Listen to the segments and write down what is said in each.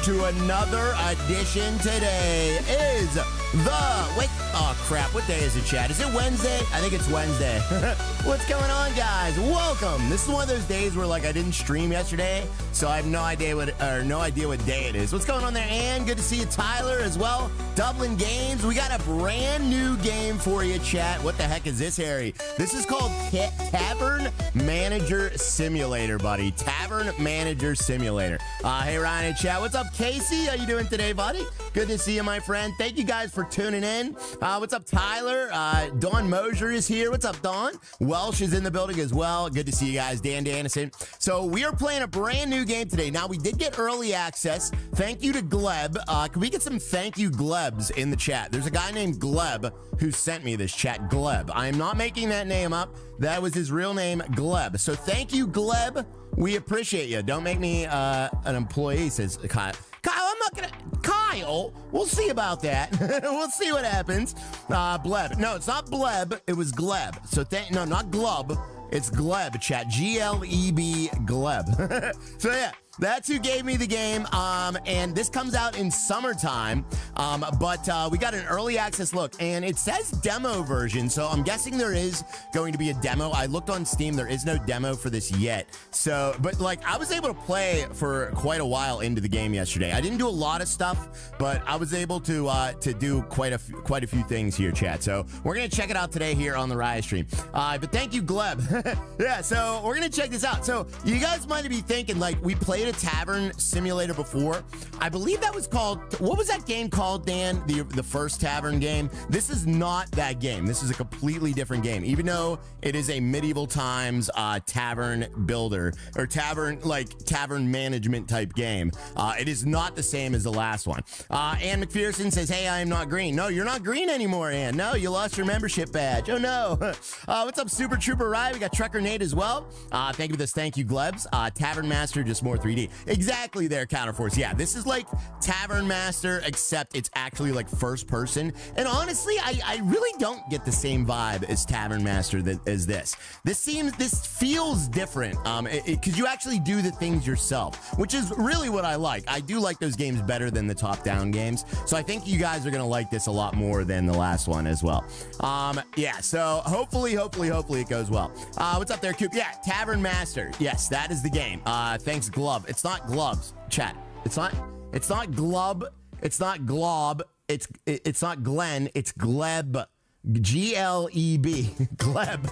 to another edition. Today is the wait. Oh crap! What day is it, Chad? Is it Wednesday? I think it's Wednesday. What's going on, guys? Welcome. This is one of those days where like I didn't stream yesterday, so I have no idea what or no idea what day it is. What's going on there, Ann? Good to see you, Tyler, as well. Dublin Games. We got a brand new game for you, chat. What the heck is this, Harry? This is called Tavern Manager Simulator, buddy. Tavern Manager Simulator. Uh, hey, Ryan and chat. What's up, Casey? How you doing today, buddy? Good to see you, my friend. Thank you guys for tuning in. Uh, what's up, Tyler? Uh, Dawn Mosier is here. What's up, Dawn? Welsh is in the building as well. Good to see you guys. Dan Dannison. So we are playing a brand new game today. Now, we did get early access. Thank you to Gleb. Uh, can we get some thank you Glebs in the chat? There's a guy named Gleb who sent me this chat. Gleb. I am not making that name up. That was his real name, Gleb. So thank you, Gleb. We appreciate you. Don't make me uh, an employee, says Kyle. Kyle, I'm not gonna. Kyle, we'll see about that. we'll see what happens. Uh, Bleb. No, it's not Bleb. It was Gleb. So thank. No, not Glub. It's Gleb. Chat. G L E B. Gleb. so yeah. That's who gave me the game. Um, and this comes out in summertime. Um, but uh, we got an early access look, and it says demo version. So I'm guessing there is going to be a demo. I looked on Steam, there is no demo for this yet. So, but like I was able to play for quite a while into the game yesterday. I didn't do a lot of stuff, but I was able to uh, to do quite a quite a few things here, chat. So we're gonna check it out today here on the RyaStream. Uh, but thank you, Gleb. yeah, so we're gonna check this out. So you guys might be thinking like we played a tavern simulator before. I believe that was called what was that game called, Dan? The the first tavern game. This is not that game. This is a completely different game. Even though it is a medieval times uh, tavern builder or tavern like tavern management type game. Uh, it is not the same as the last one. Uh, Ann McPherson says, "Hey, I am not green." No, you're not green anymore, Ann. No, you lost your membership badge. Oh no. uh, what's up, Super Trooper Rye? We got Trekker Nate as well. Uh, thank you for this. Thank you, Glebs. Uh, Tavern Master, just more 3D. Exactly there, Counterforce. Yeah, this is like Tavern Master, except it's actually like first person. And honestly, I, I really don't get the same vibe as Tavern Master that, as this. This seems, this feels different. Um, because you actually do the things yourself, which is really what I like. I do like those games better than the top-down games. So I think you guys are gonna like this a lot more than the last one as well. Um, yeah. So hopefully, hopefully, hopefully it goes well. Uh, what's up there, Coop? Yeah, Tavern Master. Yes, that is the game. Uh, thanks, Glove. It's not gloves, chat. It's not. It's not glub. It's not glob. It's it's not Glenn. It's Gleb. G L E B. Gleb.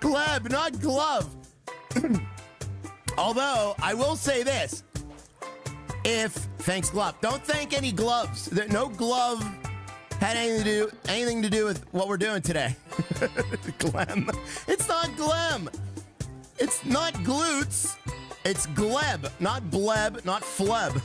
Gleb, not glove. Although I will say this: if thanks glove, don't thank any gloves. No glove had anything to do anything to do with what we're doing today. Glem. It's not Glem. It's not glutes. It's Gleb, not Bleb, not Fleb.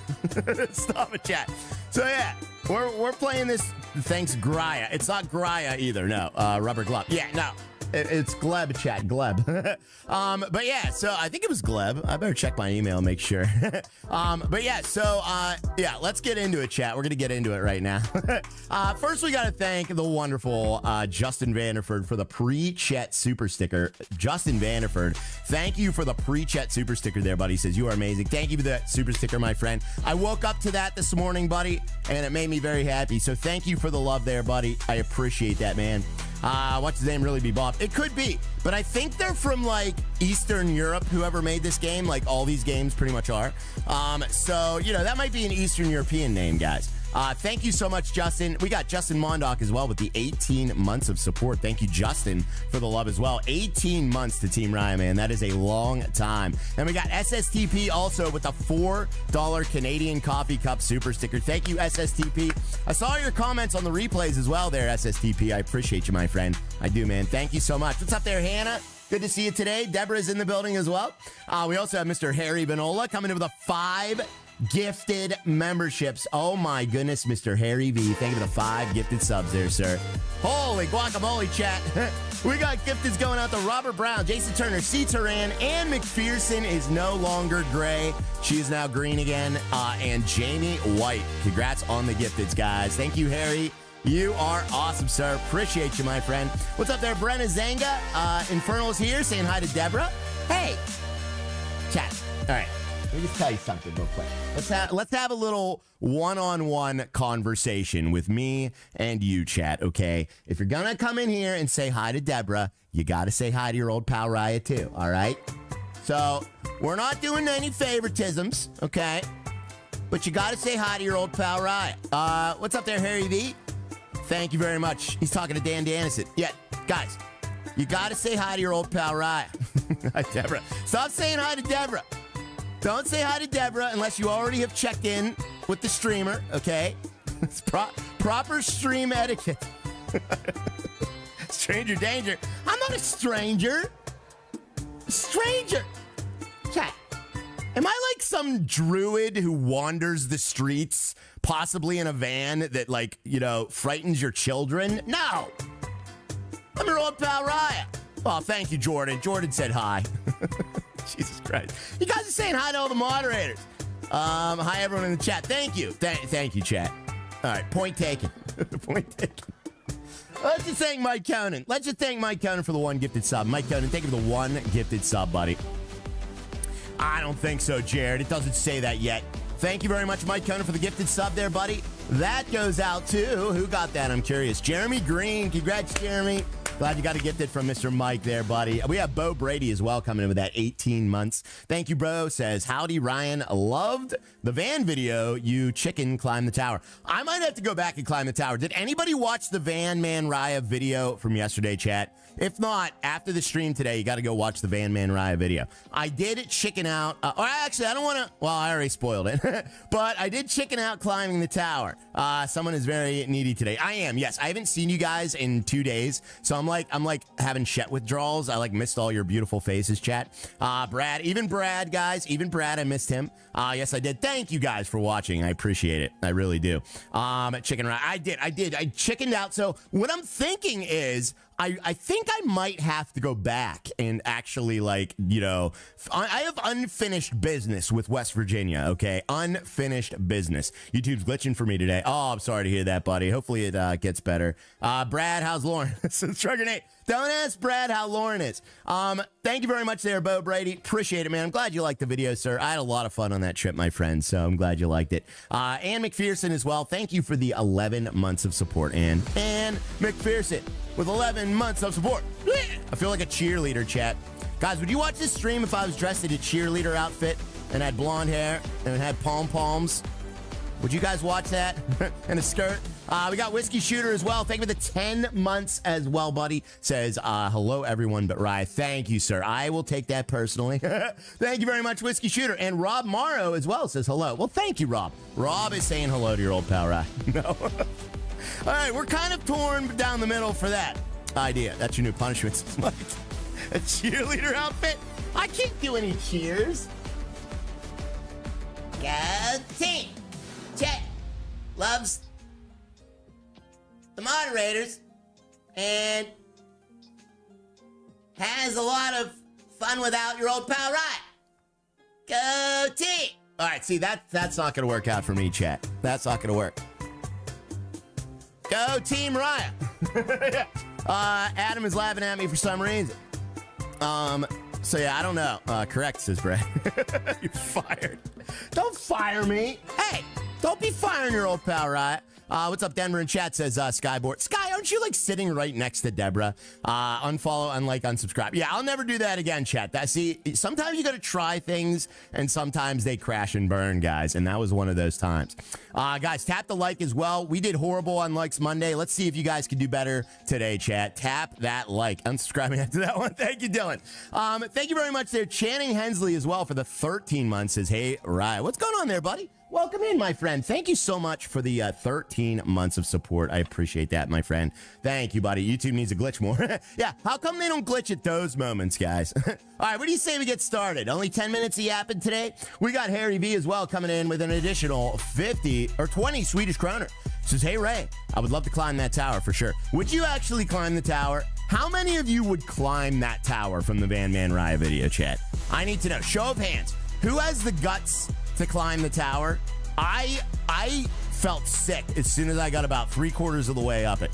Stop it, chat. So yeah, we're we're playing this. Thanks, Graya. It's not Graya either. No, uh, rubber glove. Yeah, no. It- It's Gleb chat, Gleb. um, but yeah, so I think it was Gleb. I better check my email, make sure. um, but yeah, so uh, yeah, let's get into it, chat. We're gonna get into it right now. uh, first, we gotta thank the wonderful uh, Justin Vanderford for the pre-chat super sticker. Justin Vanderford, thank you for the pre-chat super sticker there, buddy. He says you are amazing. Thank you for that super sticker, my friend. I woke up to that this morning, buddy, and it made me very happy. So thank you for the love there, buddy. I appreciate that, man. Uh, what's his name really be Bob? It could be, but I think they're from like Eastern Europe. Whoever made this game, like all these games pretty much are. Um, so you know that might be an Eastern European name, guys. Uh, thank you so much, Justin. We got Justin Mondock as well with the 18 months of support. Thank you, Justin, for the love as well. 18 months to Team Ryan, man. That is a long time. And we got SSTP also with a $4 Canadian coffee cup super sticker. Thank you, SSTP. I saw your comments on the replays as well there, SSTP. I appreciate you, my friend. I do, man. Thank you so much. What's up there, Hannah? Good to see you today. Deborah's in the building as well. Uh, we also have Mr. Harry Vanola coming in with a five gifted memberships. Oh my goodness, Mr. Harry V. Thank you for the five gifted subs there, sir. Holy guacamole, chat. we got gifteds going out to Robert Brown, Jason Turner, C. Turan, and McPherson is no longer gray. She is now green again. Uh, and Jamie White. Congrats on the gifteds, guys. Thank you, Harry. You are awesome, sir. Appreciate you, my friend. What's up there, Brenna Zanga? Uh, Infernal's here saying hi to Deborah. Hey, chat. All right. Let me just tell you something real quick. Let's have let's have a little one-on-one conversation with me and you, chat. Okay. If you're gonna come in here and say hi to Deborah, you gotta say hi to your old pal Rya too. All right. So we're not doing any favoritisms, okay? But you gotta say hi to your old pal Rya. Uh, what's up there, Harry V? Thank you very much. He's talking to Dan Danison. Yeah, guys, you gotta say hi to your old pal Rya. hi, Deborah. Stop saying hi to Deborah. Don't say hi to Deborah unless you already have checked in with the streamer, okay? It's pro- proper stream etiquette. stranger danger. I'm not a stranger. Stranger. Chat. Am I like some druid who wanders the streets, possibly in a van that, like, you know, frightens your children? No. I'm your old pal Rya. Oh, thank you, Jordan. Jordan said hi. Jesus Christ. You guys are saying hi to all the moderators. Um, hi, everyone in the chat. Thank you. Th- thank you, chat. All right, point taken. point taken. Let's just thank Mike Conan. Let's just thank Mike Conan for the one gifted sub. Mike Conan, thank you for the one gifted sub, buddy. I don't think so, Jared. It doesn't say that yet. Thank you very much, Mike Conan, for the gifted sub there, buddy. That goes out to who got that? I'm curious. Jeremy Green. Congrats, Jeremy. Glad you got a gifted from Mr. Mike there, buddy. We have Bo Brady as well coming in with that 18 months. Thank you, bro. Says, Howdy, Ryan. Loved the van video. You chicken climb the tower. I might have to go back and climb the tower. Did anybody watch the Van Man Rya video from yesterday, chat? If not, after the stream today, you got to go watch the Van Man Rya video. I did chicken out. Uh, or actually, I don't want to. Well, I already spoiled it. but I did chicken out climbing the tower. Uh, someone is very needy today. I am. Yes, I haven't seen you guys in two days, so I'm like I'm like having Chet withdrawals. I like missed all your beautiful faces, chat. Uh, Brad, even Brad, guys, even Brad, I missed him. Uh, yes, I did. Thank you guys for watching. I appreciate it. I really do. Um, chicken. I did. I did. I chickened out. So what I'm thinking is. I, I think I might have to go back and actually, like, you know, I have unfinished business with West Virginia, okay? Unfinished business. YouTube's glitching for me today. Oh, I'm sorry to hear that, buddy. Hopefully it uh, gets better. Uh, Brad, how's Lauren? Nate. Don't ask Brad how Lauren is. Um, thank you very much there, Bo Brady. Appreciate it, man. I'm glad you liked the video, sir. I had a lot of fun on that trip, my friend, so I'm glad you liked it. Uh, Ann McPherson as well. Thank you for the 11 months of support, Ann. Ann McPherson with 11 months of support. I feel like a cheerleader, chat. Guys, would you watch this stream if I was dressed in a cheerleader outfit and had blonde hair and had pom poms? Would you guys watch that? in a skirt? Uh, we got Whiskey Shooter as well. Thank you for the 10 months as well, buddy. Says, uh, hello, everyone, but Rye. Thank you, sir. I will take that personally. thank you very much, Whiskey Shooter. And Rob Morrow as well says hello. Well, thank you, Rob. Rob is saying hello to your old pal, Rye. no. All right, we're kind of torn down the middle for that idea. That's your new punishment. a cheerleader outfit? I can't do any cheers. Go team. Chet loves the moderators and has a lot of fun without your old pal Ryan. Go team. All right, see that that's not going to work out for me, chat. That's not going to work. Go Team Ryan. uh, Adam is laughing at me for some reason. Um, so yeah, I don't know. Uh, correct, says Brad. You're fired. Don't fire me. Hey, don't be firing your old pal, right? Uh, what's up, Denver in chat says uh, Skyboard. Sky, aren't you like sitting right next to Deborah? Uh, unfollow, unlike, unsubscribe. Yeah, I'll never do that again, chat. That see, sometimes you got to try things, and sometimes they crash and burn, guys. And that was one of those times. Uh, guys, tap the like as well. We did horrible on likes Monday. Let's see if you guys can do better today, chat. Tap that like. Unsubscribing after that one. Thank you, Dylan. Um, thank you very much there, Channing Hensley as well for the 13 months. Says, hey, Rye, what's going on there, buddy? Welcome in, my friend. Thank you so much for the uh, 13 months of support. I appreciate that, my friend. Thank you, buddy. YouTube needs a glitch more. yeah, how come they don't glitch at those moments, guys? All right, what do you say we get started? Only 10 minutes of yapping today? We got Harry V as well coming in with an additional 50 or 20 Swedish kroner. Says, hey, Ray, I would love to climb that tower for sure. Would you actually climb the tower? How many of you would climb that tower from the Van Man Rya video chat? I need to know. Show of hands. Who has the guts to climb the tower. I I felt sick as soon as I got about three quarters of the way up it.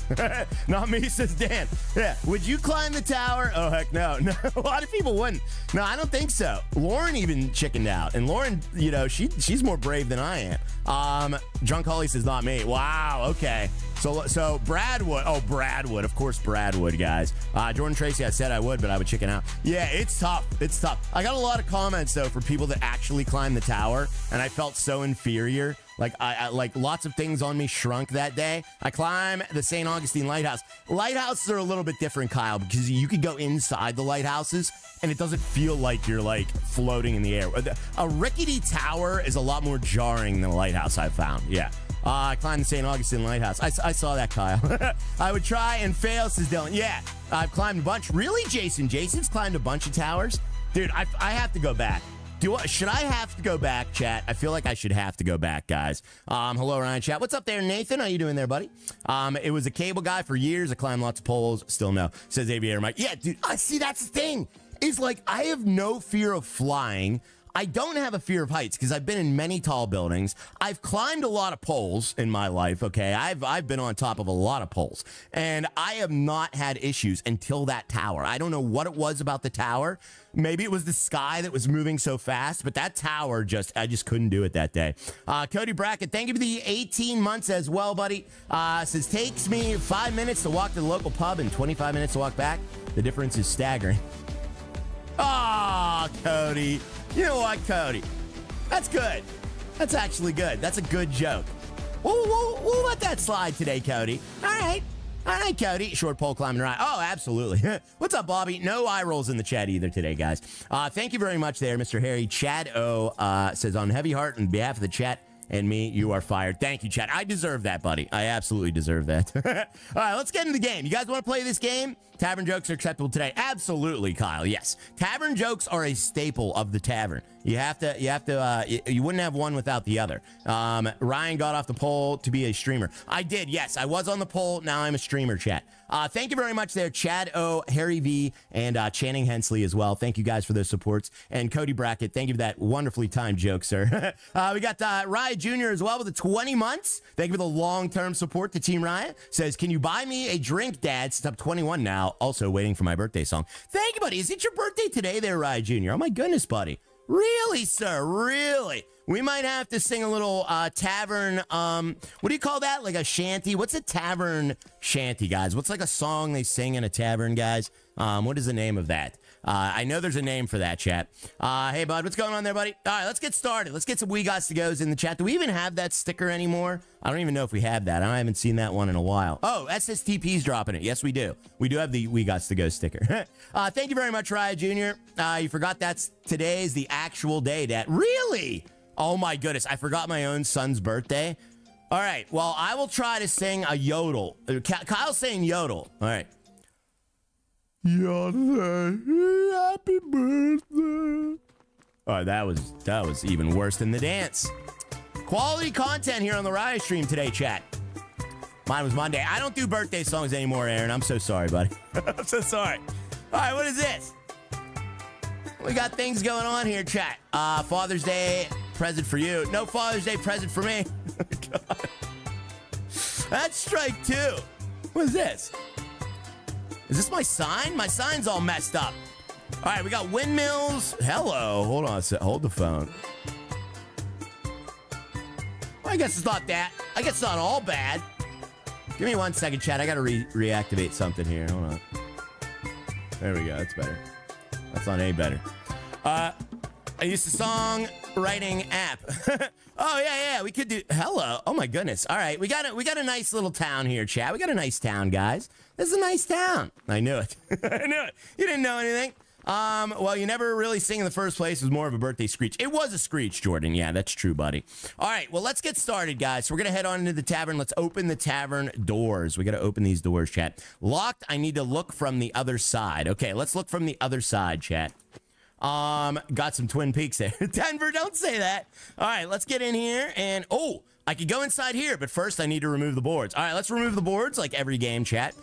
Not me, says Dan. Yeah. Would you climb the tower? Oh, heck no. No, a lot of people wouldn't. No, I don't think so. Lauren even chickened out. And Lauren, you know, she she's more brave than I am. Um, Drunk Holly says, not me. Wow, okay. So, so. Oh, Brad would. Of course, Brad would, guys. Uh, Jordan Tracy, I said I would, but I would chicken out. Yeah, it's tough. It's tough. I got a lot of comments though for people that actually climb the tower, and I felt so inferior. Like I, I, like lots of things on me shrunk that day. I climb the St. Augustine Lighthouse. Lighthouses are a little bit different, Kyle, because you could go inside the lighthouses and it doesn't feel like you're like floating in the air. A rickety tower is a lot more jarring than a lighthouse. I've found. Yeah. Uh, I climbed the St. Augustine Lighthouse. I, I saw that, Kyle. I would try and fail, says Dylan. Yeah, I've climbed a bunch. Really, Jason? Jason's climbed a bunch of towers? Dude, I, I have to go back. Do I, should I have to go back, chat? I feel like I should have to go back, guys. Um, hello, Ryan chat. What's up there, Nathan? How you doing there, buddy? Um, it was a cable guy for years. I climbed lots of poles. Still no. Says Aviator Mike. Yeah, dude. I see. That's the thing. Is like I have no fear of flying. I don't have a fear of heights because I've been in many tall buildings. I've climbed a lot of poles in my life. Okay, I've I've been on top of a lot of poles, and I have not had issues until that tower. I don't know what it was about the tower. Maybe it was the sky that was moving so fast, but that tower just I just couldn't do it that day. Uh, Cody Brackett, thank you for the 18 months as well, buddy. Uh, says takes me five minutes to walk to the local pub and 25 minutes to walk back. The difference is staggering. Ah, oh, Cody. You know what, Cody? That's good. That's actually good. That's a good joke. We'll, we'll, we'll let that slide today, Cody. All right. All right, Cody. Short pole climbing right. Oh, absolutely. What's up, Bobby? No eye rolls in the chat either today, guys. Uh, thank you very much there, Mr. Harry. Chad O uh, says, on Heavy Heart, on behalf of the chat, and me, you are fired. Thank you, Chad. I deserve that, buddy. I absolutely deserve that. All right, let's get in the game. You guys want to play this game? Tavern jokes are acceptable today. Absolutely, Kyle. Yes, tavern jokes are a staple of the tavern. You have to, you have to, uh, you wouldn't have one without the other. Um, Ryan got off the poll to be a streamer. I did. Yes, I was on the poll. Now I'm a streamer. Chat. Uh, thank you very much there, Chad O, Harry V, and uh, Channing Hensley as well. Thank you guys for those supports. And Cody Brackett, thank you for that wonderfully timed joke, sir. uh, we got uh, Ryan Jr. as well with the 20 months. Thank you for the long term support to Team Ryan. Says, Can you buy me a drink, Dad? Since I'm 21 now, also waiting for my birthday song. Thank you, buddy. Is it your birthday today there, Rye Jr.? Oh, my goodness, buddy. Really, sir? Really? We might have to sing a little uh, tavern. Um, what do you call that? Like a shanty? What's a tavern shanty, guys? What's like a song they sing in a tavern, guys? Um, what is the name of that? Uh, I know there's a name for that, chat. Uh, hey, bud, what's going on there, buddy? All right, let's get started. Let's get some We Got to Goes in the chat. Do we even have that sticker anymore? I don't even know if we have that. I haven't seen that one in a while. Oh, SSTP's dropping it. Yes, we do. We do have the We Got to Go sticker. uh, thank you very much, Ryan Jr. Uh, you forgot that's today is the actual day, Dad. Really? Oh, my goodness. I forgot my own son's birthday. All right. Well, I will try to sing a yodel. Kyle's saying yodel. All right. Happy birthday. Oh, that was that was even worse than the dance. Quality content here on the RyaStream today, chat. Mine was Monday. I don't do birthday songs anymore, Aaron. I'm so sorry, buddy. I'm so sorry. All right, what is this? We got things going on here, chat. Uh, Father's Day present for you. No Father's Day present for me. That's strike two. What is this? Is this my sign? My sign's all messed up. All right, we got windmills. Hello. Hold on a sec. Hold the phone. I guess it's not that. I guess it's not all bad. Give me one second, chat. I got to re reactivate something here. Hold on. There we go. That's better. That's not any better. Uh, I used a song writing app. oh yeah, yeah. We could do. Hello. Oh my goodness. All right, we got a we got a nice little town here, chat. We got a nice town, guys. This is a nice town. I knew it. I knew it. You didn't know anything. Um, well, you never really sing in the first place. It was more of a birthday screech. It was a screech, Jordan. Yeah, that's true, buddy. All right, well, let's get started, guys. So we're going to head on into the tavern. Let's open the tavern doors. We got to open these doors, chat. Locked, I need to look from the other side. Okay, let's look from the other side, chat. Um, got some Twin Peaks there. Denver, don't say that. All right, let's get in here and oh, I could go inside here, but first I need to remove the boards. All right, let's remove the boards like every game chat.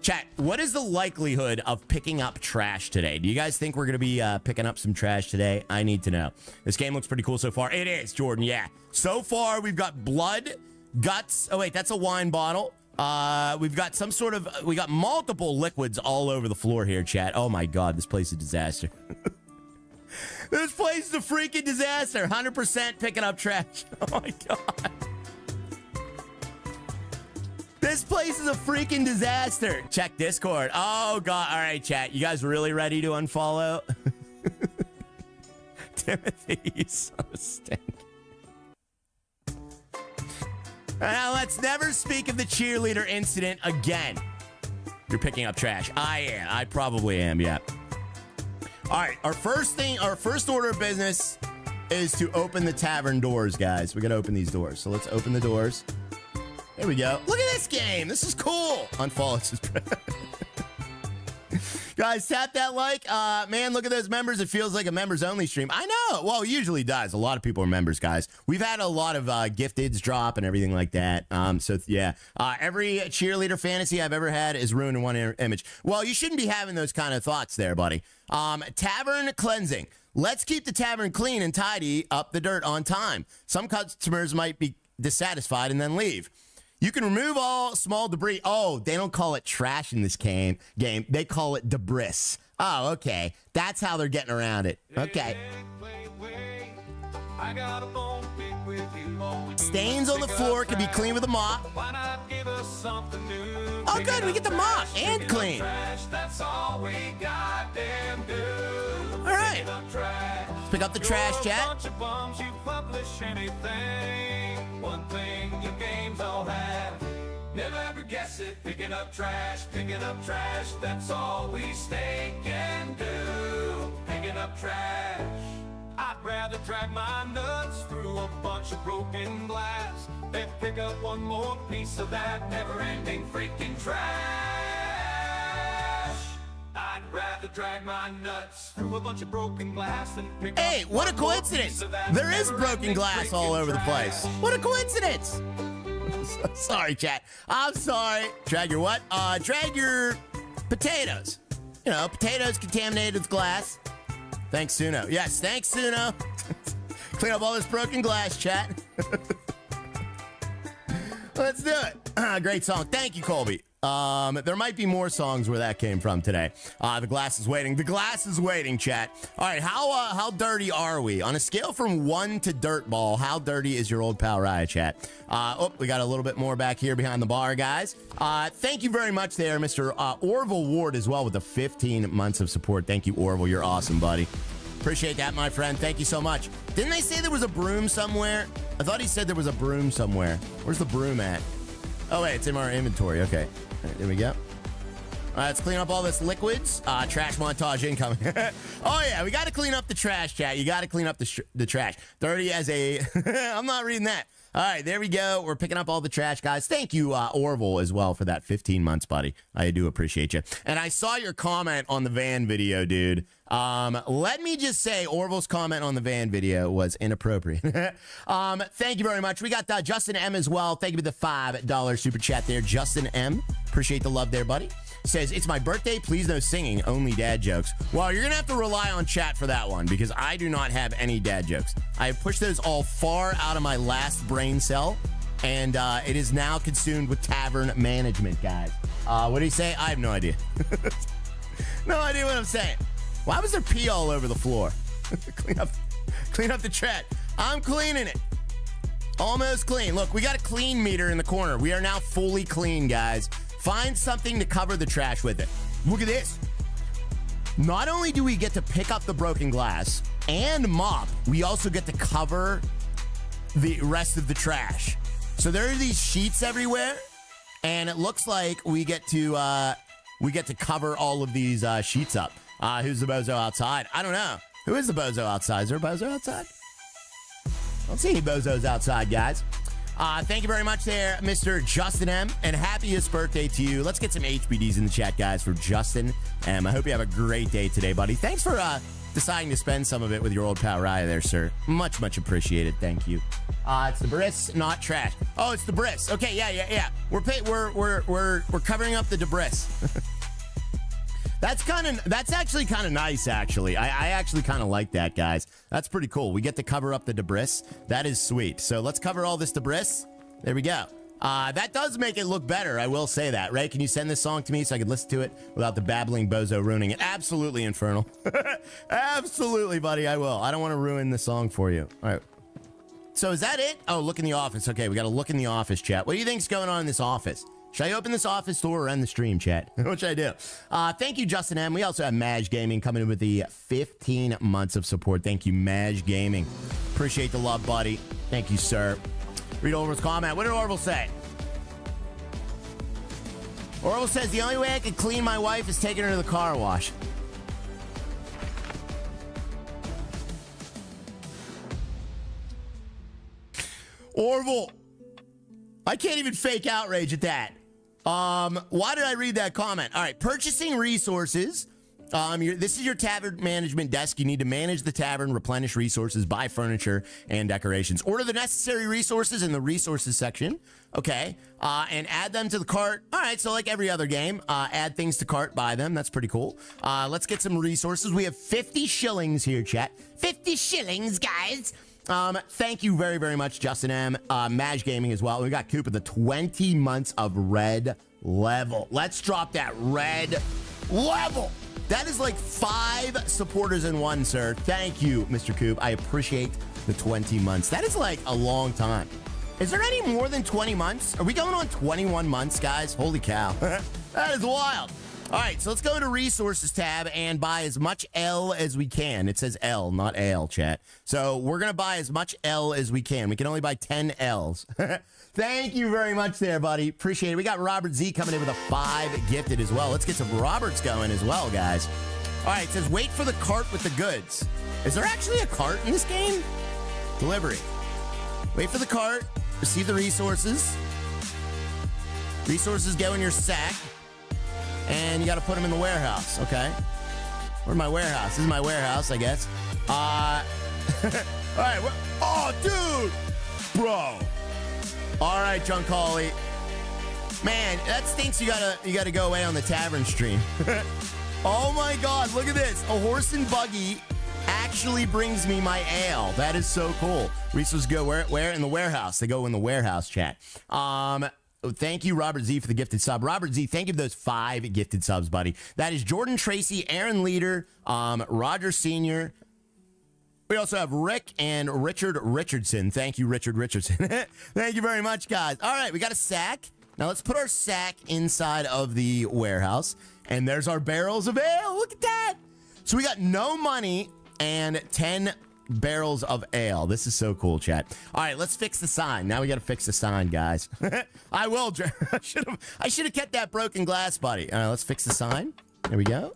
Chat, what is the likelihood of picking up trash today? Do you guys think we're going to be uh, picking up some trash today? I need to know. This game looks pretty cool so far. It is, Jordan, yeah. So far, we've got blood, guts. Oh wait, that's a wine bottle. Uh, we've got some sort of we got multiple liquids all over the floor here, chat. Oh my god, this place is a disaster. this place is a freaking disaster. 100% picking up trash. Oh my god. This place is a freaking disaster. Check Discord. Oh god. All right, chat. You guys really ready to unfollow? Timothy, you so stink. Now, let's never speak of the cheerleader incident again. You're picking up trash. I am. I probably am, yeah. All right, our first thing, our first order of business is to open the tavern doors, guys. We got to open these doors. So let's open the doors. There we go. Look at this game. This is cool. Unfollow. Guys, tap that like. Uh, man, look at those members. It feels like a members only stream. I know. Well, it usually does. A lot of people are members, guys. We've had a lot of uh, gifteds drop and everything like that. Um, so yeah, uh, every cheerleader fantasy I've ever had is ruined in one image. Well, you shouldn't be having those kind of thoughts there, buddy. Um, tavern cleansing. Let's keep the tavern clean and tidy up the dirt on time. Some customers might be dissatisfied and then leave. You can remove all small debris. Oh, they don't call it trash in this game. Game. They call it debris. Oh, okay. That's how they're getting around it. Okay. Stains on the floor can be cleaned with a mop. Oh, good. We get the mop and clean. All right. Let's pick up the trash, chat. One thing your games all have. Never ever guess it. Picking up trash, picking up trash. That's all we stay can do. Picking up trash. I'd rather drag my nuts through a bunch of broken glass than pick up one more piece of that never-ending freaking trash. Hey, what a coincidence! There is broken glass all over the place. What a coincidence! sorry, chat. I'm sorry. Drag your what? Uh, drag your potatoes. You know, potatoes contaminated with glass. Thanks, Suno. Yes, thanks, Suno. Clean up all this broken glass, chat. Let's do it. Great song. Thank you, Colby. Um, there might be more songs where that came from today. Uh, the glass is waiting. The glass is waiting, chat. All right, how uh, how dirty are we on a scale from one to dirt ball? How dirty is your old pal Rya, chat? Uh, oh, we got a little bit more back here behind the bar, guys. Uh, thank you very much, there, Mr. Uh, Orville Ward, as well, with the 15 months of support. Thank you, Orville. You're awesome, buddy. Appreciate that, my friend. Thank you so much. Didn't they say there was a broom somewhere? I thought he said there was a broom somewhere. Where's the broom at? Oh, wait, it's in our inventory. Okay. There we go. All right, let's clean up all this liquids. Uh, trash montage incoming. oh, yeah, we got to clean up the trash, chat. You got to clean up the, the trash. Dirty as a... I'm not reading that. All right, there we go. We're picking up all the trash, guys. Thank you, uh, Orville, as well, for that 15 months, buddy. I do appreciate you. And I saw your comment on the van video, dude. Um, let me just say, Orville's comment on the van video was inappropriate. um, thank you very much. We got uh, Justin M as well. Thank you for the $5 super chat there. Justin M. Appreciate the love there, buddy says, It's my birthday. Please no singing, only dad jokes. Well, you're going to have to rely on chat for that one because I do not have any dad jokes. I have pushed those all far out of my last brain cell, and uh, it is now consumed with tavern management, guys. Uh, what do you say? I have no idea. no idea what I'm saying. Why was there pee all over the floor? clean up, clean up the chat. I'm cleaning it. Almost clean. Look, we got a clean meter in the corner. We are now fully clean, guys. Find something to cover the trash with it. Look at this. Not only do we get to pick up the broken glass and mop, we also get to cover the rest of the trash. So there are these sheets everywhere, and it looks like we get to uh, we get to cover all of these uh, sheets up. Uh, who's the bozo outside? I don't know. Who is the bozo outside? Is there a bozo outside? I don't see any bozos outside, guys. Uh, thank you very much there, Mr. Justin M. And happiest birthday to you. Let's get some HBDs in the chat, guys, for Justin M. I hope you have a great day today, buddy. Thanks for uh, deciding to spend some of it with your old pal Rya there, sir. Much, much appreciated. Thank you. Uh, it's the Briss, not trash. Oh, it's the Briss. Okay, yeah, yeah, yeah. We're pay- we're we're we're we're covering up the debris. That's kind of that's actually kind of nice. Actually, I, I actually kind of like that, guys. That's pretty cool. We get to cover up the debris. That is sweet. So let's cover all this debris. There we go. Uh, that does make it look better. I will say that, right? Can you send this song to me so I can listen to it without the babbling bozo ruining it? Absolutely, Infernal. Absolutely, buddy. I will. I don't want to ruin the song for you. All right. So is that it? Oh, look in the office. Okay, we got to look in the office, chat. What do you think's going on in this office? Should I open this office door or end the stream, chat? what should I do? Uh, thank you, Justin M. We also have Maj Gaming coming in with the 15 months of support. Thank you, Maj Gaming. Appreciate the love, buddy. Thank you, sir. Read Orville's comment. What did Orville say? Orville says the only way I could clean my wife is taking her to the car wash. Orville, I can't even fake outrage at that. Um, why did I read that comment? All right, purchasing resources. Um, this is your tavern management desk. You need to manage the tavern, replenish resources, buy furniture and decorations. Order the necessary resources in the resources section. Okay. Uh, and add them to the cart. All right. So, like every other game, uh, add things to cart, buy them. That's pretty cool. Uh, let's get some resources. We have 50 shillings here, chat. 50 shillings, guys. Um, thank you very, very much, Justin M. Uh, Maj Gaming as well. We got Coop at the 20 months of red level. Let's drop that red level. That is like five supporters in one, sir. Thank you, Mr. Coop. I appreciate the 20 months. That is like a long time. Is there any more than 20 months? Are we going on 21 months, guys? Holy cow. that is wild. All right, so let's go to resources tab and buy as much L as we can. It says L, not AL, chat. So we're going to buy as much L as we can. We can only buy 10 Ls. Thank you very much there, buddy. Appreciate it. We got Robert Z coming in with a five gifted as well. Let's get some Roberts going as well, guys. All right, it says wait for the cart with the goods. Is there actually a cart in this game? Delivery. Wait for the cart, receive the resources. Resources go in your sack and you got to put them in the warehouse. Okay. Where's my warehouse? This is my warehouse, I guess. Uh, all right. Oh, dude, bro. All right, John Colley. Man, that stinks. You gotta you gotta go away on the tavern stream. oh my God! Look at this. A horse and buggy actually brings me my ale. That is so cool. Resources go where? Where in the warehouse? They go in the warehouse chat. Um, Oh, thank you, Robert Z, for the gifted sub. Robert Z, thank you for those five gifted subs, buddy. That is Jordan Tracy, Aaron Leader, um, Roger Sr. We also have Rick and Richard Richardson. Thank you, Richard Richardson. thank you very much, guys. All right, we got a sack. Now let's put our sack inside of the warehouse. And there's our barrels of ale. Look at that. So we got no money and 10 barrels of ale. This is so cool, chat. All right, let's fix the sign. Now we got to fix the sign, guys. I will. I should have. I should have kept that broken glass, buddy. All right, let's fix the sign. There we go.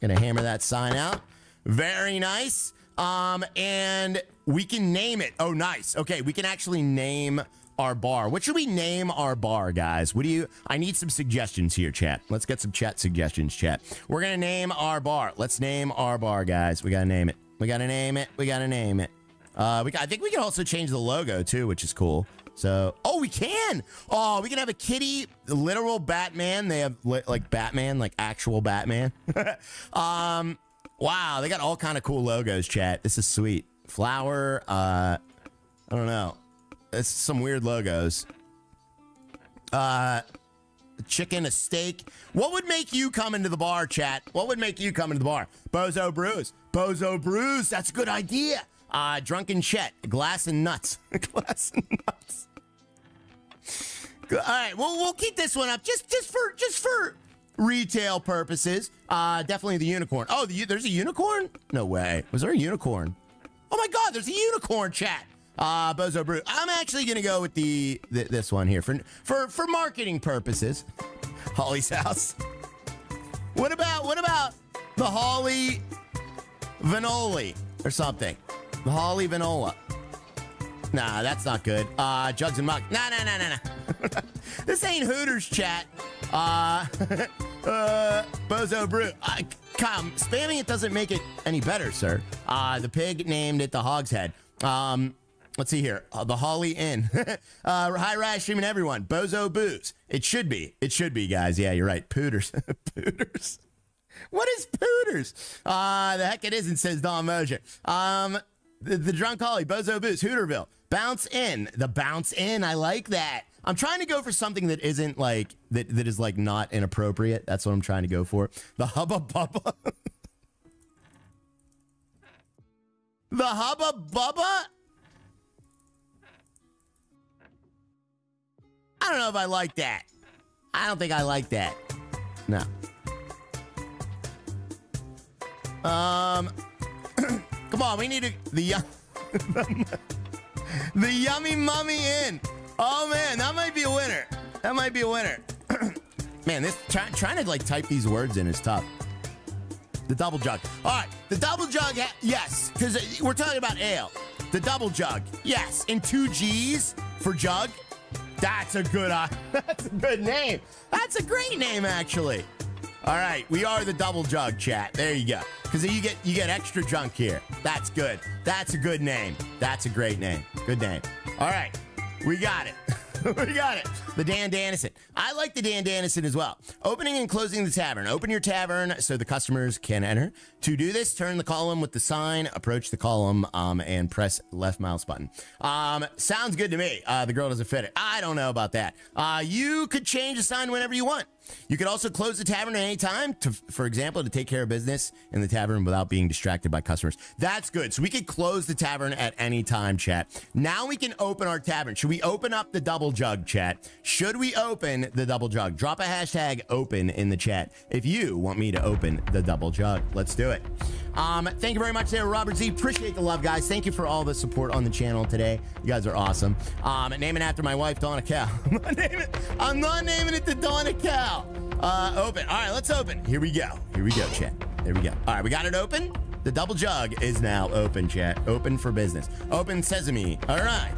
Gonna hammer that sign out. Very nice. Um, and we can name it. Oh, nice. Okay, we can actually name our bar. What should we name our bar, guys? What do you? I need some suggestions here, chat. Let's get some chat suggestions, chat. We're gonna name our bar. Let's name our bar, guys. We gotta name it. We gotta name it. We gotta name it. Uh, we I think we can also change the logo too, which is cool. So, oh, we can. Oh, we can have a kitty, literal Batman. They have li like Batman, like actual Batman. um, wow, they got all kind of cool logos. Chat, this is sweet. Flower. Uh, I don't know. It's some weird logos. Uh, chicken, a steak. What would make you come into the bar, chat? What would make you come into the bar? Bozo Brews. Bozo Brews. That's a good idea. Uh, Drunken Chet. Glass and nuts. glass and nuts. All right, well, we'll keep this one up just just for just for retail purposes. Uh, definitely the unicorn. Oh, the, there's a unicorn? No way. Was there a unicorn? Oh my God, there's a unicorn chat. Uh, Bozo Brew. I'm actually gonna go with the, the this one here for for for marketing purposes. Holly's house. What about what about the Holly Vanoli or something? Holly Vanola. Nah, that's not good. Uh, Jugs and Muck. Nah, nah, nah, nah, nah. this ain't Hooters chat. Uh, uh, Bozo Brew. Uh, come, spamming it doesn't make it any better, sir. Uh, the pig named it the Hog's Head. Um, Let's see here. Uh, the Holly Inn. uh, hi, Rash streaming everyone. Bozo Booze. It should be. It should be, guys. Yeah, you're right. Pooters. Pooters. What is Pooters? Uh, the heck it isn't, says Don Moser. Um, The, the drunk Holly, Bozo Boost, Hooterville, bounce in. The bounce in. I like that. I'm trying to go for something that isn't like that that is like not inappropriate. That's what I'm trying to go for. The hubba bubba. the hubba bubba. I don't know if I like that. I don't think I like that. No. Um, come on, we need the the yummy mummy in. Oh man, that might be a winner. That might be a winner. man, this try, trying to like type these words in is tough. The double jug. All right, the double jug. Yes, because we're talking about ale. The double jug. Yes, in two G's for jug. That's a good. Uh, that's a good name. That's a great name, actually. All right, we are the double jug chat. There you go. Because you get you get extra junk here. That's good. That's a good name. That's a great name. Good name. All right, we got it. we got it. The Dan Dannison. I like the Dan Dannison as well. Opening and closing the tavern. Open your tavern so the customers can enter. To do this, turn the column with the sign, approach the column, um, and press left mouse button. Um, sounds good to me. Uh, the girl doesn't fit it. I don't know about that. Uh, you could change the sign whenever you want. You could also close the tavern at any time, to, for example, to take care of business in the tavern without being distracted by customers. That's good. So we could close the tavern at any time, chat. Now we can open our tavern. Should we open up the double jug, chat? Should we open the double jug? Drop a hashtag open in the chat if you want me to open the double jug. Let's do it. Um, thank you very much there, Robert Z. Appreciate the love, guys. Thank you for all the support on the channel today. You guys are awesome. Um, naming after my wife, Donna Cal. I'm not naming it, I'm not naming it to Donna Cal. Uh, open. All right, let's open. Here we go. Here we go, chat. There we go. All right, we got it open. The double jug is now open, chat. Open for business. Open sesame. All right.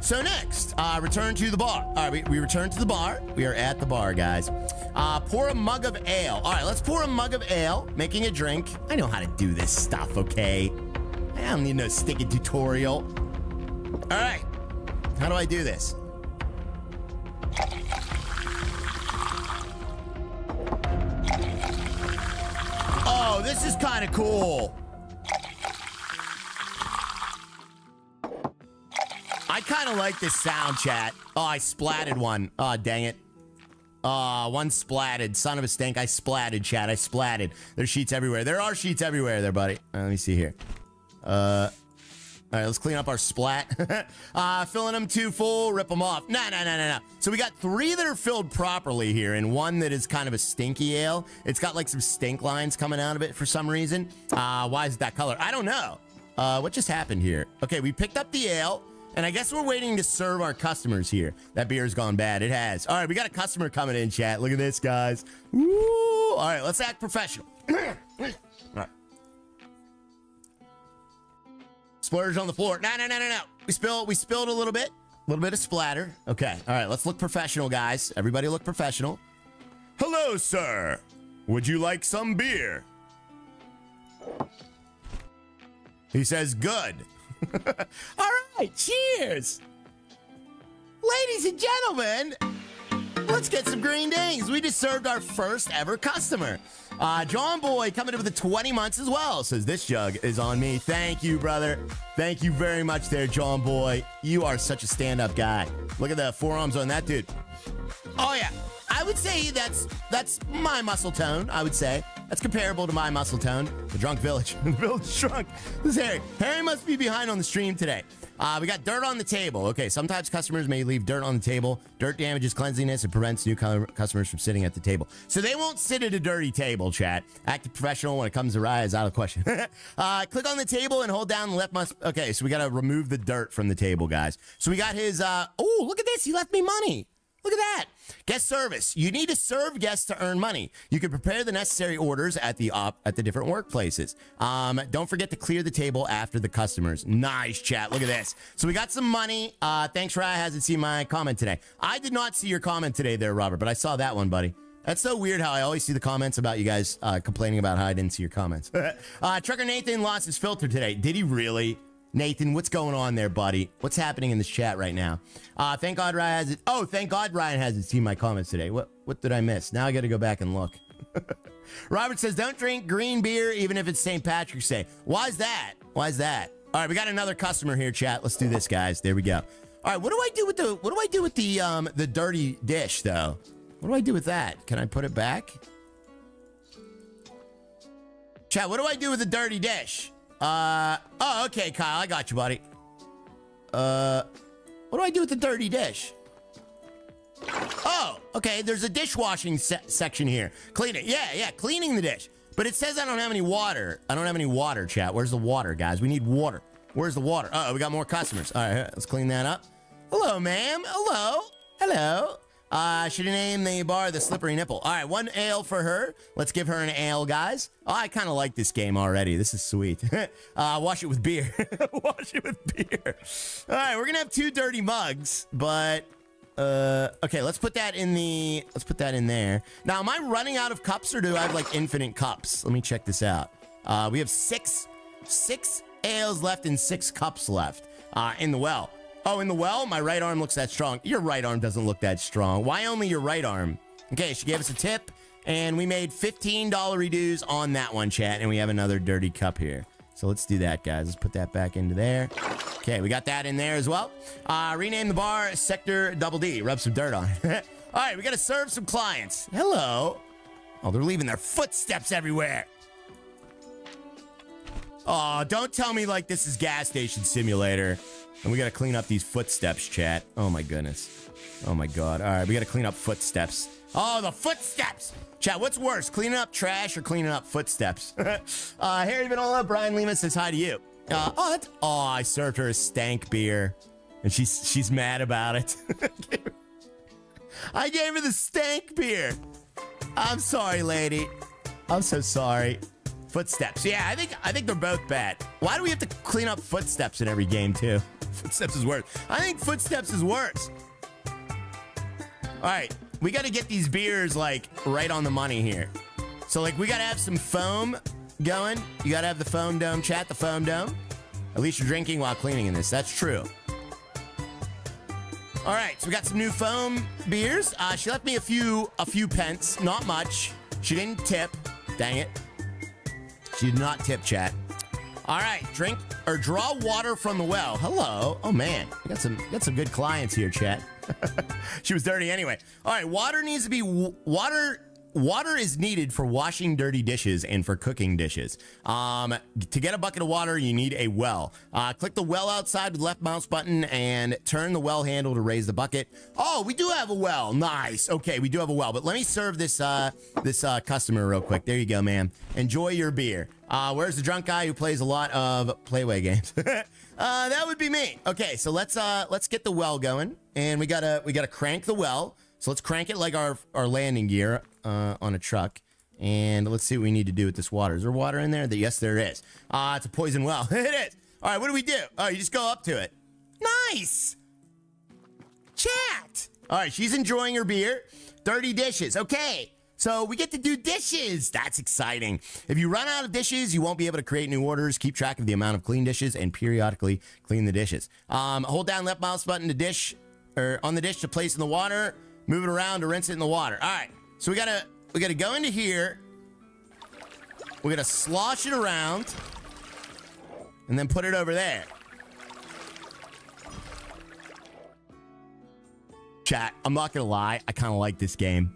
So next, uh, return to the bar. All right, we, we return to the bar. We are at the bar, guys. Uh, pour a mug of ale. All right, let's pour a mug of ale, making a drink. I know how to do this stuff, okay? I don't need no sticky tutorial. All right. How do I do this? Oh, this is kind of cool. I kind of like this sound chat. Oh, I splatted one. Oh, dang it. Oh, one splatted. Son of a stink. I splatted, chat. I splatted. There's sheets everywhere. There are sheets everywhere there, buddy. Uh, let me see here. Uh, all right, let's clean up our splat. uh, filling them too full, rip them off. No, no, no, no, no. So we got three that are filled properly here and one that is kind of a stinky ale. It's got like some stink lines coming out of it for some reason. Uh, why is it that color? I don't know. Uh, what just happened here? Okay, we picked up the ale. And I guess we're waiting to serve our customers here. That beer's gone bad. It has. All right, we got a customer coming in, chat. Look at this, guys. All right, let's act professional. Splurge on the floor. No, no, no, no, no. We spilled, we spilled a little bit. A little bit of splatter. Okay. All right, let's look professional, guys. Everybody look professional. Hello, sir. Would you like some beer? He says, good. All right, cheers. Ladies and gentlemen, let's get some green dings. We just served our first ever customer. Uh, John Boy coming in with the 20 months as well. Says this jug is on me. Thank you, brother. Thank you very much there, John Boy. You are such a stand-up guy. Look at the forearms on that dude. Oh yeah. I would say that's that's my muscle tone, I would say. That's comparable to my muscle tone. The drunk village. the village drunk. This is Harry. Harry must be behind on the stream today. Uh, we got dirt on the table. Okay, sometimes customers may leave dirt on the table. Dirt damages cleanliness and prevents new customers from sitting at the table. So they won't sit at a dirty table, chat. Act professional when it comes to is out of question. uh, click on the table and hold down the left mouse. Okay, so we got to remove the dirt from the table, guys. So we got his, uh, oh, look at this. He left me money. Look at that. Guest service. You need to serve guests to earn money. You can prepare the necessary orders at the op at the different workplaces. Um, don't forget to clear the table after the customers. Nice chat. Look at this. So we got some money. Uh, thanks, Ryan. Hasn't seen my comment today. I did not see your comment today there, Robert, but I saw that one, buddy. That's so weird how I always see the comments about you guys uh, complaining about how I didn't see your comments. uh, Trucker Nathan lost his filter today. Did he really? Nathan, what's going on there, buddy? What's happening in this chat right now? Uh, thank God Ryan has it. Oh, thank God Ryan hasn't seen my comments today. What what did I miss? Now I got to go back and look. Robert says, don't drink green beer even if it's St. Patrick's Day. Why is that? Why is that? All right, we got another customer here, chat. Let's do this, guys. There we go. All right, what do I do with the what do I do with the um the dirty dish though? What do I do with that? Can I put it back? Chat, what do I do with the dirty dish? Uh oh, okay, Kyle, I got you, buddy. Uh what do I do with the dirty dish? Oh, okay, there's a dishwashing se section here. Clean it. Yeah, yeah, cleaning the dish. But it says I don't have any water. I don't have any water, chat. Where's the water, guys? We need water. Where's the water? Uh oh, we got more customers. All right, let's clean that up. Hello, ma'am. Hello. Hello. Uh, should have named the bar the Slippery Nipple. All right, one ale for her. Let's give her an ale, guys. Oh, I kind of like this game already. This is sweet. uh, wash it with beer. wash it with beer. All right, we're to have two dirty mugs, but uh, okay, let's put that in the, let's put that in there. Now, am I running out of cups or do I have like infinite cups? Let me check this out. Uh, we have six, six ales left and six cups left, uh, in the well. Oh, in the well, my right arm looks that strong. Your right arm doesn't look that strong. Why only your right arm? Okay, she gave us a tip and we made $15 redos on that one, chat. And we have another dirty cup here. So let's do that, guys. Let's put that back into there. Okay, we got that in there as well. Uh, rename the bar Sector Double D. Rub some dirt on it. All right, we got to serve some clients. Hello. Oh, they're leaving their footsteps everywhere. Oh, don't tell me like this is gas station simulator. And we got to clean up these footsteps, chat. Oh my goodness. Oh my god. All right, we got to clean up footsteps. Oh, the footsteps. Chat, what's worse, cleaning up trash or cleaning up footsteps? uh, Harry Vanola, Brian Lima says hi to you. Uh, oh, that's, oh, I served her a stank beer, and she's she's mad about it. I gave her the stank beer. I'm sorry, lady. I'm so sorry. Footsteps. Yeah, I think I think they're both bad. Why do we have to clean up footsteps in every game too? Footsteps is worse. I think footsteps is worse. All right, we got to get these beers like right on the money here. So like we got to have some foam going. You got to have the foam dome chat, the foam dome. At least you're drinking while cleaning in this. That's true. All right, so we got some new foam beers. Uh, she left me a few a few pence, not much. She didn't tip. Dang it. She did not tip, chat. All right, drink or draw water from the well. Hello. Oh man, we got some got some good clients here, chat. she was dirty anyway. All right, water needs to be water. Water is needed for washing dirty dishes and for cooking dishes. Um, to get a bucket of water, you need a well. Uh, click the well outside with left mouse button and turn the well handle to raise the bucket. Oh, we do have a well. Nice. Okay, we do have a well. But let me serve this uh, this uh, customer real quick. There you go, man. Enjoy your beer. Uh, where's the drunk guy who plays a lot of Playway games? uh, that would be me. Okay, so let's uh, let's get the well going, and we gotta we gotta crank the well. So let's crank it like our our landing gear uh, on a truck, and let's see what we need to do with this water. Is there water in there? Yes, there is. Ah, uh, it's a poison well. it is. All right, what do we do? Oh, you just go up to it. Nice. Chat. All right, she's enjoying her beer. Dirty dishes. Okay. So we get to do dishes. That's exciting. If you run out of dishes, you won't be able to create new orders. Keep track of the amount of clean dishes and periodically clean the dishes. Um, hold down left mouse button to dish or on the dish to place in the water. Move it around to rinse it in the water. All right. So we gotta we gotta go into here. We're gonna slosh it around and then put it over there. Chat, I'm not gonna lie, I kind of like this game.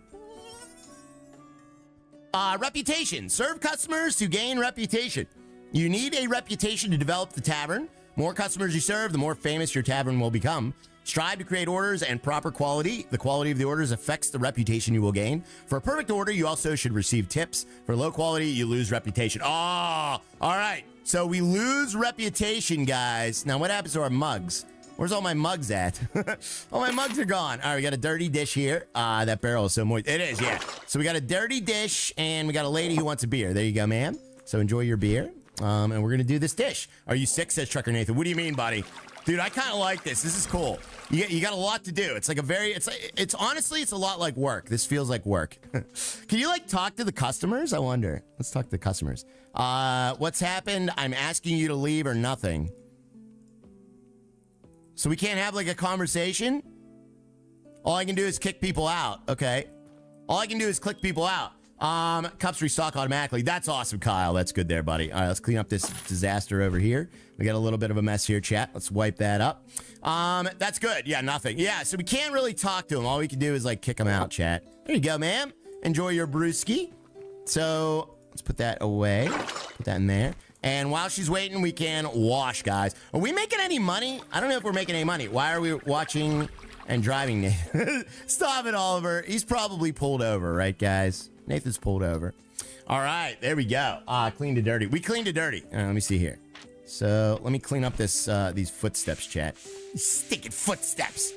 Uh, reputation. Serve customers to gain reputation. You need a reputation to develop the tavern. More customers you serve, the more famous your tavern will become. Strive to create orders and proper quality. The quality of the orders affects the reputation you will gain. For a perfect order, you also should receive tips. For low quality, you lose reputation. Oh, all right. So we lose reputation, guys. Now, what happens to our mugs? Where's all my mugs at? all my mugs are gone. All right, we got a dirty dish here. Uh, that barrel is so moist. It is, yeah. So we got a dirty dish, and we got a lady who wants a beer. There you go, ma'am. So enjoy your beer. Um, and we're gonna do this dish. Are you sick? Says Trucker Nathan. What do you mean, buddy? Dude, I kind of like this. This is cool. You, you got a lot to do. It's like a very, it's like, it's honestly, it's a lot like work. This feels like work. Can you like talk to the customers? I wonder. Let's talk to the customers. Uh, what's happened? I'm asking you to leave or nothing. So we can't have like a conversation? All I can do is kick people out. Okay. All I can do is click people out. Um, cups restock automatically. That's awesome, Kyle. That's good there, buddy. All right, let's clean up this disaster over here. We got a little bit of a mess here, chat. Let's wipe that up. Um, that's good. Yeah, nothing. Yeah, so we can't really talk to him. All we can do is like kick him out, chat. There you go, ma'am. Enjoy your brewski. So let's put that away. Put that in there. And while she's waiting, we can wash, guys. Are we making any money? I don't know if we're making any money. Why are we watching and driving? Stop it, Oliver. He's probably pulled over, right, guys? Nathan's pulled over. All right, there we go. Ah, clean to dirty. We cleaned to dirty. Uh, let me see here. So let me clean up this uh, these footsteps, chat. Stinking footsteps.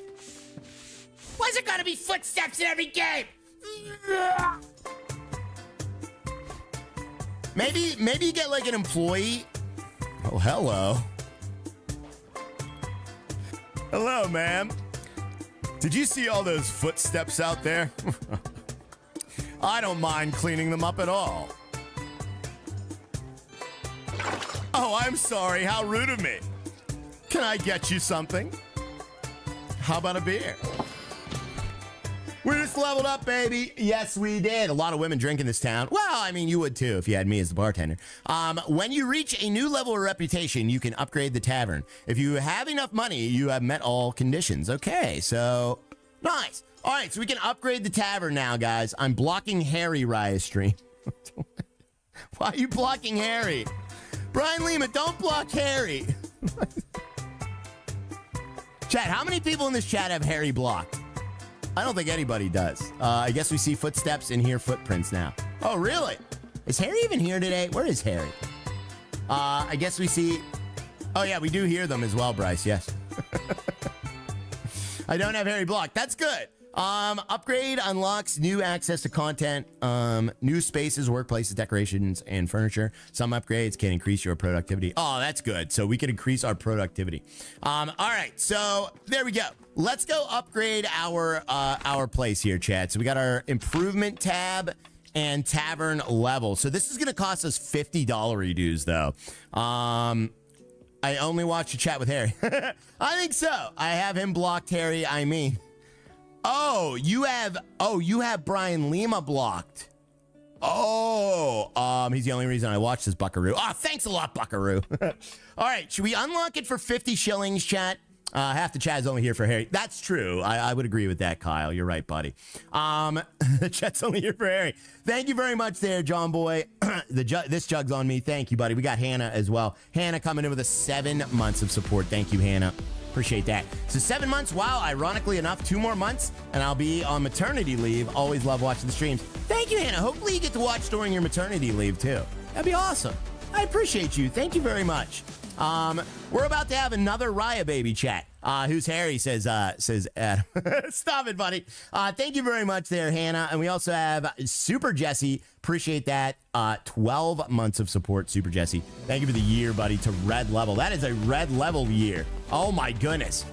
Why's there gotta be footsteps in every game? Maybe maybe you get like an employee. Oh, hello. Hello, ma'am. Did you see all those footsteps out there? I don't mind cleaning them up at all. Oh, I'm sorry. How rude of me. Can I get you something? How about a beer? We just leveled up, baby. Yes, we did. A lot of women drink in this town. Well, I mean, you would too if you had me as the bartender. Um, when you reach a new level of reputation, you can upgrade the tavern. If you have enough money, you have met all conditions. Okay, so nice. All right, so we can upgrade the tavern now, guys. I'm blocking Harry RyaStream. Why are you blocking Harry? Brian Lima, don't block Harry. chat, how many people in this chat have Harry blocked? I don't think anybody does. Uh, I guess we see footsteps and hear footprints now. Oh, really? Is Harry even here today? Where is Harry? Uh, I guess we see. Oh, yeah, we do hear them as well, Bryce. Yes. I don't have Harry blocked. That's good. Um, upgrade unlocks new access to content, um, new spaces, workplaces, decorations, and furniture. Some upgrades can increase your productivity. Oh, that's good. So we can increase our productivity. Um, all right. So there we go. Let's go upgrade our uh, our place here, Chad. So we got our improvement tab and tavern level. So this is going to cost us fifty dollar dues, though. Um, I only watch the chat with Harry. I think so. I have him blocked, Harry. I mean. Oh, you have oh, you have Brian Lima blocked. Oh, um, he's the only reason I watched this Buckaroo. Oh, thanks a lot, Buckaroo. All right, should we unlock it for 50 shillings, chat? Uh, half the chat is only here for Harry. That's true. I, I would agree with that, Kyle. You're right, buddy. Um, the chat's only here for Harry. Thank you very much there, John Boy. the ju this jug's on me. Thank you, buddy. We got Hannah as well. Hannah coming in with a seven months of support. Thank you, Hannah. Appreciate that. So seven months. Wow. Ironically enough, two more months, and I'll be on maternity leave. Always love watching the streams. Thank you, Hannah. Hopefully you get to watch during your maternity leave too. That'd be awesome. I appreciate you. Thank you very much. Um, we're about to have another Rya baby chat. Uh, who's Harry says uh, says Adam. Stop it, buddy. Uh, thank you very much there, Hannah. And we also have Super Jesse. Appreciate that. Uh, 12 months of support, Super Jesse. Thank you for the year, buddy, to red level. That is a red level year. Oh my goodness.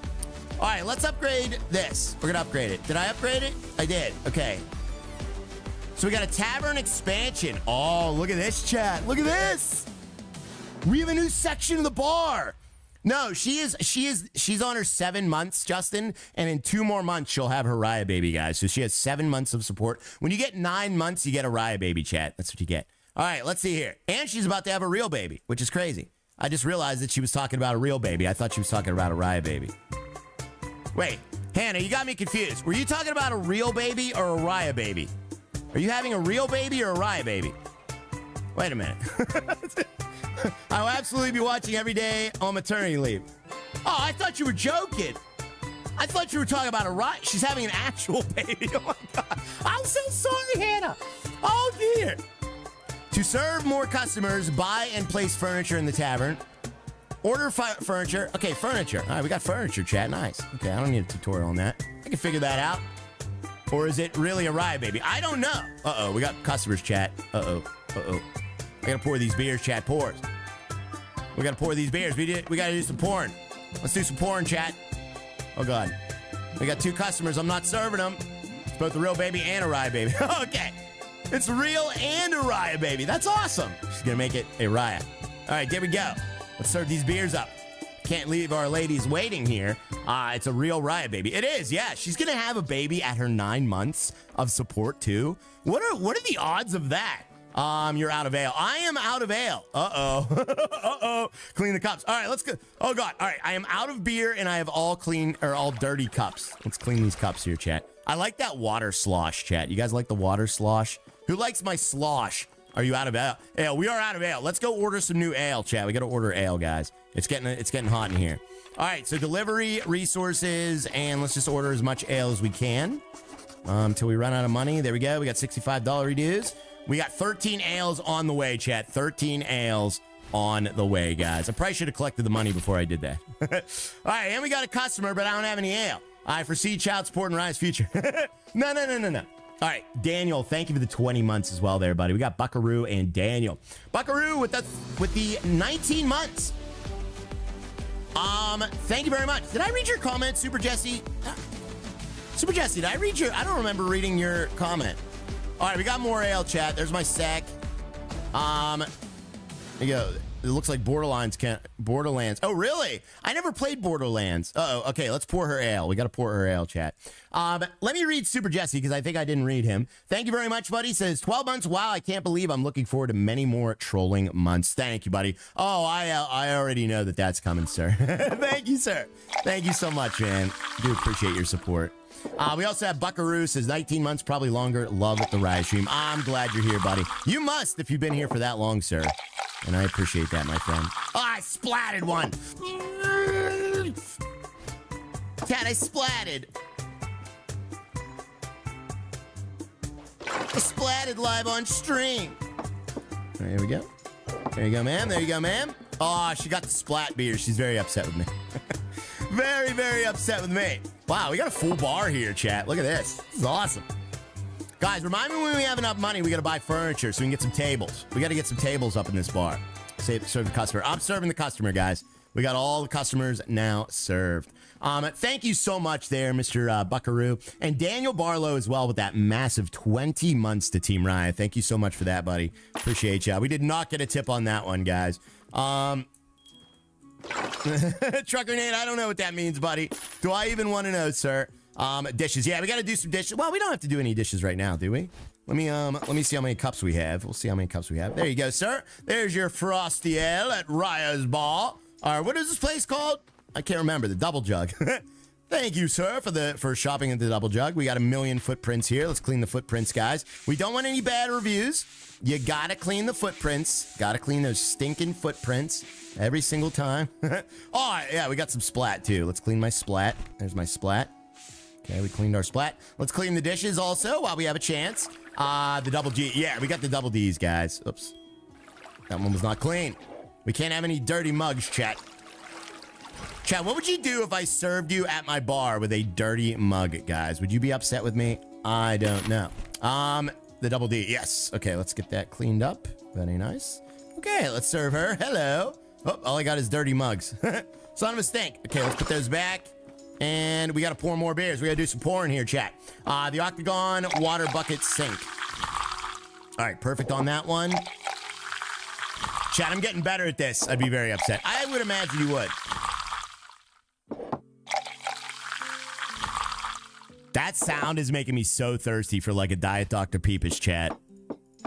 All right, let's upgrade this. We're gonna upgrade it. Did I upgrade it? I did. Okay. So we got a tavern expansion. Oh, look at this chat. Look at this. We have a new section of the bar. No, she is she is she's on her seven months, Justin, and in two more months she'll have her Rya baby, guys. So she has seven months of support. When you get nine months, you get a Rya baby chat. That's what you get. All right, let's see here. And she's about to have a real baby, which is crazy. I just realized that she was talking about a real baby. I thought she was talking about a Rya baby. Wait, Hannah, you got me confused. Were you talking about a real baby or a Rya baby? Are you having a real baby or a Rya baby? Wait a minute. I'll absolutely be watching every day on maternity leave. Oh, I thought you were joking. I thought you were talking about a right. She's having an actual baby. Oh my god. I'm so sorry, Hannah. Oh dear. To serve more customers, buy and place furniture in the tavern. Order furniture. Okay, furniture. All right, we got furniture, chat. Nice. Okay, I don't need a tutorial on that. I can figure that out. Or is it really a rye baby? I don't know. Uh-oh, we got customers, chat. Uh-oh. Uh-oh. I gotta pour these beers, chat. Pours. We gotta pour these beers. We did. We gotta do some pouring. Let's do some pouring, chat. Oh god. We got two customers. I'm not serving them. It's both a real baby and a rye baby. okay. It's real and a rye baby. That's awesome. She's gonna make it a rye. All right, there we go. Let's serve these beers up. can't leave our ladies waiting here. Uh, it's a real riot, baby. It is, yeah. She's gonna have a baby at her nine months of support too. What are what are the odds of that? Um, you're out of ale. I am out of ale. Uh oh. uh oh. Clean the cups. All right, let's go. Oh god. All right, I am out of beer and I have all clean or all dirty cups. Let's clean these cups here, chat. I like that water slosh, chat. You guys like the water slosh? Who likes my slosh? Are you out of ale? Ale. We are out of ale. Let's go order some new ale, chat. We got to order ale, guys. It's getting it's getting hot in here. All right, so delivery resources, and let's just order as much ale as we can um, until we run out of money. There we go. We got sixty-five dollar dues. We got thirteen ales on the way, chat. Thirteen ales on the way, guys. I probably should have collected the money before I did that. All right, and we got a customer, but I don't have any ale. I foresee child support and Ryan's future. no, no, no, no, no. All right, Daniel, thank you for the 20 months as well there, buddy. We got Buckaroo and Daniel. Buckaroo with the with the 19 months. Um, thank you very much. Did I read your comment, Super Jesse? Super Jesse, did I read your I don't remember reading your comment. All right, we got more ale chat. There's my sack. Um, you go. It looks like Borderlands can't Borderlands. Oh, really? I never played Borderlands. Oh. Okay, let's pour her ale. We got to pour her ale, chat. Um, let me read Super Jesse because I think I didn't read him. Thank you very much, buddy. Says 12 months. Wow, I can't believe I'm looking forward to many more trolling months. Thank you, buddy. Oh, I uh, I already know that that's coming, sir. Thank you, sir. Thank you so much, man. Do appreciate your support. Uh, we also have Buckaroo says 19 months, probably longer. Love at the ride stream. I'm glad you're here, buddy. You must if you've been here for that long, sir. And I appreciate that, my friend. Oh, I splatted one. Cat, I splatted. I splatted live on stream. There we go. There you go, ma'am. There you go, ma'am. Oh, she got the splat beer. She's very upset with me. very, very upset with me. Wow, we got a full bar here, chat. Look at this. This is awesome. Guys, remind me when we have enough money, we got to buy furniture so we can get some tables. We got to get some tables up in this bar. Save, serve the customer. I'm serving the customer, guys. We got all the customers now served. Um, thank you so much there, Mr. Uh, Buckaroo. And Daniel Barlow as well with that massive 20 months to Team Ryan. Thank you so much for that, buddy. Appreciate you. We did not get a tip on that one, guys. Um, Trucker Nate, I don't know what that means, buddy. Do I even want to know, sir? Um, dishes. Yeah, we got to do some dishes. Well, we don't have to do any dishes right now, do we? Let me um let me see how many cups we have. We'll see how many cups we have. There you go, sir. There's your frosty ale at Rya's Ball. All right, what is this place called? I can't remember. The Double Jug. Thank you, sir, for the for shopping at the Double Jug. We got a million footprints here. Let's clean the footprints, guys. We don't want any bad reviews. You gotta clean the footprints. Gotta clean those stinking footprints every single time. oh yeah, we got some splat too. Let's clean my splat. There's my splat. Okay, we cleaned our splat. Let's clean the dishes also while we have a chance. Uh, the double G. Yeah, we got the double D's, guys. Oops. That one was not clean. We can't have any dirty mugs, chat. Chat, what would you do if I served you at my bar with a dirty mug, guys? Would you be upset with me? I don't know. Um, the double D. Yes. Okay, let's get that cleaned up. Very nice. Okay, let's serve her. Hello. Oh, all I got is dirty mugs. Son of a stink. Okay, let's put those back. And we got to pour more beers. We got to do some pouring here, chat. Uh, the Octagon water bucket sink. All right, perfect on that one. Chat, I'm getting better at this. I'd be very upset. I would imagine you would. That sound is making me so thirsty for like a Diet Dr. Peepish chat.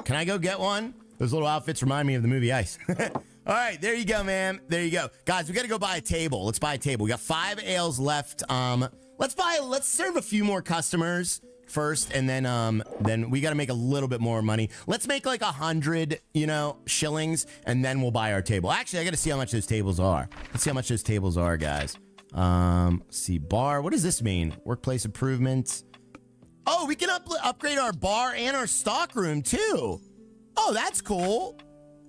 Can I go get one? Those little outfits remind me of the movie Ice. All right, there you go, man. There you go. Guys, we got to go buy a table. Let's buy a table. We got five ales left. Um, let's buy, let's serve a few more customers first, and then um, then we got to make a little bit more money. Let's make like a hundred, you know, shillings, and then we'll buy our table. Actually, I got to see how much those tables are. Let's see how much those tables are, guys. Um, see, bar. What does this mean? Workplace improvements. Oh, we can up upgrade our bar and our stock room too. Oh, that's cool.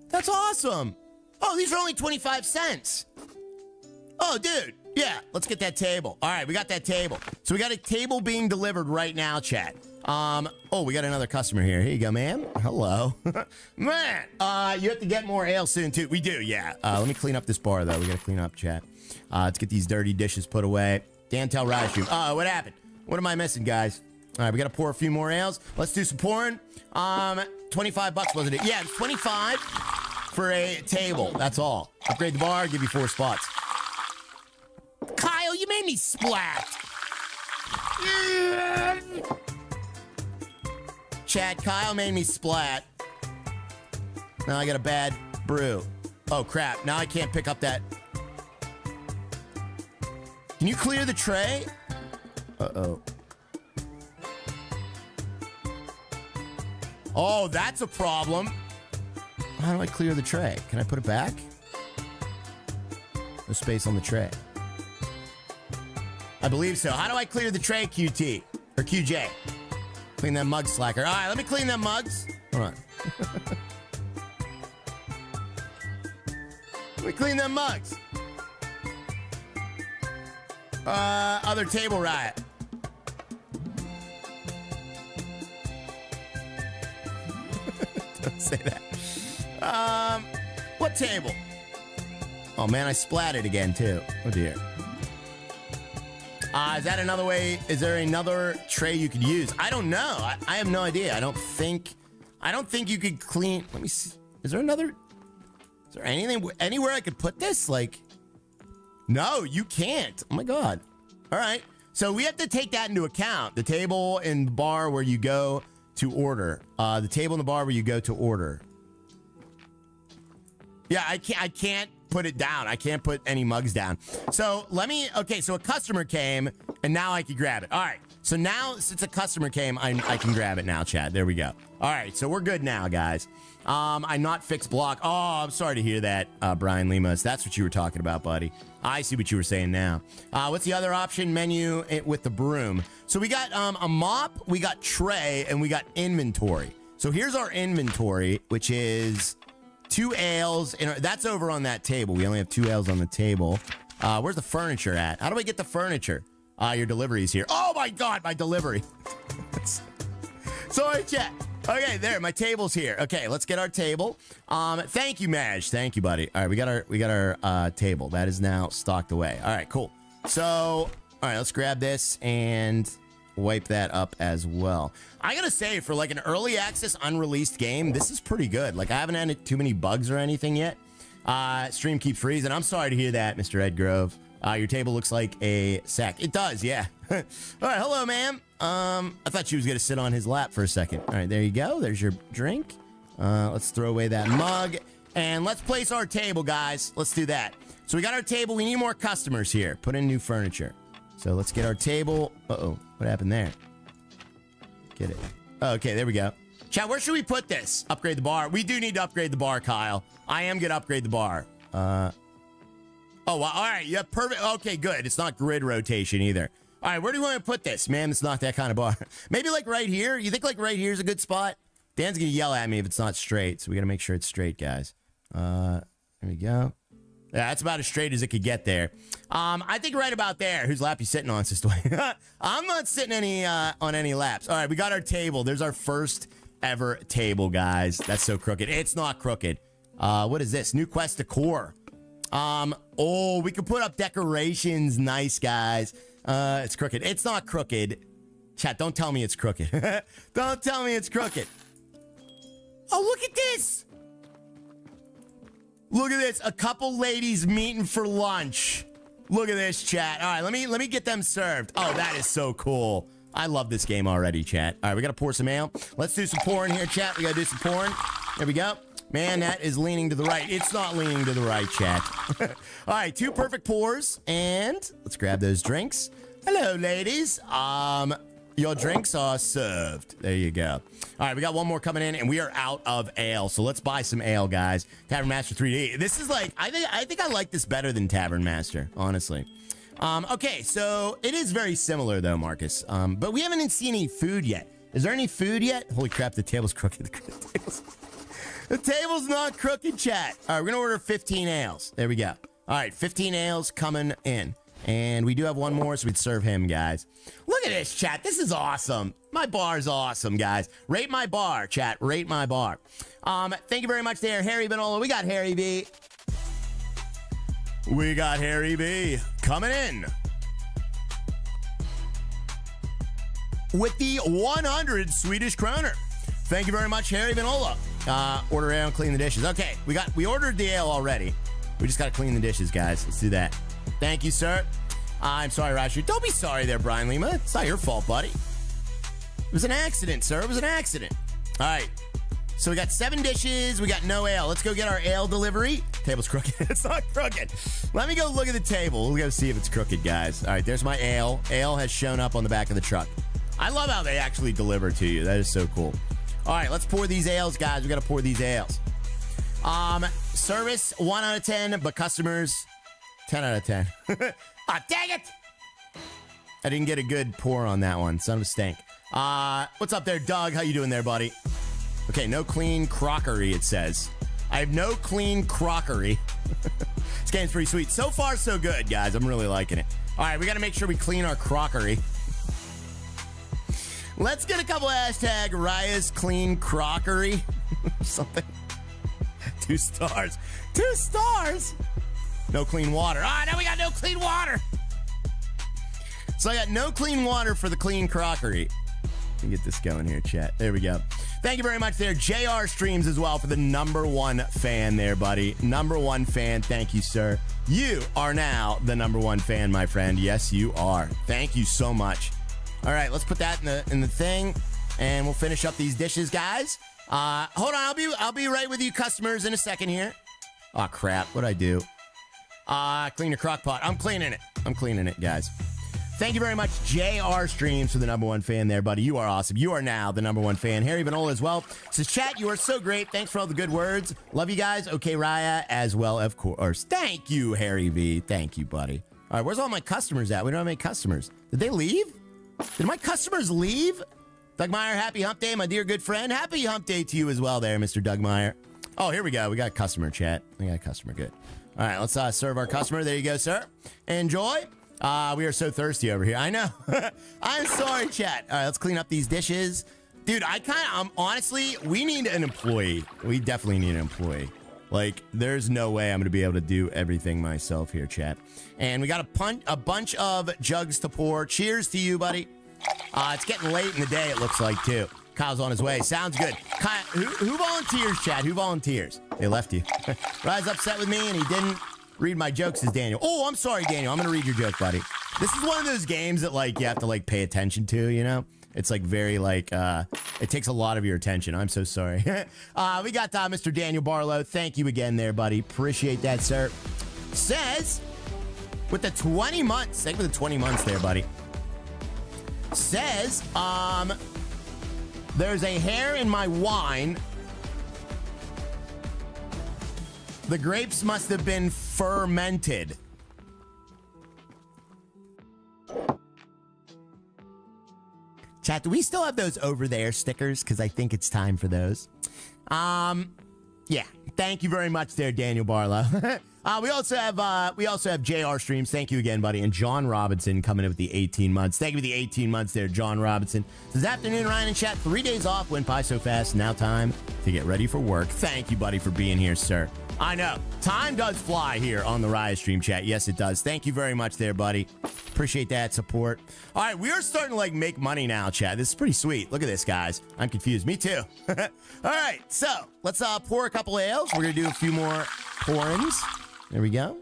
That's awesome. Oh, these are only 25 cents. Oh, dude. Yeah, let's get that table. All right, we got that table. So we got a table being delivered right now, chat. Um, oh, we got another customer here. Here you go, ma'am. Hello. Man, uh, you have to get more ale soon, too. We do, yeah. Uh, let me clean up this bar, though. We got to clean up, chat. Uh, let's get these dirty dishes put away. Dan tell Raj stream. Uh, what happened? What am I missing, guys? All right, we got to pour a few more ales. Let's do some pouring. Um, 25 bucks, wasn't it? Yeah, 25 for a table. That's all. Upgrade the bar, give you four spots. Kyle, you made me splat. Chad, Kyle made me splat. Now I got a bad brew. Oh, crap. Now I can't pick up that. Can you clear the tray? Uh-oh. Oh, that's a problem. How do I clear the tray? Can I put it back? No space on the tray. I believe so. How do I clear the tray, QT? Or QJ? Clean that mug slacker. All right, let me clean them mugs. Hold on. me clean them mugs. Uh, other table riot. Don't say that. Um, what table? Oh man, I splatted again too. Oh dear. Uh, is that another way? Is there another tray you could use? I don't know. I, I have no idea. I don't think. I don't think you could clean. Let me see. Is there another? Is there anything anywhere I could put this? Like, no, you can't. Oh my god. All right. So we have to take that into account. The table and bar where you go to order. Uh, the table and the bar where you go to order. Yeah, I can't. I can't put it down. I can't put any mugs down. So let me. Okay, so a customer came, and now I can grab it. All right. So now, since a customer came, I, I can grab it now, Chad. There we go. All right, so we're good now, guys. Um, I not fixed block. Oh, I'm sorry to hear that, uh, Brian Limas. That's what you were talking about, buddy. I see what you were saying now. Uh, what's the other option menu with the broom? So we got um, a mop, we got tray, and we got inventory. So here's our inventory, which is two ales. And that's over on that table. We only have two ales on the table. Uh, where's the furniture at? How do I get the furniture? Uh, your delivery's here. Oh my God, my delivery. Sorry, chat. Okay, there, my table's here. Okay, let's get our table. Um, thank you, Maj. Thank you, buddy. All right, we got our we got our uh, table. That is now stocked away. All right, cool. So, all right, let's grab this and wipe that up as well. I gotta say, for like an early access unreleased game, this is pretty good. Like I haven't had too many bugs or anything yet. Uh, stream keeps freezing. I'm sorry to hear that, Mr. Ed Grove. Uh, your table looks like a sack. It does, yeah. All right, hello, ma'am. Um, I thought she was gonna sit on his lap for a second. All right, there you go. There's your drink. Uh, let's throw away that mug and let's place our table, guys. Let's do that. So we got our table. We need more customers here. Put in new furniture. So let's get our table. Uh-oh. What happened there? Get it. Okay, there we go. Chat, where should we put this? Upgrade the bar. We do need to upgrade the bar, Kyle. I am going to upgrade the bar. Uh, oh, well, all right. Yeah, perfect. Okay, good. It's not grid rotation either. All right, where do we want to put this? Man, it's not that kind of bar. Maybe like right here. You think like right here is a good spot? Dan's going to yell at me if it's not straight, so we got to make sure it's straight, guys. Uh, there we go. Yeah, that's about as straight as it could get there. Um, I think right about there. Whose lap you sitting on, Sister? I'm not sitting any uh, on any laps. All right, we got our table. There's our first ever table, guys. That's so crooked. It's not crooked. Uh, what is this? New Quest Decor. Um, oh, we can put up decorations. Nice, guys. Uh, it's crooked. It's not crooked. Chat, don't tell me it's crooked. don't tell me it's crooked. Oh, look at this. Look at this. A couple ladies meeting for lunch. Look at this, chat. All right, let me let me get them served. Oh, that is so cool. I love this game already, chat. All right, we got to pour some ale. Let's do some pouring here, chat. We got to do some pouring. There we go. Man, that is leaning to the right. It's not leaning to the right, chat. All right, two perfect pours. And let's grab those drinks. Hello, ladies. Um, your drinks are served. There you go. All right, we got one more coming in, and we are out of ale. So let's buy some ale, guys. Tavern Master 3D. This is like I think I think I like this better than Tavern Master, honestly. Um, okay, so it is very similar though, Marcus. Um, but we haven't seen any food yet. Is there any food yet? Holy crap, the table's crooked. The table's, the table's not crooked, chat. All right, we're gonna order 15 ales. There we go. All right, 15 ales coming in. And we do have one more, so we'd serve him, guys. Look at this, chat. This is awesome. My bar is awesome, guys. Rate my bar, chat. Rate my bar. Um, thank you very much there, Harry Benola. We got Harry B. We got Harry B coming in. With the 100 Swedish kroner. Thank you very much, Harry Benola. Uh, order ale clean the dishes. Okay, we got we ordered the ale already. We just got to clean the dishes, guys. Let's do that. Thank you, sir. I'm sorry, Rashi. Don't be sorry there, Brian Lima. It's not your fault, buddy. It was an accident, sir. It was an accident. All right. So we got seven dishes. We got no ale. Let's go get our ale delivery. Table's crooked. it's not crooked. Let me go look at the table. We'll go see if it's crooked, guys. All right, there's my ale. Ale has shown up on the back of the truck. I love how they actually deliver to you. That is so cool. All right, let's pour these ales, guys. We got to pour these ales. Um, service one out of ten, but customers ten out of ten. ah, dang it! I didn't get a good pour on that one. Son of a stank. Uh, what's up there, Doug? How you doing there, buddy? Okay, no clean crockery. It says. I have no clean crockery. this game's pretty sweet. So far, so good, guys. I'm really liking it. All right, we got to make sure we clean our crockery. Let's get a couple hashtag Rya's clean crockery. Something. Two stars. Two stars. No clean water. Ah, now we got no clean water. So I got no clean water for the clean crockery. Let me get this going here, chat. There we go. Thank you very much there. JR Streams as well for the number one fan there, buddy. Number one fan. Thank you, sir. You are now the number one fan, my friend. Yes, you are. Thank you so much. All right, let's put that in the in the thing, and we'll finish up these dishes, guys. Uh, hold on, I'll be I'll be right with you, customers, in a second here. Oh crap, what I do? Uh, clean your crock pot. I'm cleaning it. I'm cleaning it, guys. Thank you very much, JR Streams, for the number one fan there, buddy. You are awesome. You are now the number one fan. Harry Vanola as well. Says, chat, you are so great. Thanks for all the good words. Love you guys. Okay, Rya, as well, of course. Thank you, Harry V. Thank you, buddy. All right, where's all my customers at? We don't have any customers. Did they leave? Did my customers leave? Doug Meyer, happy hump day, my dear good friend. Happy hump day to you as well there, Mr. Doug Meyer. Oh, here we go. We got customer chat. We got customer. Good. All right, let's uh, serve our customer. There you go, sir. Enjoy. Uh, we are so thirsty over here. I know. I'm sorry, chat. All right, let's clean up these dishes. Dude, I kind of, um, honestly, we need an employee. We definitely need an employee. Like, there's no way I'm going to be able to do everything myself here, chat. And we got a, pun- a bunch of jugs to pour. Cheers to you, buddy. Uh, it's getting late in the day, it looks like, too. Kyle's on his way. Sounds good. Kyle, who, who volunteers, Chad? Who volunteers? They left you. Rise upset with me, and he didn't read my jokes as Daniel. Oh, I'm sorry, Daniel. I'm going to read your joke, buddy. This is one of those games that, like, you have to, like, pay attention to, you know? It's, like, very, like, uh, it takes a lot of your attention. I'm so sorry. uh, we got uh, Mr. Daniel Barlow. Thank you again there, buddy. Appreciate that, sir. Says, with the 20 months, thank you for the 20 months there, buddy. Says, um, there's a hair in my wine. The grapes must have been fermented. Chat, do we still have those over there stickers? Because I think it's time for those. Um, yeah. Thank you very much there, Daniel Barlow. uh, we also have uh, we also have JR Streams. Thank you again, buddy. And John Robinson coming in with the 18 months. Thank you for the 18 months there, John Robinson. This afternoon, Ryan and chat. Three days off. Went by so fast. Now time to get ready for work. Thank you, buddy, for being here, sir. I know. Time does fly here on the RyaStream chat. Yes, it does. Thank you very much there, buddy. Appreciate that support. All right, we are starting to like make money now, chat. This is pretty sweet. Look at this, guys. I'm confused. Me too. All right, so let's uh, pour a couple of ales. We're gonna do a few more pourings. There we go.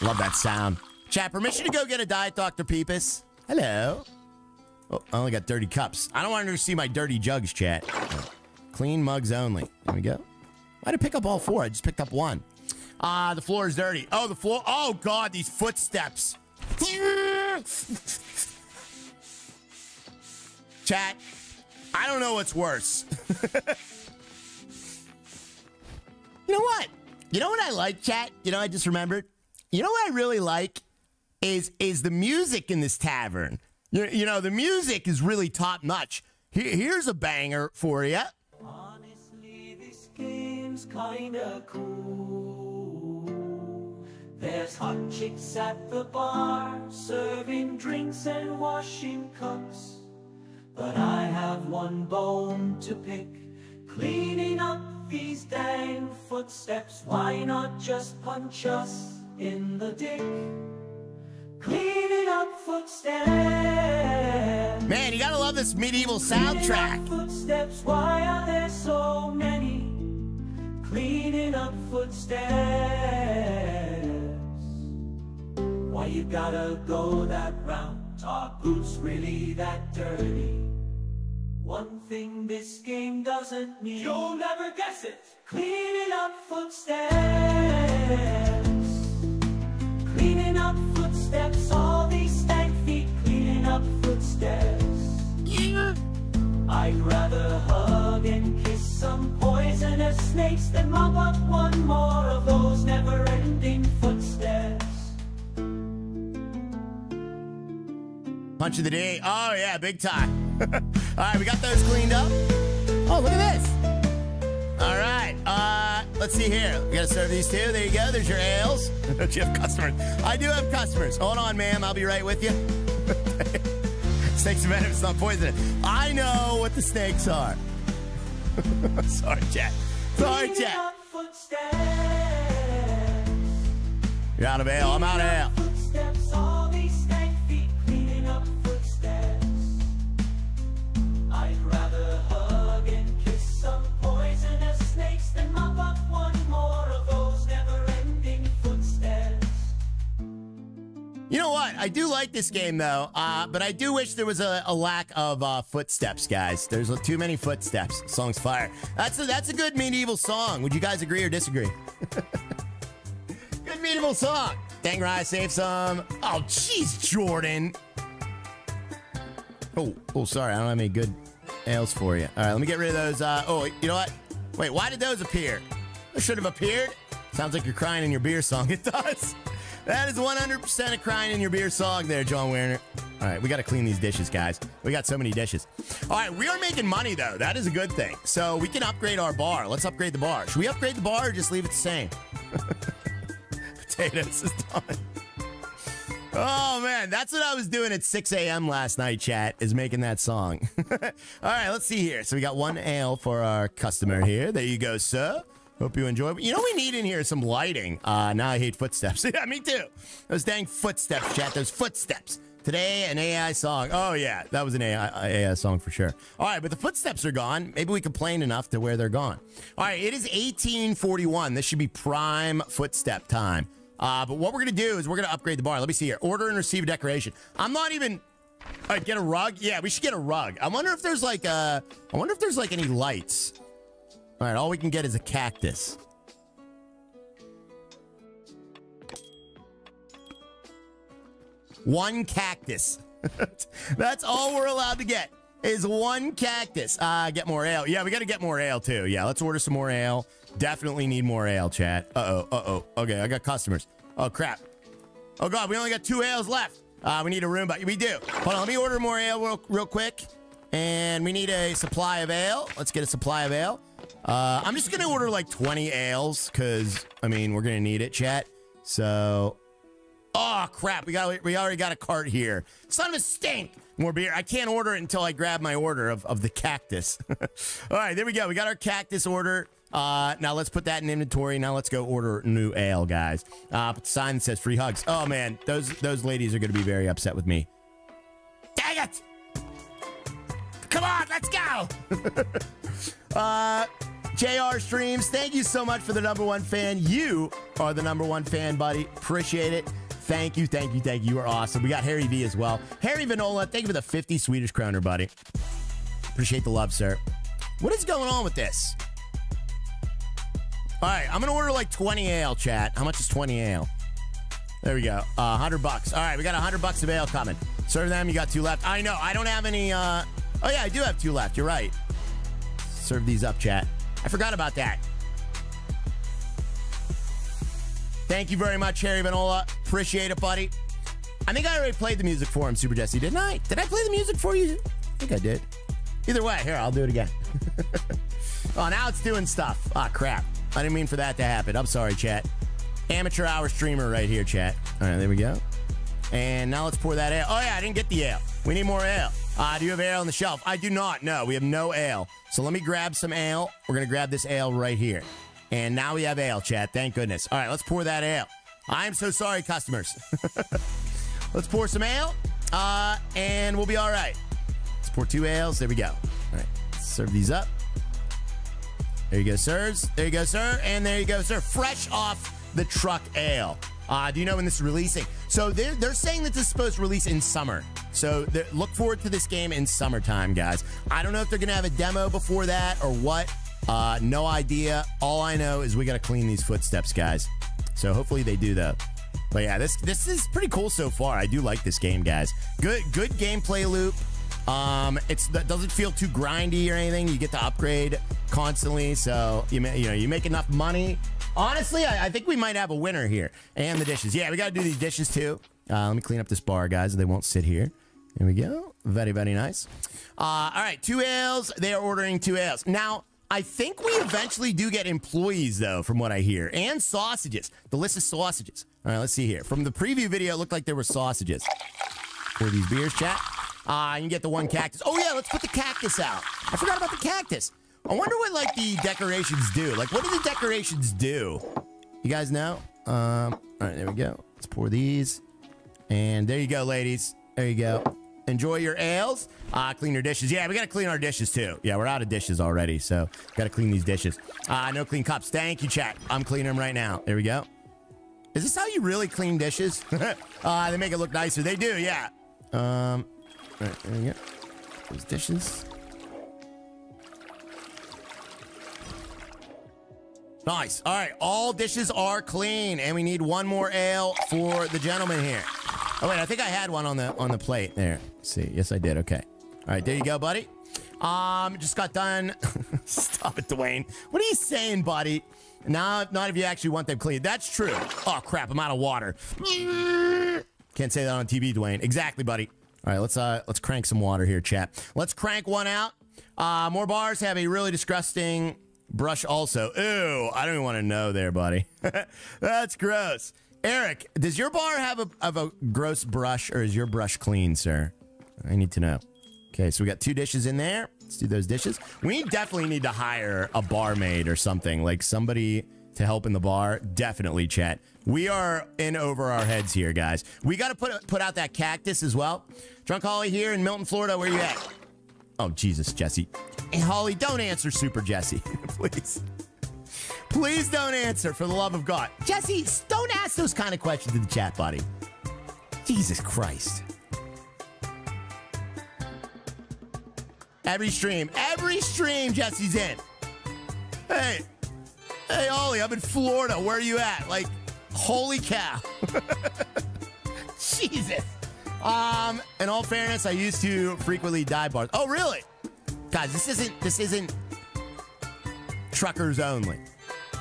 Love that sound. Chat, permission to go get a Diet Dr. Peepus. Hello. Oh, I only got dirty cups. I don't want to see my dirty jugs, chat. Clean mugs only. There we go. Why did I pick up all four? I just picked up one. Ah, uh, the floor is dirty. Oh, the floor. Oh, God, these footsteps. Chat, I don't know what's worse. you know what? You know what I like, chat? You know, I just remembered. You know what I really like is is the music in this tavern. You, you know, the music is really top notch. Here, here's a banger for you. Honestly, this game's kinda cool. There's hot chicks at the bar, serving drinks and washing cups. But I have one bone to pick, cleaning up these dang footsteps. Why not just punch us in the dick? Cleaning up footsteps. Man, you gotta love this medieval soundtrack. Footsteps, why are there so many? Cleaning up footsteps. Why you gotta go that route? Are boots really that dirty? One thing this game doesn't mean You'll never guess it Cleaning up footsteps Cleaning up footsteps All these stank feet Cleaning up footsteps Yeah. I'd rather hug and kiss some poisonous snakes Than mop up one more of those never-ending footsteps Punch of the day. Oh, yeah, big time. All right, we got those cleaned up. Oh, look at this. All right, uh, let's see here. We got to serve these two. There you go. There's your ales. Do you have customers? I do have customers. Hold on, ma'am. I'll be right with you. snakes are venomous, not poisonous. I know what the snakes are. Sorry, chat. Sorry, Cleaning chat. You're out of ale. I'm out of ale. You know what? I do like this game though, uh, but I do wish there was a, a lack of uh, footsteps, guys. There's too many footsteps. Song's fire. That's a, that's a good medieval song. Would you guys agree or disagree? good medieval song. Dang right, save some. Oh, jeez, Jordan. Oh, oh, sorry. I don't have any good ales for you. All right, let me get rid of those. Uh, oh, you know what? Wait, why did those appear? Those should have appeared. Sounds like you're crying in your beer song. It does. That is 100% a crying in your beer song there, John Werner. All right, we got to clean these dishes, guys. We got so many dishes. All right, we are making money, though. That is a good thing. So we can upgrade our bar. Let's upgrade the bar. Should we upgrade the bar or just leave it the same? Potatoes is done. Oh man, that's what I was doing at 6 a.m. last night, chat, is making that song. All right, let's see here. So we got one ale for our customer here. There you go, sir. Hope you enjoy. You know we need in here some lighting. Uh, now I hate footsteps. yeah, me too. Those dang footsteps, chat. Those footsteps. Today, an AI song. Oh, yeah, that was an AI, AI song for sure. All right, but the footsteps are gone. Maybe we complained enough to where they're gone. All right, it is 1841. This should be prime footstep time. Uh, but what we're going to do is we're going to upgrade the bar. Let me see here. Order and receive a decoration. I'm not even... All right, get a rug? Yeah, we should get a rug. I wonder if there's like a... I wonder if there's like any lights. All right, all we can get is a cactus. One cactus. That's all we're allowed to get is one cactus. Uh, get more ale. Yeah, we got to get more ale too. Yeah, let's order some more ale. Definitely need more ale, chat. Uh-oh, uh-oh. Okay, I got customers. Oh, crap. Oh, God, we only got two ales left. Uh, we need a room, but we do. Hold on, let me order more ale real, real quick. And we need a supply of ale. Let's get a supply of ale. Uh, I'm just going to order like 20 ales because, I mean, we're going to need it, chat. So, oh, crap. We got we already got a cart here. Son of a stink. More beer. I can't order it until I grab my order of, of the cactus. All right, there we go. We got our cactus order. Uh, now let's put that in inventory. Now let's go order new ale, guys. Uh, put the sign says free hugs. Oh man, those those ladies are going to be very upset with me. Dang it! Come on, let's go. uh, JR Streams, thank you so much for the number one fan. You are the number one fan, buddy. Appreciate it. Thank you, thank you, thank you. You are awesome. We got Harry V as well. Harry Vanola, thank you for the 50 Swedish kroner, buddy. Appreciate the love, sir. What is going on with this? All right, I'm gonna order like 20 ale, chat. How much is 20 ale? There we go. Uh, 100 bucks. All right, we got 100 bucks of ale coming. Serve them. You got two left. I know. I don't have any. Uh... Oh yeah, I do have two left. You're right. Serve these up, chat. I forgot about that. Thank you very much, Harry Vanola. Appreciate it, buddy. I think I already played the music for him, Super Jesse, didn't I? Did I play the music for you? I think I did. Either way, here, I'll do it again. oh, now it's doing stuff. Ah, crap. I didn't mean for that to happen. I'm sorry, chat. Amateur hour streamer right here, chat. All right, there we go. And now let's pour that ale. Oh, yeah, I didn't get the ale. We need more ale. Uh, do you have ale on the shelf? I do not. No, we have no ale. So let me grab some ale. We're going to grab this ale right here. And now we have ale, chat. Thank goodness. All right, let's pour that ale. I am so sorry, customers. let's pour some ale, uh, and we'll be all right. Let's pour two ales. There we go. All right, serve these up. There you go, sirs. There you go, sir. And there you go, sir. Fresh off the Truck Ale. Uh, do you know when this is releasing? So they're, they're saying that this is supposed to release in summer. So look forward to this game in summertime, guys. I don't know if they're going to have a demo before that or what. Uh, no idea. All I know is we got to clean these footsteps, guys. So hopefully they do though. But yeah, this this is pretty cool so far. I do like this game, guys. Good good gameplay loop. Um, it's that doesn't feel too grindy or anything. You get to upgrade constantly, so you you know you make enough money. Honestly, I, I think we might have a winner here. And the dishes. Yeah, we got to do these dishes too. Uh, let me clean up this bar, guys. They won't sit here. There we go. Very, very nice. Uh, all right, two ales. They are ordering two ales. Now, I think we eventually do get employees, though, from what I hear, and sausages. The list of sausages. All right, let's see here. From the preview video, it looked like there were sausages. For these beers, chat. Uh, you can get the one cactus. Oh, yeah, let's put the cactus out. I forgot about the cactus. I wonder what, like, the decorations do. Like, what do the decorations do? You guys know? Um, all right, there we go. Let's pour these. And there you go, ladies. There you go. Enjoy your ales. Uh, clean your dishes. Yeah, we got to clean our dishes too. Yeah, we're out of dishes already, so got to clean these dishes. Uh, no clean cups. Thank you, chat. I'm cleaning them right now. There we go. Is this how you really clean dishes? uh, they make it look nicer. They do, yeah. Um, all right, there we go. Those dishes. Nice. All right, all dishes are clean, and we need one more ale for the gentleman here. Oh wait, I think I had one on the on the plate there. Let's see, yes I did. Okay. All right, there you go, buddy. Um, just got done. Stop it, Dwayne. What are you saying, buddy? Now, not if you actually want them clean. That's true. Oh crap, I'm out of water. Can't say that on TV, Dwayne. Exactly, buddy. All right, let's uh let's crank some water here, chat. Let's crank one out. Uh, more bars have a really disgusting brush also. Ew, I don't even want to know there, buddy. That's gross. Eric, does your bar have a, have a gross brush or is your brush clean, sir? I need to know. Okay, so we got two dishes in there. Let's do those dishes. We definitely need to hire a barmaid or something, like somebody to help in the bar. Definitely, chat. We are in over our heads here, guys. We got to put put out that cactus as well. Drunk Holly here in Milton, Florida. Where you at? Oh, Jesus, Jesse. Hey, Holly, don't answer Super Jesse, please. Please don't answer for the love of God. Jesse, don't ask those kind of questions in the chat, buddy. Jesus Christ. Every stream, every stream Jesse's in. Hey, hey, Ollie, I'm in Florida. Where are you at? Like, holy cow. Jesus. Um, in all fairness, I used to frequently dive bars. Oh, really? Guys, this isn't this isn't truckers only.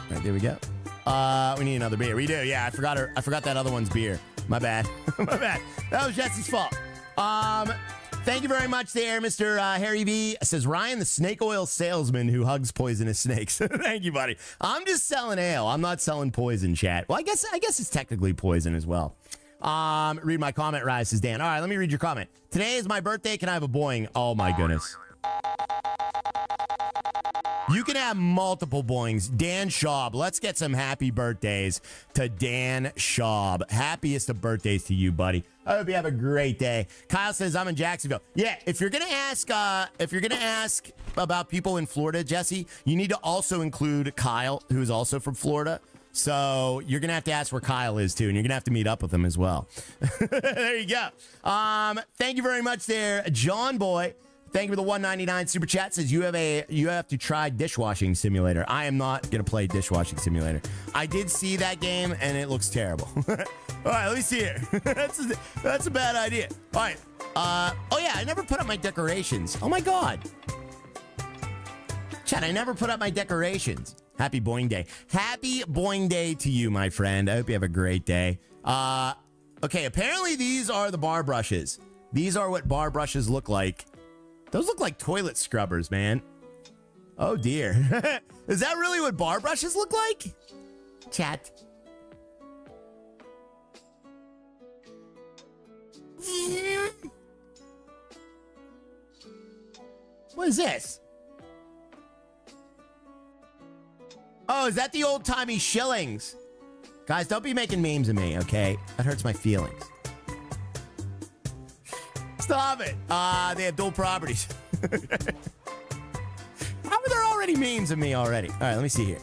Right, there we go. Uh, we need another beer. We do. Yeah, I forgot her. I forgot that other one's beer. My bad. My bad. That was Jesse's fault. Um, Thank you very much there, Mr. Uh, Harry B. Says Ryan, the snake oil salesman who hugs poisonous snakes. Thank you, buddy. I'm just selling ale. I'm not selling poison, chat. Well, I guess I guess it's technically poison as well. Um, read my comment, Rise says Dan. All right, let me read your comment. Today is my birthday. Can I have a boing? Oh my goodness. You can have multiple boings. Dan Schaub. Let's get some happy birthdays to Dan Schaub. Happiest of birthdays to you, buddy. I hope you have a great day. Kyle says I'm in Jacksonville. Yeah, if you're gonna ask, uh, if you're gonna ask about people in Florida, Jesse, you need to also include Kyle, who is also from Florida. So you're gonna have to ask where Kyle is too, and you're gonna have to meet up with him as well. there you go. Um, thank you very much, there, John Boy. Thank you for the 199 super chat. Says you have a you have to try dishwashing simulator. I am not gonna play dishwashing simulator. I did see that game and it looks terrible. All right, let me see here. that's a, that's a bad idea. All right. Uh, oh yeah, I never put up my decorations. Oh my god. Chad, I never put up my decorations. Happy Boing Day. Happy Boing Day to you, my friend. I hope you have a great day. Uh, okay, apparently these are the bar brushes. These are what bar brushes look like those look like toilet scrubbers, man. Oh dear. Is that really what bar brushes look like? Chat. What is this? Oh, is that the old timey shillings? Guys, don't be making memes of me, okay? That hurts my feelings. Stop it. Uh, they have dual properties. How are there already memes of me already? All right, let me see here.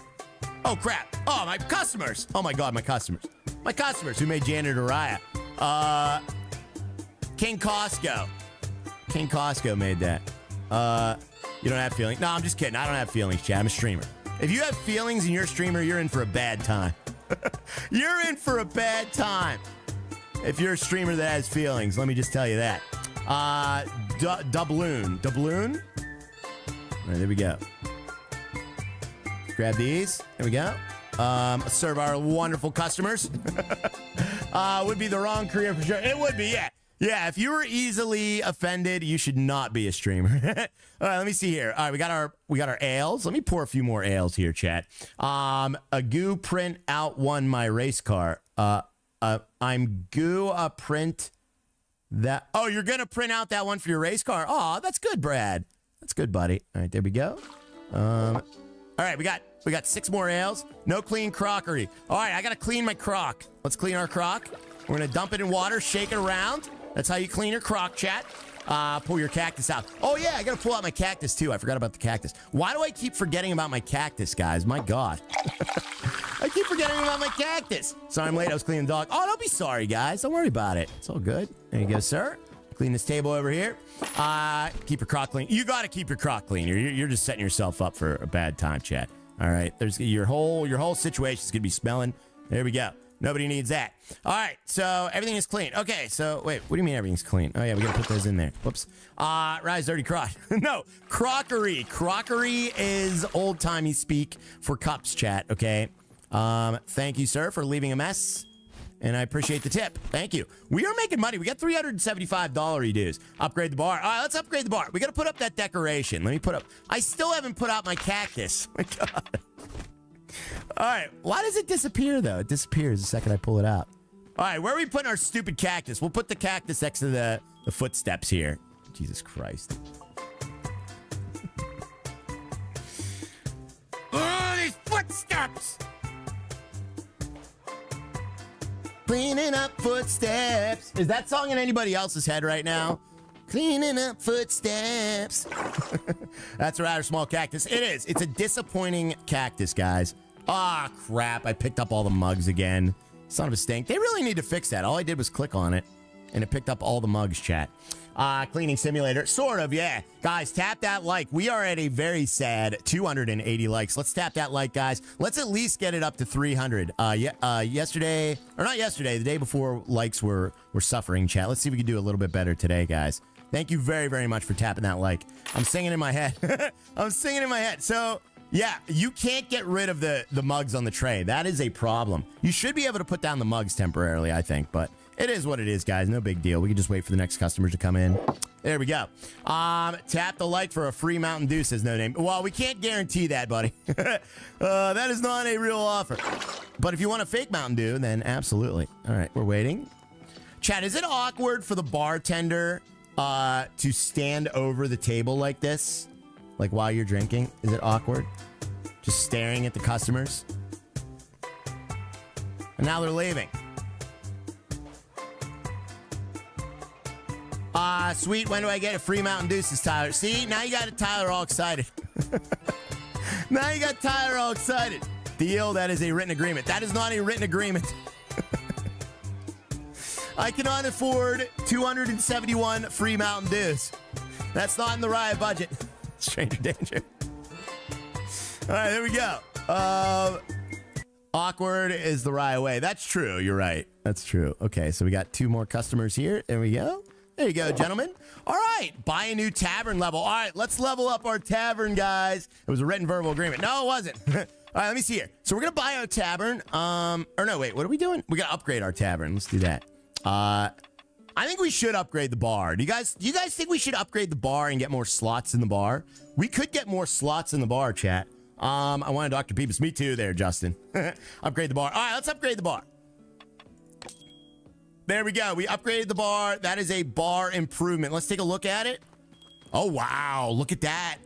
Oh, crap. Oh, my customers. Oh, my God, my customers. My customers who made Janitor Rya. Uh, King Costco. King Costco made that. Uh, you don't have feelings? No, I'm just kidding. I don't have feelings, Chad. I'm a streamer. If you have feelings and you're a streamer, you're in for a bad time. you're in for a bad time. If you're a streamer that has feelings, let me just tell you that. Uh, doubloon. Doubloon? All right, there we go. Grab these. There we go. Um, serve our wonderful customers. uh, would be the wrong career for sure. It would be, yeah. Yeah, if you were easily offended, you should not be a streamer. All right, let me see here. All right, we got our we got our ales. Let me pour a few more ales here, chat. Um, a goo print out won my race car. Uh, uh, I'm goo a print that. Oh, you're gonna print out that one for your race car. Oh, that's good, Brad. That's good, buddy. All right, there we go. Um, all right, we got we got six more ales. No clean crockery. All right, I gotta clean my crock. Let's clean our crock. We're gonna dump it in water, shake it around. That's how you clean your crock, chat. Uh, pull your cactus out. Oh, yeah, I gotta pull out my cactus, too. I forgot about the cactus. Why do I keep forgetting about my cactus, guys? My God. I keep forgetting about my cactus. Sorry I'm late. I was cleaning the dog. Oh, don't be sorry, guys. Don't worry about it. It's all good. There you go, sir. Clean this table over here. Uh, keep your crock clean. You gotta keep your crock clean. You're, you're just setting yourself up for a bad time, chat. All right. There's your whole your whole situation is gonna be smelling. There we go. Nobody needs that. All right, so everything is clean. Okay, so wait, what do you mean everything's clean? Oh yeah, we gotta put those in there. Whoops. Uh, Rya's Dirty Crock. no, crockery. Crockery is old timey speak for cups, chat. Okay. Um, thank you, sir, for leaving a mess. And I appreciate the tip. Thank you. We are making money. We got $375 dues. Upgrade the bar. All right, let's upgrade the bar. We got to put up that decoration. Let me put up. I still haven't put out my cactus. My God. All right. Why does it disappear, though? It disappears the second I pull it out. All right. Where are we putting our stupid cactus? We'll put the cactus next to the, the footsteps here. Jesus Christ. oh, these footsteps! Cleaning up footsteps. Is that song in anybody else's head right now? Cleaning up footsteps. That's a rather small cactus. It is. It's a disappointing cactus, guys. Ah, oh, crap. I picked up all the mugs again. Son of a stink. They really need to fix that. All I did was click on it, and it picked up all the mugs, chat. Uh, cleaning simulator. Sort of, yeah. Guys, tap that like. We are at a very sad 280 likes. Let's tap that like, guys. Let's at least get it up to 300. Uh, yeah, uh, yesterday, or not yesterday, the day before likes were, were suffering, chat. Let's see if we can do a little bit better today, guys. Thank you very, very much for tapping that like. I'm singing in my head. I'm singing in my head. So, yeah, you can't get rid of the, the mugs on the tray. That is a problem. You should be able to put down the mugs temporarily, I think, but it is what it is, guys. No big deal. We can just wait for the next customers to come in. There we go. Um, tap the like for a free Mountain Dew, says no name. Well, we can't guarantee that, buddy. uh, that is not a real offer. But if you want a fake Mountain Dew, then absolutely. All right, we're waiting. Chad, is it awkward for the bartender uh, to stand over the table like this, like while you're drinking? Is it awkward? Just staring at the customers? And now they're leaving. Ah, uh, sweet. When do I get a free Mountain Dew? Tyler. See, now you got Tyler all excited. now you got Tyler all excited. Deal. That is a written agreement. That is not a written agreement. I cannot afford 271 free Mountain Dews. That's not in the Rya budget. Stranger danger. All right, there we go. Uh, awkward is the Rya way. That's true. You're right. That's true. Okay, so we got two more customers here. There we go. There you go, gentlemen. All right, buy a new tavern level. All right, let's level up our tavern, guys. It was a written verbal agreement. No, it wasn't. All right, let me see here. So we're gonna buy our tavern. Um, or no, wait, what are we doing? We gotta upgrade our tavern. Let's do that. Uh, I think we should upgrade the bar. Do you guys do you guys think we should upgrade the bar and get more slots in the bar? We could get more slots in the bar, chat. Um, I wanted Dr. Peeps. Me too there, Justin. upgrade the bar. All right, let's upgrade the bar. There we go. We upgraded the bar. That is a bar improvement. Let's take a look at it. Oh, wow. Look at that.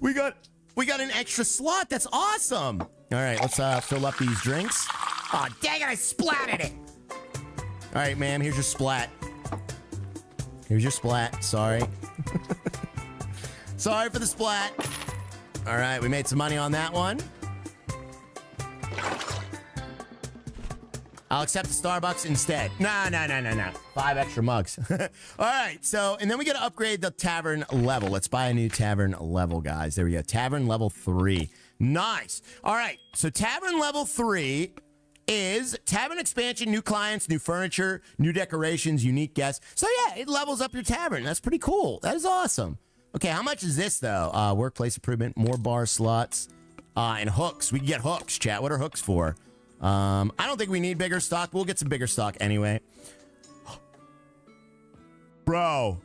We got we got an extra slot. That's awesome. All right, let's uh, fill up these drinks. Oh, dang it. I splatted it. All right, ma'am, here's your splat. Here's your splat. Sorry. Sorry for the splat. All right, we made some money on that one. I'll accept the Starbucks instead. Nah, nah, nah, nah, nah. Five extra mugs. All right. So, and then we got to upgrade the tavern level. Let's buy a new tavern level, guys. There we go. Tavern level three. Nice. All right. So, tavern level three is tavern expansion, new clients, new furniture, new decorations, unique guests. So, yeah, it levels up your tavern. That's pretty cool. That is awesome. Okay. How much is this, though? Uh, workplace improvement, more bar slots, uh, and hooks. We can get hooks, chat. What are hooks for? Um, I don't think we need bigger stock. We'll get some bigger stock anyway. Bro.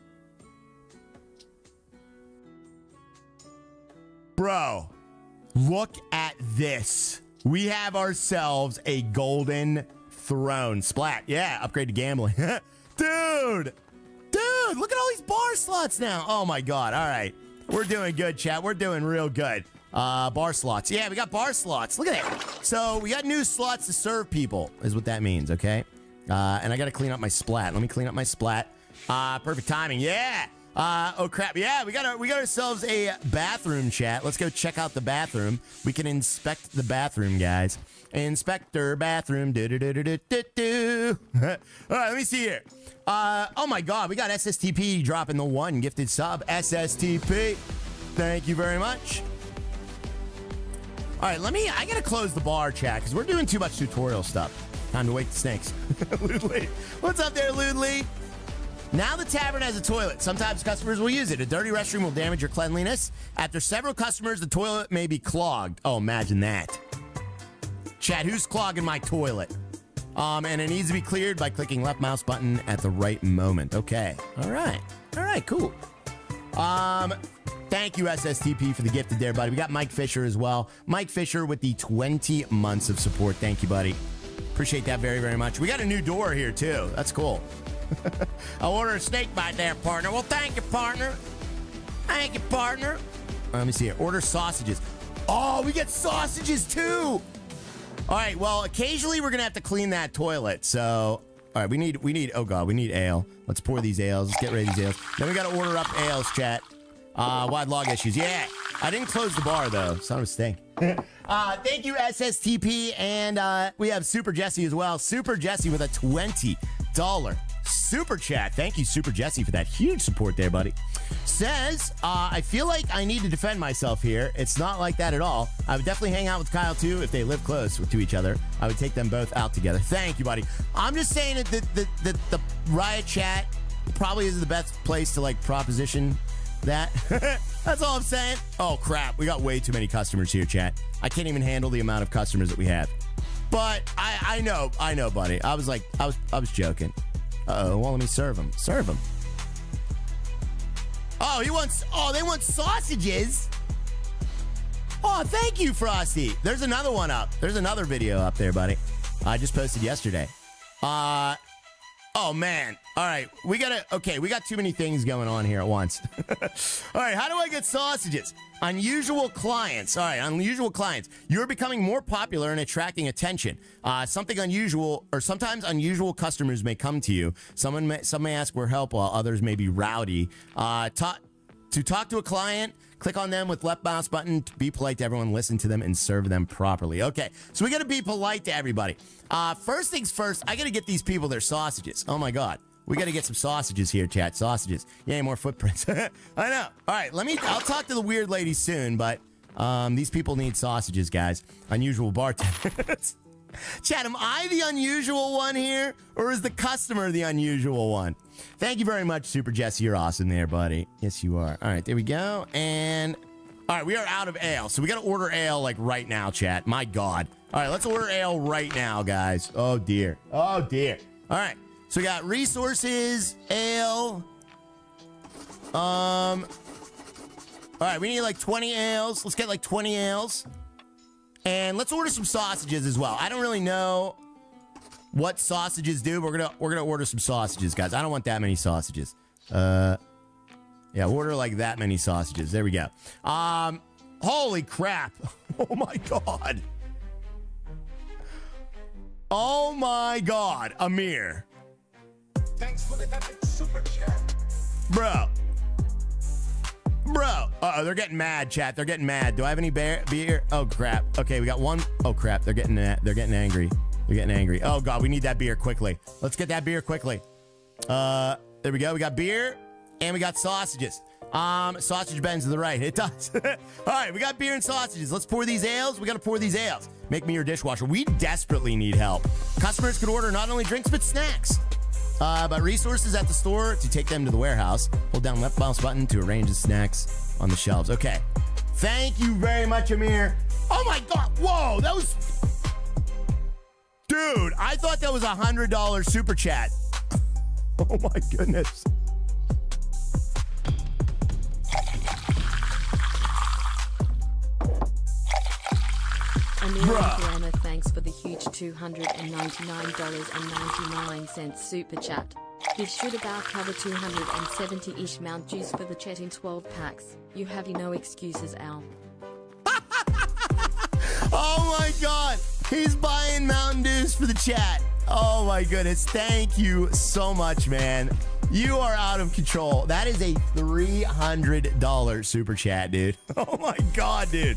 Bro. Look at this. We have ourselves a golden throne. Splat. Yeah, upgrade to gambling. Dude. Dude, look at all these bar slots now. Oh my god. All right. We're doing good, chat. We're doing real good. Uh, bar slots. Yeah, we got bar slots. Look at that. So we got new slots to serve people, is what that means, okay? Uh, and I got to clean up my splat. Let me clean up my splat. Uh, perfect timing. Yeah. Uh, oh crap! Yeah, we got our, we got ourselves a bathroom chat. Let's go check out the bathroom. We can inspect the bathroom, guys. Inspector bathroom. Do do do do do do. All right, let me see here. Uh, oh my God, we got SSTP dropping the one gifted sub. SSTP. Thank you very much. All right, let me. I gotta close the bar chat because we're doing too much tutorial stuff. Time to wake the snakes. Ludley. What's up there, Ludley? Now the tavern has a toilet. Sometimes customers will use it. A dirty restroom will damage your cleanliness. After several customers, the toilet may be clogged. Oh, imagine that. Chat, who's clogging my toilet? Um, and it needs to be cleared by clicking left mouse button at the right moment. Okay. All right. All right, cool. Um, thank you, SSTP, for the gifted there, buddy. We got Mike Fisher as well. Mike Fisher with the 20 months of support. Thank you, buddy. Appreciate that very, very much. We got a new door here, too. That's cool. I ordered a snake bite there, partner. Well, thank you, partner. Thank you, partner. Let me see here. Order sausages. Oh, we get sausages too. All right. Well, occasionally we're gonna have to clean that toilet. So, all right, we need we need. Oh god, we need ale. Let's pour these ales. Let's get ready these ales. Then we gotta order up ales, chat. Uh, wide log issues. Yeah, I didn't close the bar though. Of a stink. uh, thank you, SSTP, and uh, we have Super Jesse as well. Super Jesse with a twenty dollar super chat. Thank you, Super Jesse, for that huge support there, buddy. Says, uh, I feel like I need to defend myself here. It's not like that at all. I would definitely hang out with Kyle too if they live close to each other. I would take them both out together. Thank you, buddy. I'm just saying that the, the, the, the Rya chat probably isn't the best place to like proposition that. That's all I'm saying. Oh crap, we got way too many customers here, chat. I can't even handle the amount of customers that we have. But I, I know, I know, buddy. I was like, I was, I was joking. Uh oh. Well, let me serve him. Serve him. Oh, he wants. Oh, they want sausages. Oh, thank you, Frosty. There's another one up. There's another video up there, buddy. I just posted yesterday. Uh, Oh man. All right. We gotta okay, we got too many things going on here at once. All right, how do I get sausages? Unusual clients. All right, unusual clients. You're becoming more popular and attracting attention. Uh, something unusual, or sometimes unusual customers may come to you. Someone may, some may ask for help, while others may be rowdy. Uh, ta- to talk to a client, click on them with left mouse button to be polite to everyone, listen to them, and serve them properly. Okay, so we got to be polite to everybody. Uh, first things first, I got to get these people their sausages. Oh my god. We got to get some sausages here, chat. Sausages. Yeah, more footprints. I know. All right, let me. I'll talk to the weird lady soon, but um, these people need sausages, guys. Unusual bartenders. Chat, am I the unusual one here, or is the customer the unusual one? Thank you very much, Super Jesse. You're awesome there, buddy. Yes, you are. All right, there we go. And all right, we are out of ale, so we got to order ale like right now, chat. My God. All right, let's order ale right now, guys. Oh dear. Oh dear. All right, so we got resources, ale. Um. All right, we need like 20 ales. Let's get like 20 ales. And let's order some sausages as well. I don't really know what sausages do. We're gonna we're gonna order some sausages, guys. I don't want that many sausages. Uh, yeah, order like that many sausages. There we go. Um, holy crap! Oh my god! Oh my god, Amir. Bro. Bro, uh oh, they're getting mad, chat. They're getting mad. Do I have any bear beer? Oh crap. Okay, we got one. Oh crap, they're getting they're getting angry. They're getting angry. Oh god, we need that beer quickly. Let's get that beer quickly. Uh, there we go. We got beer and we got sausages. Um, sausage bends to the right. It does. All right, we got beer and sausages. Let's pour these ales. We got to pour these ales. Make me your dishwasher. We desperately need help. Customers could order not only drinks but snacks. Uh, but resources at the store to take them to the warehouse. Hold down left mouse button to arrange the snacks on the shelves. Okay. Thank you very much, Amir. Oh my god! Whoa, that was, dude. I thought that was a hundred dollar super chat. Oh my goodness. Amir thanks for the huge $299.99 super chat. This should about cover 270-ish Mount Juice for the chat in 12 packs. You have no excuses, Al. Oh my god. He's buying Mountain Dews for the chat. Oh my goodness. Thank you so much, man. You are out of control. That is a $300 super chat, dude. Oh my god, dude.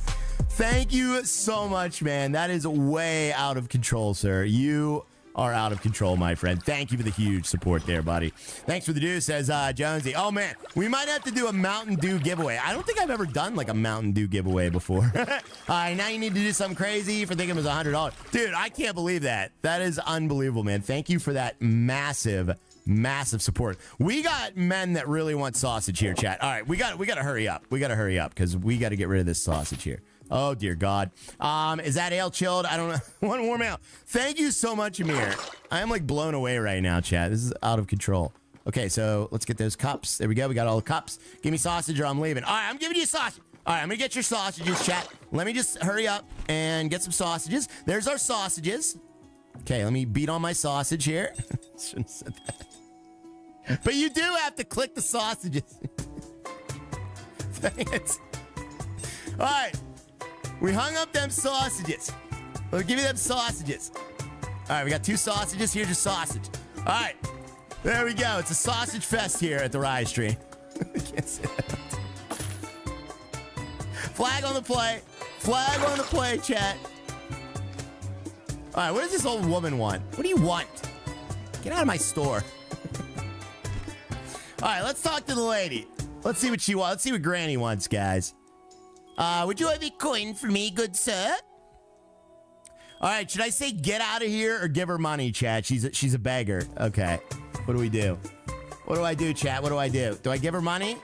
Thank you so much, man. That is way out of control, sir. You are out of control, my friend. Thank you for the huge support there, buddy. Thanks for the do, says uh, Jonesy. Oh, man, we might have to do a Mountain Dew giveaway. I don't think I've ever done like a Mountain Dew giveaway before. All right, now you need to do something crazy for thinking it was $100. Dude, I can't believe that. That is unbelievable, man. Thank you for that massive massive support. We got men that really want sausage here, chat. All right, we got we got to hurry up. We got to hurry up because we got to get rid of this sausage here. Oh dear God. Um, is that ale chilled? I don't know. To warm out. Thank you so much, Amir. I am like blown away right now, chat. This is out of control. Okay, so let's get those cups. There we go. We got all the cups. Give me sausage or I'm leaving. All right, I'm giving you sausage. All right, I'm gonna get your sausages, chat. Let me just hurry up and get some sausages. There's our sausages. Okay, let me beat on my sausage here. Shouldn't have said that. But you do have to click the sausages. Dang it. All right. We hung up them sausages. We'll give you them sausages. All right, we got two sausages. Here's your sausage. All right. There we go. It's a sausage fest here at the Rise Tree. Flag on the play. Flag on the play, chat. All right, what does this old woman want? What do you want? Get out of my store. All right, let's talk to the lady. Let's see what she wants. Let's see what Granny wants, guys. Uh, would you have a coin for me, good sir? All right, should I say get out of here or give her money, Chad? She's a, she's a beggar. Okay. What do we do? What do I do, Chad? What do I do? Do I give her money?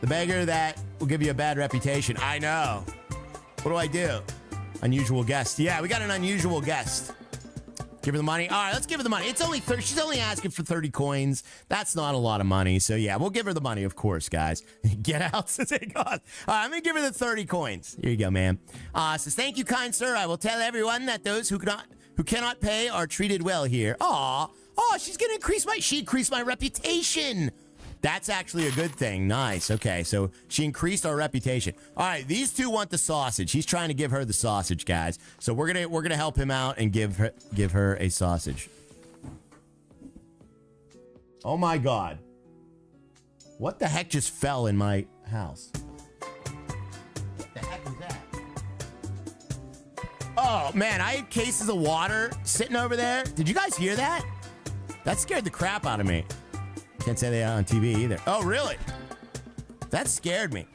The beggar that will give you a bad reputation. I know. What do I do? Unusual guest. Yeah, we got an unusual guest. Give her the money. All right, let's give her the money. It's only 30. She's only asking for 30 coins. That's not a lot of money. So, yeah, we'll give her the money, of course, guys. Get out. Says. All right, I'm to give her the 30 coins. Here you go, man. Uh, says, thank you, kind sir. I will tell everyone that those who cannot who cannot pay are treated well here. Aw. Oh, she's to increase my, she increased my reputation. That's actually a good thing. Nice. Okay, so she increased our reputation. All right, these two want the sausage. He's trying to give her the sausage, guys. So we're gonna we're gonna help him out and give her give her a sausage. Oh my god! What the heck just fell in my house? Oh man, I had cases of water sitting over there. Did you guys hear that? That scared the crap out of me. Can't say they are on TV either. Oh, really? That scared me.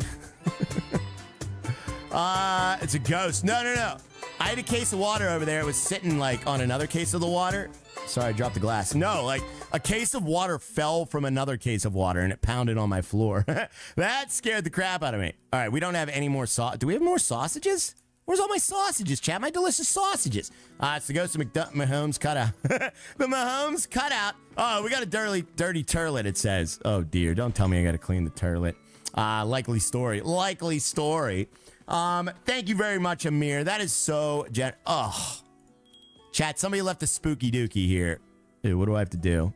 uh, it's a ghost. No, no, no. I had a case of water over there. It was sitting like on another case of the water. Sorry, I dropped the glass. No, like a case of water fell from another case of water and it pounded on my floor. that scared the crap out of me. All right, we don't have any more sauce. Do we have more sausages? Where's all my sausages, chat? My delicious sausages. Uh, it's the ghost of McDu- Mahomes cutout. the Mahomes cutout. Oh, we got a dirty, dirty turlet, it says. Oh, dear. Don't tell me I got to clean the turlet. Uh, likely story. Likely story. Um, thank you very much, Amir. That is so gen. Oh. Chat, somebody left a spooky dookie here. Dude, what do I have to do?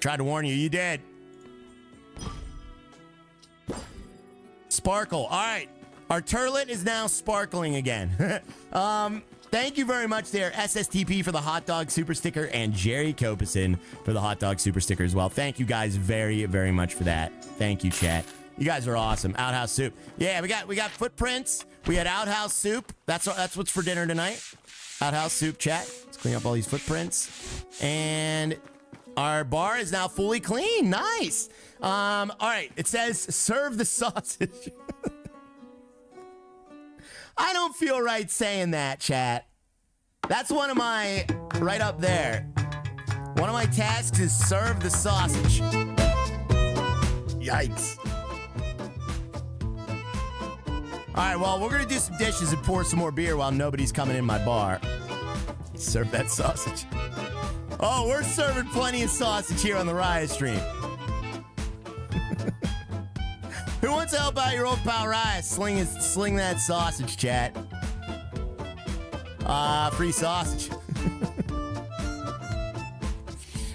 Tried to warn you. You did. Sparkle. All right. Our turlet is now sparkling again. um, thank you very much there, SSTP for the hot dog super sticker and Jerry Copison for the hot dog super sticker as well. Thank you guys very, very much for that. Thank you, chat. You guys are awesome. Outhouse soup. Yeah, we got we got footprints. We had outhouse soup. That's that's what's for dinner tonight. Outhouse soup chat. Let's clean up all these footprints. And our bar is now fully clean. Nice. Um, all right. It says serve the sausage. I don't feel right saying that, chat. That's one of my right up there. One of my tasks is serve the sausage. Yikes. All right, well, we're to do some dishes and pour some more beer while nobody's coming in my bar. Serve that sausage. Oh, we're serving plenty of sausage here on the Rya stream. Who wants to help out your old pal Rya? Sling, sling that sausage, chat. Ah, uh, free sausage.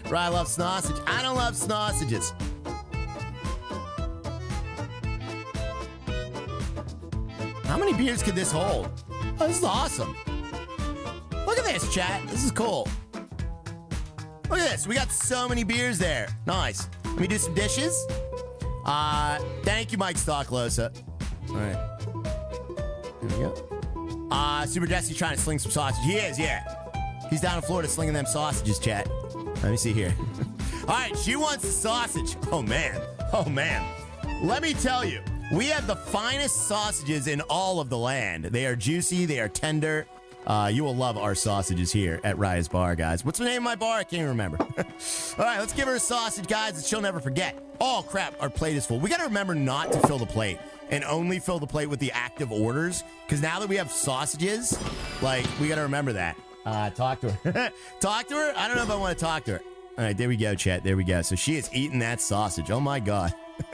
Rya loves sausage. I don't love sausages. How many beers could this hold? Oh, this is awesome. Look at this, chat. This is cool. Look at this. We got so many beers there. Nice. Let me do some dishes. Uh, thank you, Mike Stocklosa. All right. Here we go. Uh, Super Jesse's trying to sling some sausage. He is, yeah. He's down in Florida slinging them sausages, chat. Let me see here. All right, she wants the sausage. Oh, man. Oh, man. Let me tell you, we have the finest sausages in all of the land. They are juicy, they are tender. Uh, you will love our sausages here at Rya's Bar, guys. What's the name of my bar? I can't remember. all right, let's give her a sausage, guys, that she'll never forget. Oh, crap, our plate is full. We got to remember not to fill the plate and only fill the plate with the active orders because now that we have sausages, like, we got to remember that. Uh, talk to her. talk to her? I don't know if I want to talk to her. All right, there we go, chat. There we go. So she is eating that sausage. Oh, my God.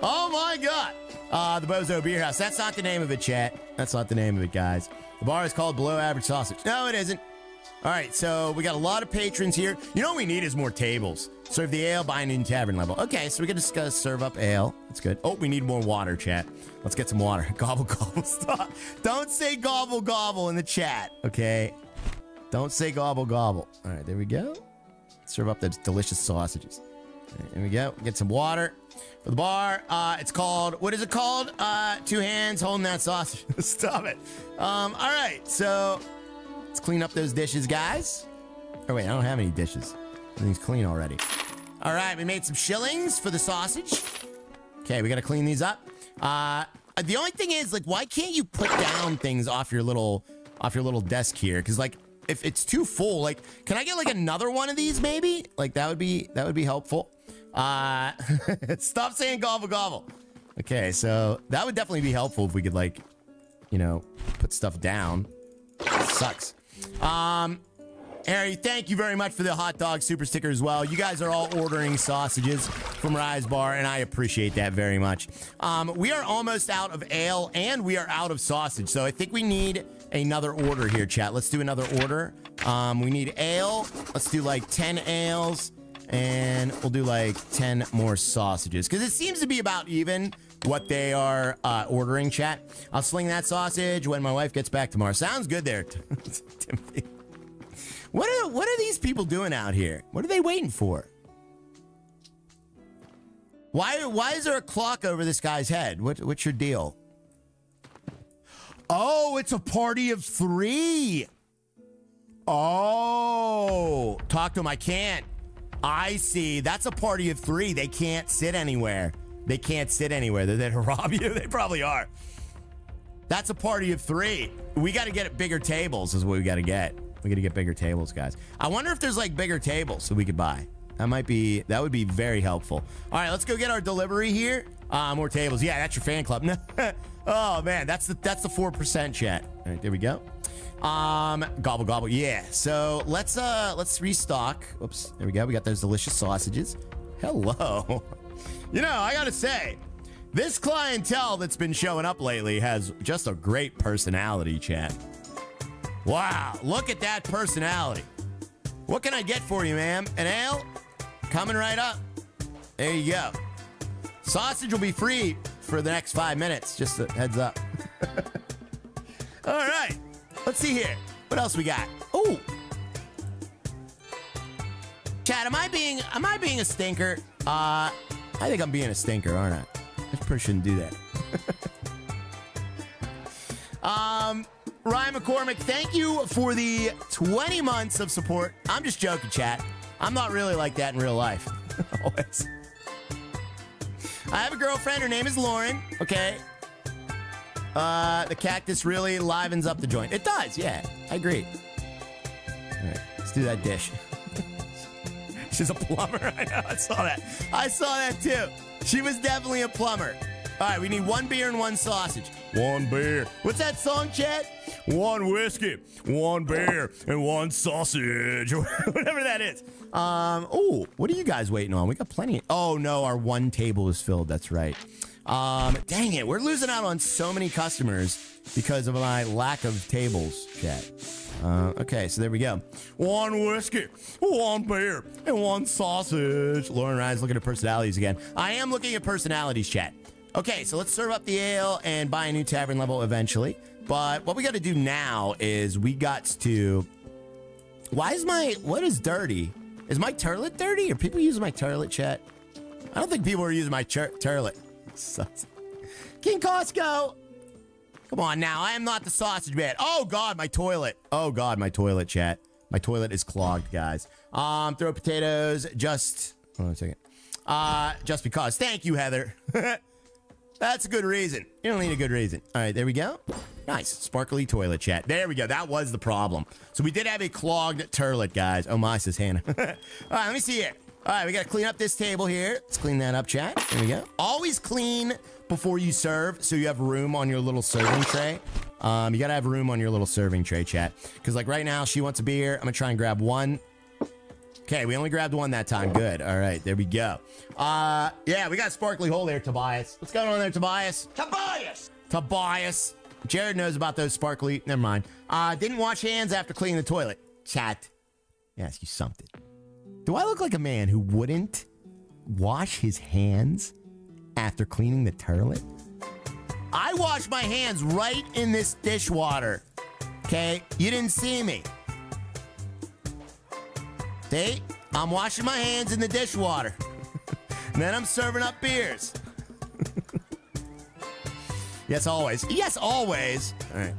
Oh my God. Uh, the Bozo Beer House. That's not the name of it, chat. That's not the name of it, guys. The bar is called Below Average Sausage. No, it isn't. All right, so we got a lot of patrons here. You know what we need is more tables. Serve the ale, by binding tavern level. Okay, so we can just serve up ale. That's good. Oh, we need more water, chat. Let's get some water. Gobble, gobble. Stop. Don't say gobble, gobble in the chat, okay? Don't say gobble, gobble. All right, there we go. Serve up those delicious sausages. Right, we go. Get some water the bar. Uh, it's called, what is it called? Uh, two hands holding that sausage. Stop it. Um, all right, so let's clean up those dishes, guys. Oh, wait, I don't have any dishes. Everything's clean already. All right, we made some shillings for the sausage. Okay, we got to clean these up. Uh, the only thing is, like, why can't you put down things off your little, off your little desk here? Because, like, if it's too full, like, can I get like another one of these maybe? Like that would be that would be helpful. Uh, stop saying gobble gobble. Okay, so that would definitely be helpful if we could like, you know, put stuff down. Sucks. Um, Harry, thank you very much for the hot dog super sticker as well. You guys are all ordering sausages from Rya's Bar, and I appreciate that very much. Um, we are almost out of ale, and we are out of sausage, so I think we need another order here, chat. Let's do another order. Um, we need ale. Let's do like 10 ales, and we'll do like 10 more sausages, because it seems to be about even what they are uh, ordering, chat. I'll sling that sausage when my wife gets back tomorrow. Sounds good there, Timothy. What are what are these people doing out here? What are they waiting for? Why why is there a clock over this guy's head? What what's your deal? Oh, it's a party of three. Oh, talk to him. I can't. I see. That's a party of three. They can't sit anywhere. They can't sit anywhere. They're there to rob you. They probably are. That's a party of three. We got to get bigger tables, is what we got to get. We got to get bigger tables, guys. I wonder if there's like bigger tables that we could buy. That might be, that would be very helpful. All right, let's go get our delivery here. Uh, more tables. Yeah, that's your fan club. oh man, that's the that's the four percent chat. All right, there we go. Um, gobble gobble. Yeah. So let's uh let's restock. Oops. There we go. We got those delicious sausages. Hello. You know, I gotta say, this clientele that's been showing up lately has just a great personality, chat. Wow, look at that personality. What can I get for you, ma'am? An ale? Coming right up. There you go. Sausage will be free for the next five minutes. Just a heads up. All right. Let's see here. What else we got? Oh. Chad, am I being am I being a stinker? Uh I think I'm being a stinker, aren't I? This person shouldn't do that. um, Ryan McCormick, thank you for the 20 months of support. I'm just joking, chat. I'm not really like that in real life. Always. I have a girlfriend. Her name is Lauren. Okay. Uh, the cactus really livens up the joint. It does, yeah. I agree. All right, let's do that dish. She's a plumber. I know. I saw that. I saw that too. She was definitely a plumber. All right, we need one beer and one sausage. One beer. What's that song, Chad? One whiskey, one beer, and one sausage. Or whatever that is. Um. Oh, what are you guys waiting on? We got plenty. Oh no, our one table is filled. That's right. Um. Dang it, we're losing out on so many customers because of my lack of tables, Chat. Uh, okay, so there we go. One whiskey, one beer, and one sausage. Lauren Ryan's looking at personalities again. I am looking at personalities, chat. Okay, so let's serve up the ale and buy a new tavern level eventually. But what we got to do now is we got to. Why is my. What is dirty? Is my turlet dirty? Are people using my turlet, chat? I don't think people are using my tur- turlet. Sucks. King Costco! Come on now, I am not the sausage man. Oh god, my toilet. Oh god, my toilet, chat. My toilet is clogged, guys. Um, throw potatoes just hold on a second. Uh, just because. Thank you, Heather. That's a good reason. You don't need a good reason. All right, there we go. Nice. Sparkly toilet chat. There we go. That was the problem. So we did have a clogged turlet, guys. Oh my, says Hannah. All right, let me see here. All right, we got to clean up this table here. Let's clean that up, chat. There we go. Always clean before you serve so you have room on your little serving tray. Um, you got to have room on your little serving tray, chat. Because, like, right now, she wants a beer. I'm going to try and grab one. Okay, we only grabbed one that time. Good. All right, there we go. Uh, yeah, we got a sparkly hole there, Tobias. What's going on there, Tobias? Tobias! Tobias. Jared knows about those sparkly. Never mind. Uh, didn't wash hands after cleaning the toilet. Chat. Ask you something. Do I look like a man who wouldn't wash his hands after cleaning the toilet? I wash my hands right in this dishwater. Okay? You didn't see me. See? I'm washing my hands in the dishwater. and then I'm serving up beers. yes, always. Yes, always. All right.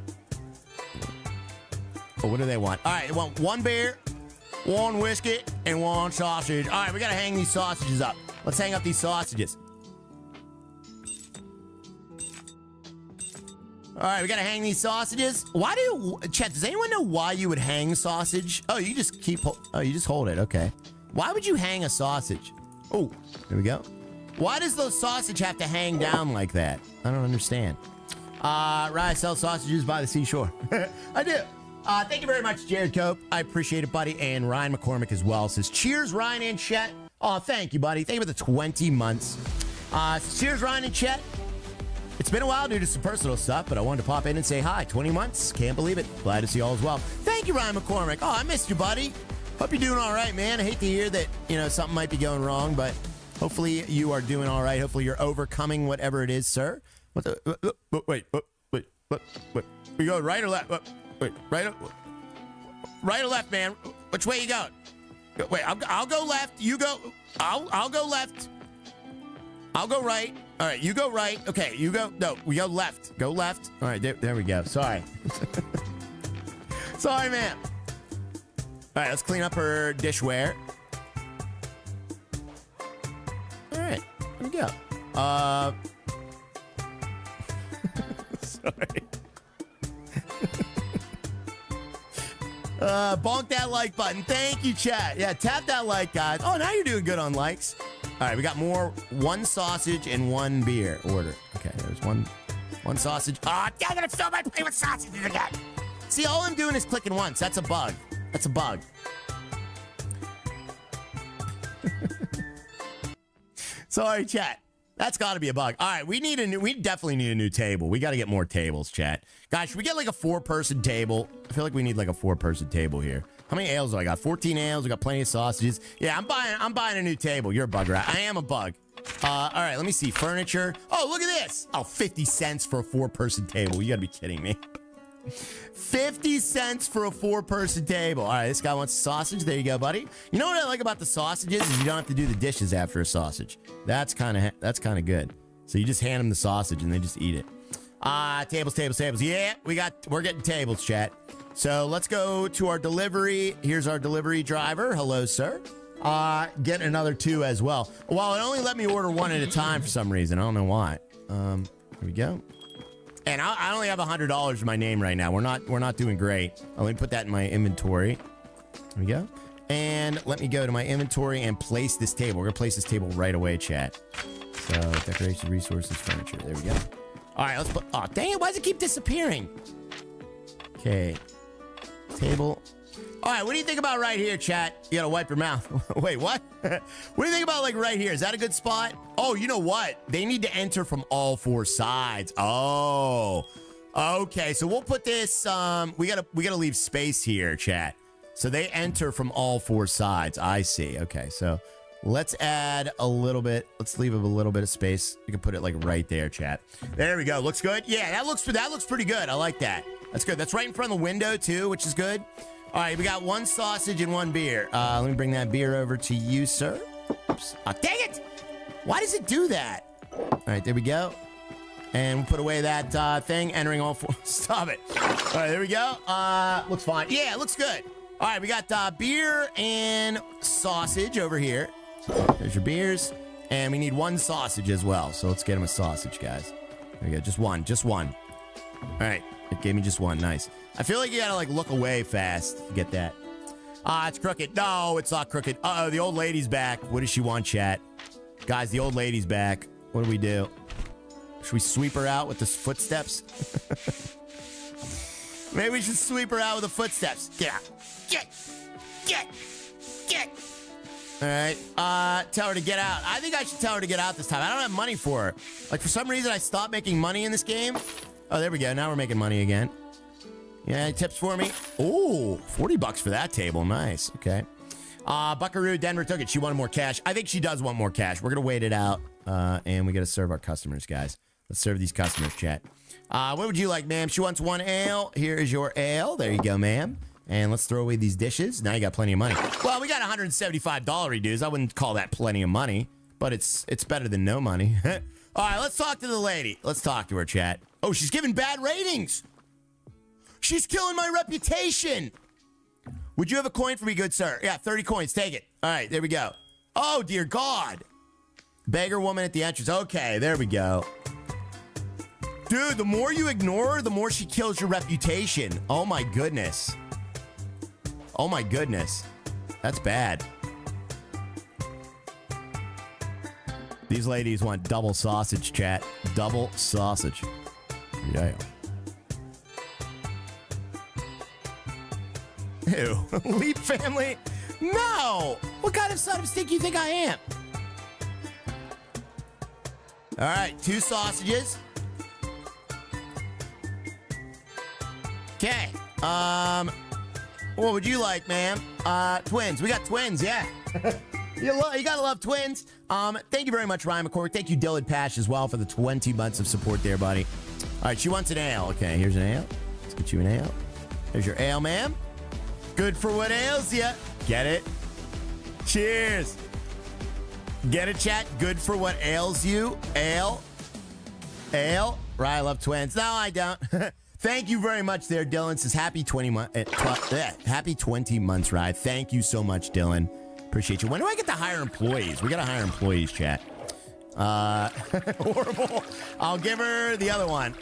Oh, what do they want? All right, they want one beer, one whiskey, and one sausage. All right, we got to hang these sausages up. Let's hang up these sausages. All right, we got to hang these sausages. Why do you, Chet, does anyone know why you would hang sausage? Oh, you just keep, oh, you just hold it. Okay. Why would you hang a sausage? Oh, there we go. Why does the sausage have to hang down like that? I don't understand. Uh, Ryan sell sausages by the seashore. I do. Uh, thank you very much, Jared Cope. I appreciate it, buddy. And Ryan McCormick as well says, cheers, Ryan and Chet. Oh, thank you, buddy. Thank you for the 20 months. Uh, cheers, Ryan and Chet. It's been a while due to some personal stuff, but I wanted to pop in and say hi. 20 months. Can't believe it. Glad to see you all as well. Thank you, Ryan McCormick. Oh, I missed you, buddy. Hope you're doing all right, man. I hate to hear that, you know, something might be going wrong, but hopefully you are doing all right. Hopefully you're overcoming whatever it is, sir. What the? Uh, uh, wait, wait, wait, wait, wait. We go right or left? Wait, right, right or left, man? Which way you going? Wait, I'll, I'll go left. You go. I'll, I'll go left. I'll go right. All right, you go right. Okay, you go. No, we go left. Go left. All right, there, there we go. Sorry. Sorry, man. All right, let's clean up her dishware. All right, there we go. Uh, sorry. Uh, bonk that like button. Thank you, chat. Yeah, tap that like, guys. Oh, now you're doing good on likes. All right, we got more. One sausage and one beer order. Okay, there's one, one sausage. Ah, oh, I'm gonna fill my plate with sausages again. See, all I'm doing is clicking once. That's a bug. That's a bug. Sorry, chat. That's got to be a bug. All right, we need a new. We definitely need a new table. We got to get more tables, chat. Guys, should we get like a four-person table? I feel like we need like a four-person table here. How many ales do I got? 14 ales. We got plenty of sausages. Yeah, I'm buying. I'm buying a new table. You're a bug rat. I am a bug. Uh, all right, let me see. Furniture. Oh, look at this. Oh, 50 cents for a four-person table. You got to be kidding me. 50 cents for a four-person table. All right, this guy wants sausage. There you go, buddy. You know what I like about the sausages is you don't have to do the dishes after a sausage. That's kind of that's kind of good. So you just hand them the sausage and they just eat it. Uh, tables, tables, tables. Yeah, we got, we're getting tables, chat. So let's go to our delivery. Here's our delivery driver. Hello, sir. Uh, get another two as well. Well, it only let me order one at a time for some reason. I don't know why. Um, here we go. And I, I only have hundred dollars in my name right now. We're not we're not doing great. Oh, let me put that in my inventory. There we go. And let me go to my inventory and place this table. We're gonna place this table right away, chat. So decoration, resources, furniture. There we go. All right, let's put. Oh, dang it! Why does it keep disappearing? Okay. Table. All right, what do you think about right here, chat? You gotta wipe your mouth. Wait, what? what do you think about like right here? Is that a good spot? Oh, you know what? They need to enter from all four sides. Oh, okay. So we'll put this. Um, we gotta we gotta leave space here, chat. So they enter from all four sides. I see. Okay, so let's add a little bit. Let's leave a little bit of space. You can put it like right there, chat. There we go. Looks good. Yeah, that looks that looks pretty good. I like that. That's good. That's right in front of the window too, which is good. All right, we got one sausage and one beer. Uh, let me bring that beer over to you, sir. Oops. Oh, dang it! Why does it do that? All right, there we go. And we'll put away that uh, thing, entering all four. Stop it. All right, there we go. Uh, looks fine. Yeah, looks good. All right, we got uh, beer and sausage over here. There's your beers. And we need one sausage as well. So let's get him a sausage, guys. There we go. Just one. Just one. All right. It gave me just one. Nice. I feel like you gotta like look away fast to get that. Ah, it's crooked. No, it's not crooked. Uh oh, the old lady's back. What does she want, chat? Guys, the old lady's back. What do we do? Should we sweep her out with the footsteps? Maybe we should sweep her out with the footsteps. Get out. Get. Get. Get. All right. Uh, tell her to get out. I think I should tell her to get out this time. I don't have money for her. Like, for some reason, I stopped making money in this game. Oh, there we go. Now we're making money again. Yeah, tips for me. Oh, 40 bucks for that table. Nice. Okay. Uh, Buckaroo, Denver took it. She wanted more cash. I think she does want more cash. We're going to wait it out. Uh, and we got to serve our customers, guys. Let's serve these customers, chat. Uh, what would you like, ma'am? She wants one ale. Here is your ale. There you go, ma'am. And let's throw away these dishes. Now you got plenty of money. Well, we got $175 dues. I wouldn't call that plenty of money, but it's it's better than no money. All right, let's talk to the lady. Let's talk to her, chat. Oh, she's giving bad ratings. She's killing my reputation. Would you have a coin for me, good sir? Yeah, 30 coins. Take it. All right, there we go. Oh, dear God. Beggar woman at the entrance. Okay, there we go. Dude, the more you ignore her, the more she kills your reputation. Oh, my goodness. Oh, my goodness. That's bad. These ladies want double sausage, chat. Double sausage. Yeah. Ew. Leap family? No! What kind of son of a stick you think I am? All right, two sausages. Okay. Um, what would you like, ma'am? Uh, twins. We got twins, yeah. you, you gotta love twins. Um, thank you very much, Ryan McCormick. Thank you, Dylan Pash, as well, for the 20 months of support there, buddy. All right, she wants an ale. Okay, here's an ale. Let's get you an ale. There's your ale, ma'am. Good for what ails ya. Get it? Cheers. Get it, chat? Good for what ails you. Ale. Ale. Right, I love twins. No, I don't. Thank you very much there, Dylan. Says happy 20 months. Uh, yeah, happy 20 months, ride. Thank you so much, Dylan. Appreciate you. When do I get to hire employees? We got to hire employees, chat. Uh, horrible. I'll give her the other one.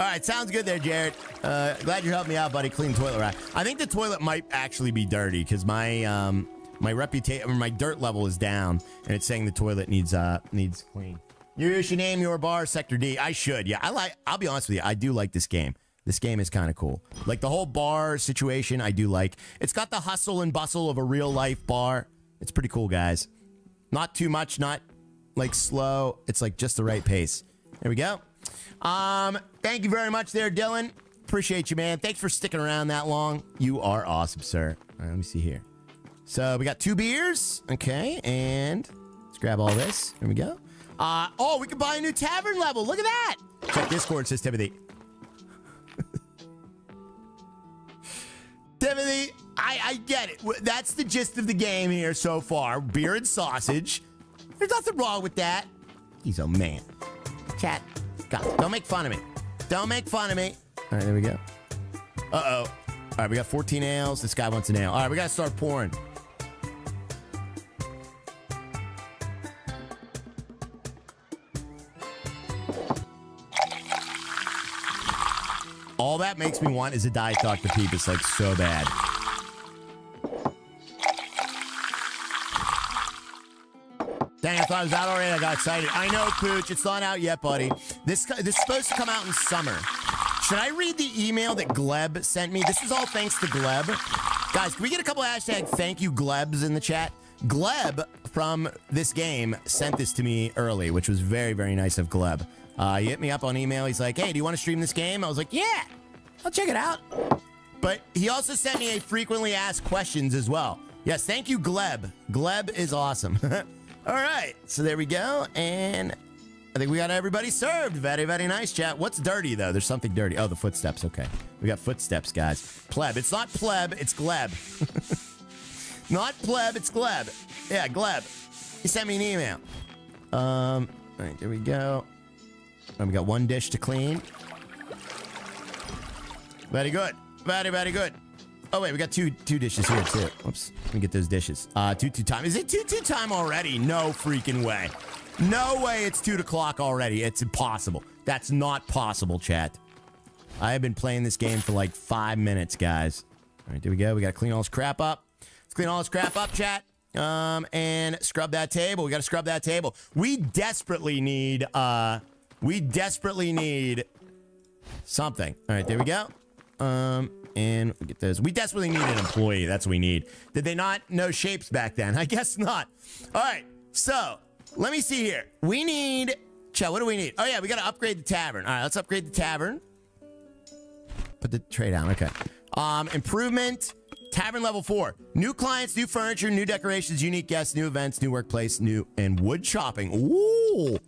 All right, sounds good there, Jared. Uh, glad you helped me out, buddy. Clean toilet rack. I think the toilet might actually be dirty because my um my reputation, my dirt level is down, and it's saying the toilet needs uh needs clean. You should name your bar Sector D. I should. Yeah, I like. I'll be honest with you. I do like this game. This game is kind of cool. Like the whole bar situation, I do like. It's got the hustle and bustle of a real life bar. It's pretty cool, guys. Not too much, not like slow. It's like just the right pace. There we go. Um, thank you very much there, Dylan. Appreciate you, man. Thanks for sticking around that long. You are awesome, sir. All right, let me see here. So we got two beers. Okay, and let's grab all this. There we go. Uh, oh, we can buy a new tavern level. Look at that. Check Discord, says Timothy. Timothy, I, I get it. That's the gist of the game here so far. Beer and sausage. There's nothing wrong with that. He's a man. Chat. God, don't make fun of me. Don't make fun of me. All right, there we go. Uh oh. All right, we got 14 ales. This guy wants an ale. All right, we got to start pouring. All that makes me want is a Diet Dr. Peep. It's like so bad. Dang, I thought it was out already. I got excited. I know, Pooch. It's not out yet, buddy. This this is supposed to come out in summer. Should I read the email that Gleb sent me? This is all thanks to Gleb. Guys, can we get a couple hashtag thank you Glebs in the chat? Gleb from this game sent this to me early, which was very, very nice of Gleb. Uh, he hit me up on email. He's like, hey, do you want to stream this game? I was like, yeah, I'll check it out. But he also sent me a frequently asked questions as well. Yes, thank you, Gleb. Gleb is awesome. All right, so there we go. And I think we got everybody served. Very, very nice, chat. What's dirty, though? There's something dirty. Oh, the footsteps. Okay. We got footsteps, guys. Pleb. It's not pleb, it's gleb. not pleb, it's gleb. Yeah, gleb. He sent me an email. Um, all right, there we go. And we got one dish to clean. Very good. Very, very good. Oh, wait, we got two two dishes here, too. Oops. Let me get those dishes. Uh, two two time. Is it two two time already? No freaking way. No way it's 2 o'clock already. It's impossible. That's not possible, chat. I have been playing this game for like five minutes, guys. All right, there we go. We got to clean all this crap up. Let's clean all this crap up, chat. Um, and scrub that table. We got to scrub that table. We desperately need, uh, we desperately need something. All right, there we go. Um, and we get those. We desperately need an employee. That's what we need. Did they not know shapes back then? I guess not. All right, so let me see here. We need, chat, what do we need? Oh, yeah, we got to upgrade the tavern. All right, let's upgrade the tavern. Put the tray down. Okay. Um, improvement, tavern level four. New clients, new furniture, new decorations, unique guests, new events, new workplace, new, and wood chopping. Ooh.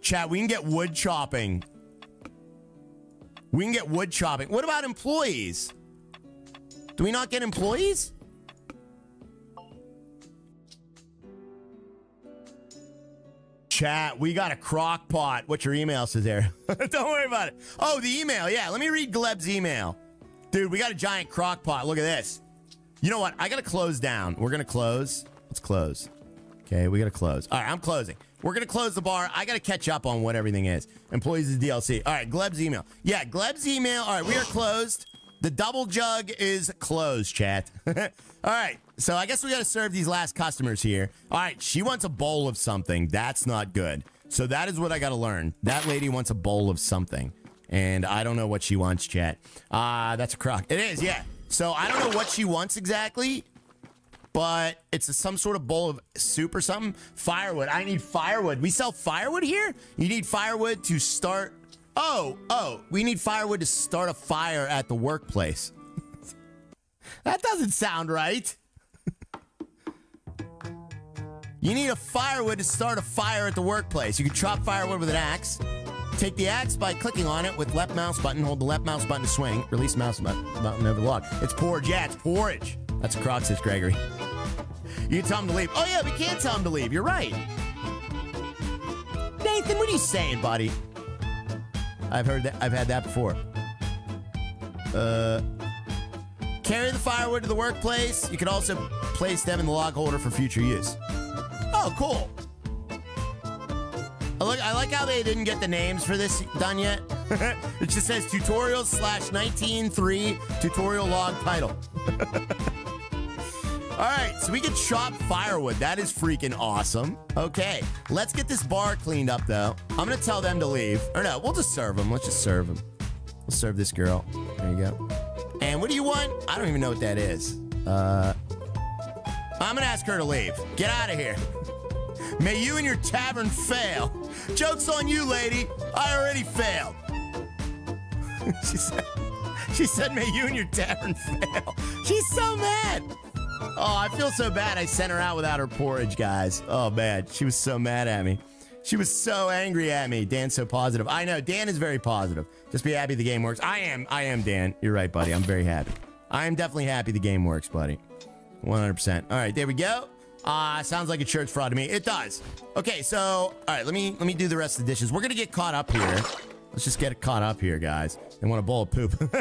Chat, we can get wood chopping. We can get wood chopping. What about employees? Do we not get employees? Chat, we got a crock pot. What's your email says there? Don't worry about it. Oh, the email. Yeah, let me read Gleb's email. Dude, we got a giant crock pot. Look at this. You know what? I got to close down. We're going to close. Let's close. Okay, we got to close. All right, I'm closing. We're going to close the bar. I got to catch up on what everything is. Employees is DLC. All right, Gleb's email. Yeah, Gleb's email. All right, we are closed. The double jug is closed, chat. All right, so I guess we got to serve these last customers here. All right, she wants a bowl of something. That's not good. So that is what I got to learn. That lady wants a bowl of something. And I don't know what she wants, chat. Ah, uh, that's a crock. It is, yeah. So I don't know what she wants exactly, but it's some sort of bowl of soup or something. Firewood. I need firewood. We sell firewood here? You need firewood to start Oh, oh, we need firewood to start a fire at the workplace. that doesn't sound right. you need a firewood to start a fire at the workplace. You can chop firewood with an axe. Take the axe by clicking on it with left mouse button. Hold the left mouse button to swing. Release mouse button over the log. It's porridge. Yeah, it's porridge. That's crock, says Gregory. You tell him to leave. Oh, yeah, we can't tell him to leave. You're right. Nathan, what are you saying, buddy? I've heard that. I've had that before. Uh, carry the firewood to the workplace. You can also place them in the log holder for future use. Oh, cool. I, look, I like how they didn't get the names for this done yet. it just says tutorial slash 19.3 tutorial log title. All right, so we can chop firewood. That is freaking awesome. Okay, let's get this bar cleaned up, though. I'm going to tell them to leave. Or no, we'll just serve them. Let's just serve them. We'll serve this girl. There you go. And what do you want? I don't even know what that is. Uh, I'm going to ask her to leave. Get out of here. May you and your tavern fail. Joke's on you, lady. I already failed. she said, she said, may you and your tavern fail. She's so mad. Oh, I feel so bad I sent her out without her porridge, guys. Oh, man. She was so mad at me. She was so angry at me. Dan's so positive. I know. Dan is very positive. Just be happy the game works. I am. I am, Dan. You're right, buddy. I'm very happy. I am definitely happy the game works, buddy. 100%. All right, there we go. Uh, sounds like a church fraud to me. It does. Okay, so all right, let me let me do the rest of the dishes. We're gonna get caught up here. Let's just get caught up here, guys. They want a bowl of poop.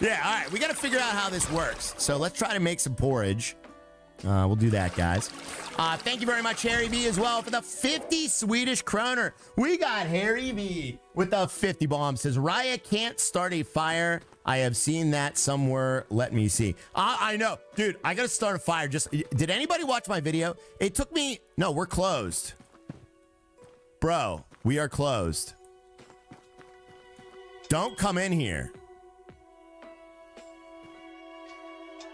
yeah, all right. We got to figure out how this works. So let's try to make some porridge. Uh, we'll do that, guys. Uh, thank you very much, Harry B, as well, for the 50 Swedish kroner. We got Harry B with the 50 bomb. Says, Rya can't start a fire. I have seen that somewhere. Let me see. Uh, I know. Dude, I got to start a fire. Just Did anybody watch my video? It took me... No, we're closed. Bro, we are closed. Don't come in here.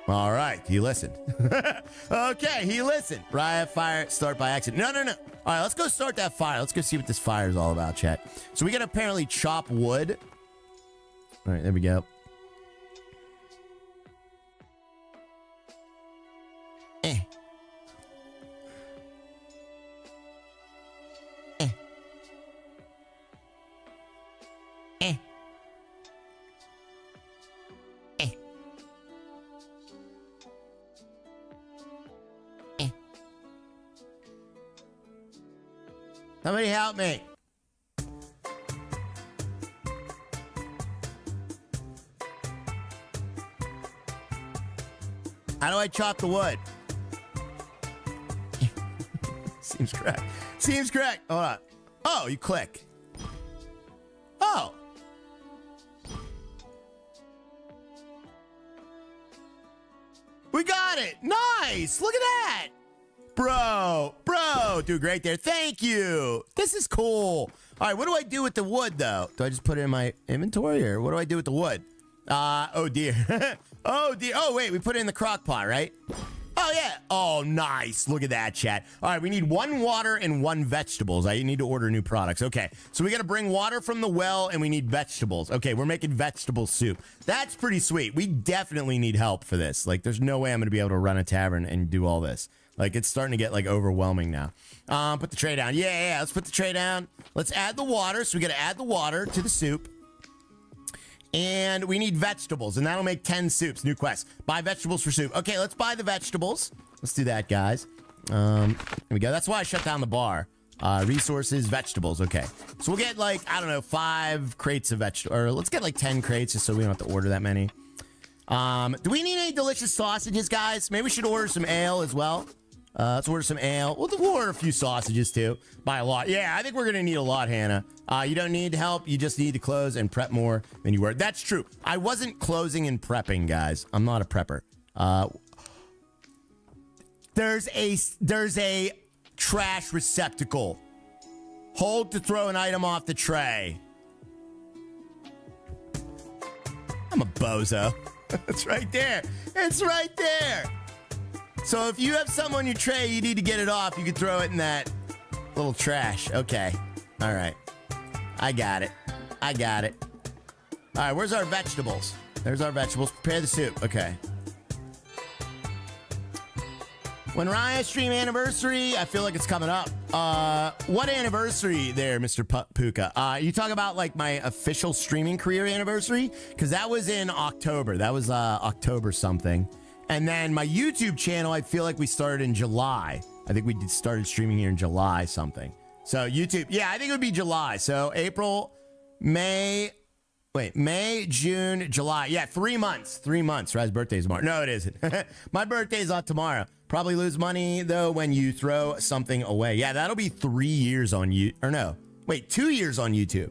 All right, he listened. okay, he listened. Riot fire, start by accident. No, no, no. All right, let's go start that fire. Let's go see what this fire is all about, chat. So we got to apparently chop wood. All right, there we go. Somebody help me. How do I chop the wood? Seems correct. Seems correct. Hold on. Oh, you click. Oh. We got it. Nice. Look at that. Bro, bro, do great there. Thank you. This is cool. All right, what do I do with the wood, though? Do I just put it in my inventory, or what do I do with the wood? Uh, oh, dear. oh, dear. Oh, wait, we put it in the crock pot, right? Oh, yeah. Oh, nice. Look at that, chat. All right, we need one water and one vegetables. I need to order new products. Okay, so we got to bring water from the well and we need vegetables. Okay, we're making vegetable soup. That's pretty sweet. We definitely need help for this. Like, there's no way I'm going to be able to run a tavern and do all this. Like, it's starting to get, like, overwhelming now. Um, put the tray down. Yeah, yeah, yeah. Let's put the tray down. Let's add the water. So we got to add the water to the soup. And we need vegetables, and that'll make 10 soups. New quest. Buy vegetables for soup. Okay, let's buy the vegetables. Let's do that, guys. Um, there we go. That's why I shut down the bar. Uh, resources, vegetables. Okay. So we'll get like, I don't know, five crates of vegetables. Or let's get like 10 crates just so we don't have to order that many. Um, do we need any delicious sausages, guys? Maybe we should order some ale as well. Uh, let's order some ale. We'll, we'll order a few sausages too. Buy a lot. Yeah, I think we're gonna need a lot, Hannah. Uh, you don't need to help. You just need to close and prep more than you were. That's true. I wasn't closing and prepping, guys. I'm not a prepper. Uh, there's a there's a trash receptacle. Hold to throw an item off the tray. I'm a bozo. it's right there. It's right there. So if you have something on your tray, you need to get it off. You can throw it in that little trash. Okay. All right. I got it. I got it. All right, where's our vegetables? There's our vegetables. Prepare the soup. Okay. When RyaStream anniversary, I feel like it's coming up. Uh, what anniversary there, Mr. P- Puka? Uh, you talk about like my official streaming career anniversary? Because that was in October. That was uh, October something. And then my YouTube channel, I feel like we started in July. I think we did started streaming here in July something. So YouTube, yeah, I think it would be July. So April, May, wait, May, June, July. Yeah, three months. Three months. Rya's birthday is tomorrow. No, it isn't. my birthday is not tomorrow. Probably lose money though when you throw something away. Yeah, that'll be three years on you. Or no, wait, two years on YouTube.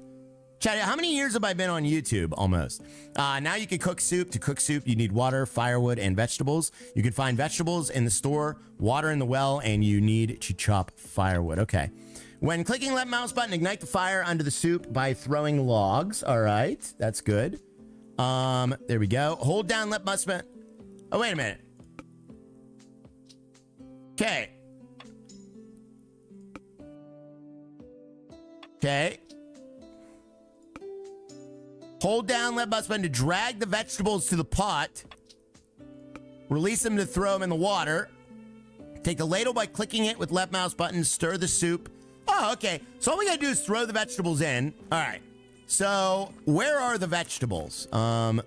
Chad, how many years have I been on YouTube? Almost. Uh, now you can cook soup. To cook soup, you need water, firewood, and vegetables. You can find vegetables in the store, water in the well, and you need to chop firewood. Okay. When clicking left mouse button, ignite the fire under the soup by throwing logs. All right, that's good. Um, there we go. Hold down left mouse button. Oh, wait a minute. Okay. Okay. Hold down left mouse button to drag the vegetables to the pot. Release them to throw them in the water. Take the ladle by clicking it with left mouse button. Stir the soup. Oh, okay. So all we gotta do is throw the vegetables in. All right. So where are the vegetables? Um,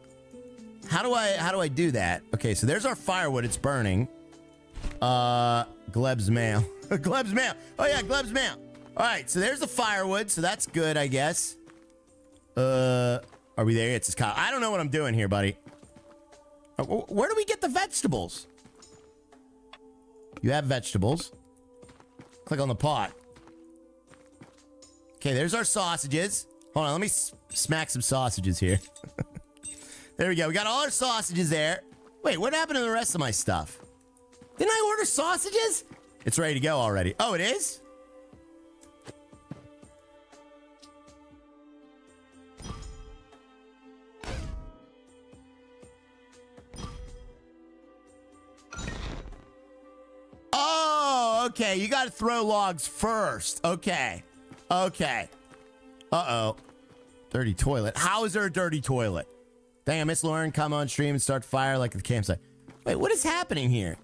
how do I how do I do that? Okay, so there's our firewood. It's burning. Uh, Gleb's mail. Gleb's mail. Oh yeah, Gleb's mail. All right, so there's the firewood, so that's good, I guess. Uh, are we there? It's Kyle. I don't know what I'm doing here, buddy. Uh, Where do we get the vegetables? You have vegetables. Click on the pot. Okay, there's our sausages. Hold on, let me smack some sausages here. there we go. We got all our sausages there. Wait, what happened to the rest of my stuff? Didn't I order sausages? It's ready to go already. Oh, it is? Oh, okay. You got to throw logs first. Okay. Okay. Uh oh. Dirty toilet. How is there a dirty toilet? Dang, Miss Lauren, come on stream and start fire like at the campsite. Wait, what is happening here?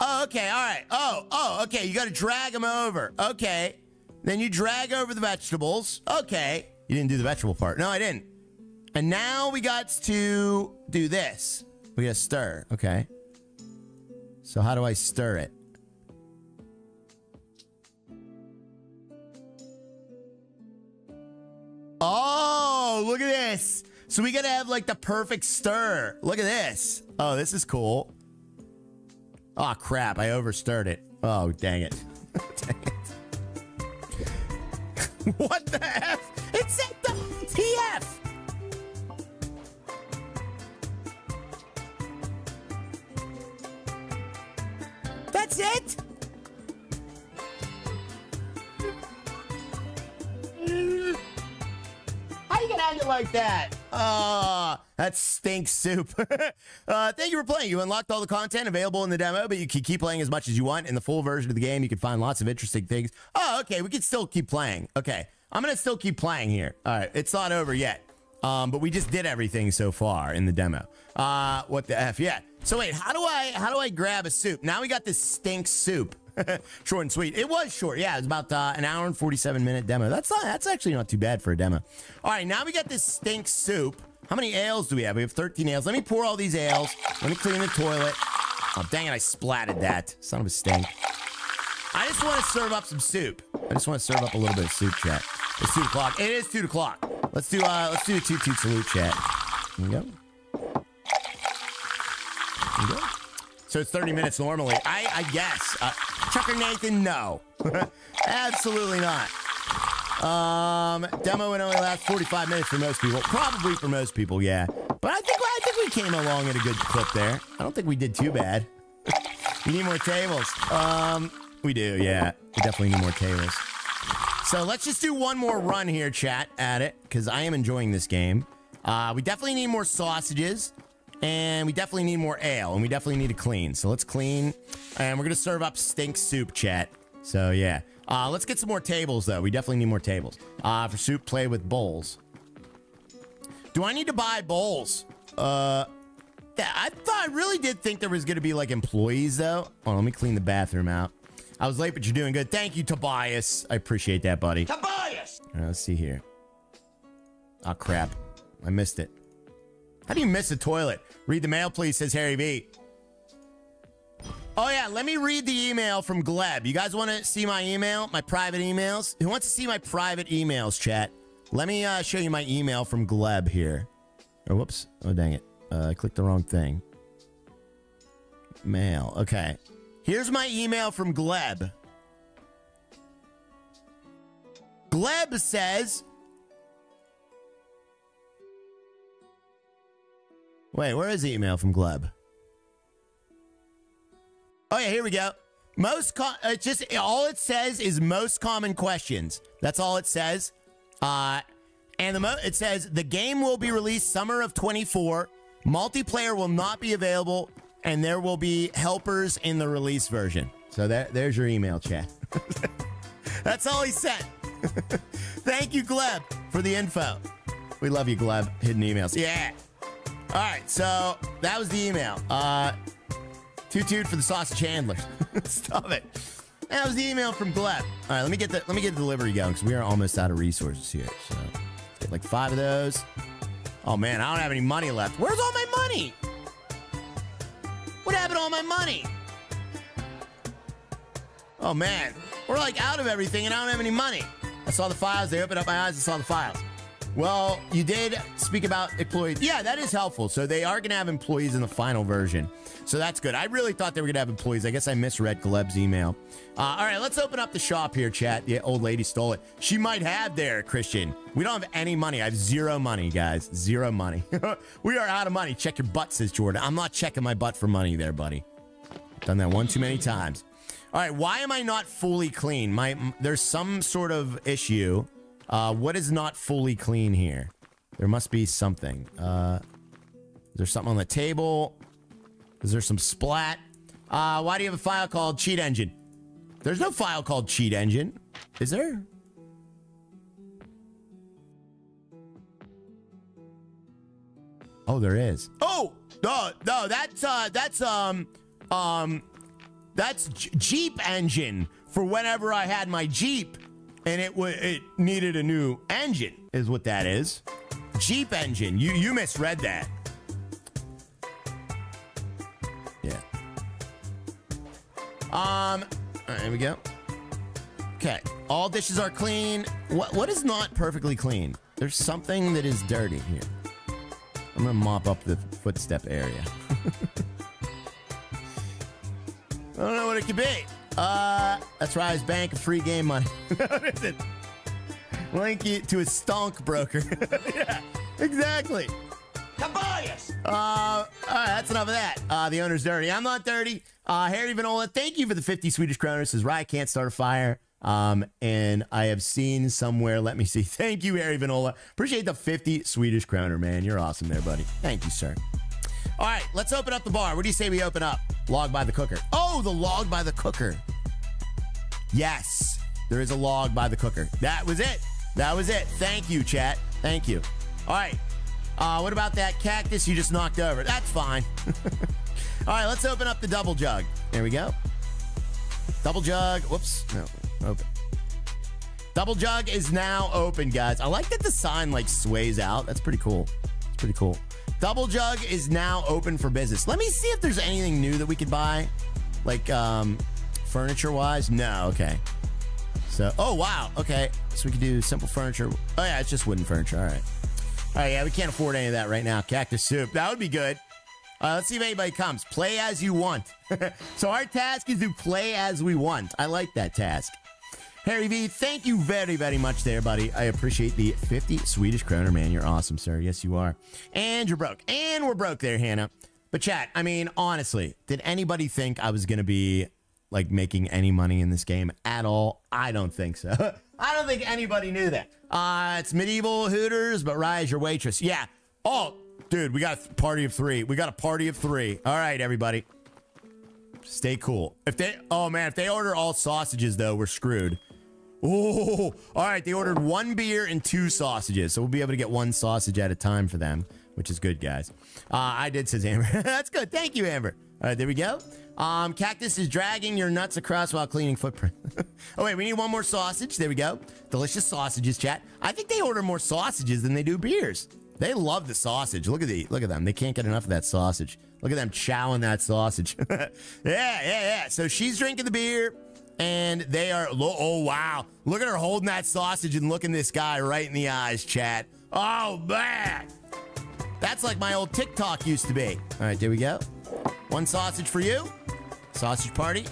Oh, okay. All right. Oh, oh, okay. You got to drag them over. Okay. Then you drag over the vegetables. Okay. You didn't do the vegetable part. No, I didn't. And now we got to do this. We got to stir. Okay. So how do I stir it? Oh, look at this. So we got to have like the perfect stir. Look at this. Oh, this is cool. Oh, crap. I overstirred it. Oh, dang it. dang it. what the F? It said the TF. That's it? How you gonna end it like that? Ah, that stinks soup. uh, thank you for playing. You unlocked all the content available in the demo, but you can keep playing as much as you want. In the full version of the game, you can find lots of interesting things. Oh, okay. We can still keep playing. Okay. I'm gonna still keep playing here. All right. It's not over yet. Um, but we just did everything so far in the demo. Uh, what the F? Yeah. So wait, how do I how do I grab a soup? Now we got this stink soup. short and sweet. It was short. Yeah, it was about uh, an hour and 47 minute demo. That's not, that's actually not too bad for a demo. All right, now we got this stink soup. How many ales do we have? We have 13 ales. Let me pour all these ales. Let me clean the toilet. Oh, dang it, I splatted that. Son of a stink. I just want to serve up some soup. I just want to serve up a little bit of soup, chat. It's two o'clock. It is two o'clock. Let's do uh let's do a 2-2 salute chat. Here we go. So it's 30 minutes normally. I I guess. Uh, Chucker Nathan, no. Absolutely not. Um, demo would only last 45 minutes for most people. Probably for most people, yeah. But I think I think we came along at a good clip there. I don't think we did too bad. we need more tables. Um, we do, yeah. We definitely need more tables. So let's just do one more run here, chat, at it, because I am enjoying this game. Uh, we definitely need more sausages, and we definitely need more ale, and we definitely need to clean. So let's clean, and we're gonna serve up stink soup, chat. So yeah, uh, let's get some more tables though. We definitely need more tables. Uh, for soup, play with bowls. Do I need to buy bowls? Uh, I thought I really did think there was gonna be like employees though. Oh, let me clean the bathroom out. I was late, but you're doing good. Thank you, Tobias. I appreciate that, buddy. Tobias! All right, let's see here. Oh, crap. I missed it. How do you miss a toilet? Read the mail, please, says Harry V. Oh, yeah, let me read the email from Gleb. You guys want to see my email, my private emails? Who wants to see my private emails, chat? Let me uh, show you my email from Gleb here. Oh, whoops. Oh, dang it. Uh, I clicked the wrong thing. Mail. Okay. Here's my email from Gleb. Gleb says. Wait, where is the email from Gleb? Oh yeah, here we go. Most co- uh, just all it says is most common questions. That's all it says. Uh, and the mo- it says the game will be released summer of 24. Multiplayer will not be available, and there will be helpers in the release version. So there, there's your email chat. That's all he said. Thank you, Gleb, for the info. We love you, Gleb. Hidden emails. Yeah. All right, so that was the email. Uh, toot toot for the sausage handlers. Stop it. That was the email from Gleb. All right, let me get the let me get the delivery going because we are almost out of resources here. So get like five of those. Oh man, I don't have any money left. Where's all my money? What happened to all my money? Oh man, we're like out of everything and I don't have any money. I saw the files. They opened up my eyes and saw the files. Well, you did speak about employees. Yeah, that is helpful. So they are going to have employees in the final version. So that's good. I really thought they were going to have employees. I guess I misread Gleb's email. Uh, all right, let's open up the shop here, chat. The old lady stole it. She might have there, Christian. We don't have any money. I have zero money, guys. Zero money. we are out of money. Check your butt, says Jordan. I'm not checking my butt for money there, buddy. Done that one too many times. All right, why am I not fully clean? My there's some sort of issue. Uh, what is not fully clean here? There must be something. Uh, is there something on the table? Is there some splat? Uh, why do you have a file called Cheat Engine? There's no file called Cheat Engine. Is there? Oh, there is. Oh, no, no, that's uh, that's um, um, that's Jeep engine for whenever I had my Jeep and it w- it needed a new engine is what that is. Jeep engine. You you misread that. Yeah. Um all right, here we go. Okay. All dishes are clean. What what is not perfectly clean? There's something that is dirty here. I'm gonna mop up the footstep area. I don't know what it could be. Uh, that's Rya's Bank of free game money. what is it? Link it to a stonk broker. yeah, exactly. Tobias! Uh, all right, that's enough of that. Uh, the owner's dirty. I'm not dirty. Uh, Harry Vanola, thank you for the 50 Swedish kroners. Says Rya can't start a fire. Um, and I have seen somewhere. Let me see. Thank you, Harry Vanola. Appreciate the 50 Swedish kroner, man. You're awesome there, buddy. Thank you, sir. All right, let's open up the bar. What do you say we open up? Log by the cooker. Oh, the log by the cooker. Yes, there is a log by the cooker. That was it. That was it. Thank you, chat. Thank you. All right. Uh, what about that cactus you just knocked over? That's fine. All right, let's open up the double jug. There we go. Double jug. Whoops. No, open. Double jug is now open, guys. I like that the sign like sways out. That's pretty cool. It's pretty cool. Double jug is now open for business. Let me see if there's anything new that we could buy, like um, furniture wise. No, okay. So, oh wow, okay. So we could do simple furniture. Oh yeah, it's just wooden furniture. All right. All right, yeah, we can't afford any of that right now. Cactus soup. That would be good. Uh, let's see if anybody comes. Play as you want. so our task is to play as we want. I like that task. Harry V, thank you very, very much there, buddy. I appreciate the 50 Swedish kroner, man. You're awesome, sir. Yes, you are. And you're broke. And we're broke there, Hannah. But chat, I mean, honestly, did anybody think I was going to be like making any money in this game at all? I don't think so. I don't think anybody knew that. Uh, it's medieval Hooters, but Rya's your waitress. Yeah. Oh, dude, we got a party of three. We got a party of three. All right, everybody. Stay cool. If they, oh man, if they order all sausages though, we're screwed. Oh, all right. They ordered one beer and two sausages, so we'll be able to get one sausage at a time for them, which is good, guys. Uh, I did, says Amber. That's good. Thank you, Amber. All right, there we go. Um, Cactus is dragging your nuts across while cleaning footprint. oh wait, we need one more sausage. There we go. Delicious sausages, chat. I think they order more sausages than they do beers. They love the sausage. Look at the look at them. They can't get enough of that sausage. Look at them chowing that sausage. yeah, yeah, yeah. So she's drinking the beer and they are oh wow. Look at her holding that sausage and looking this guy right in the eyes chat. Oh man. That's like my old tiktok used to be. All right there we go. One sausage for you. Sausage party.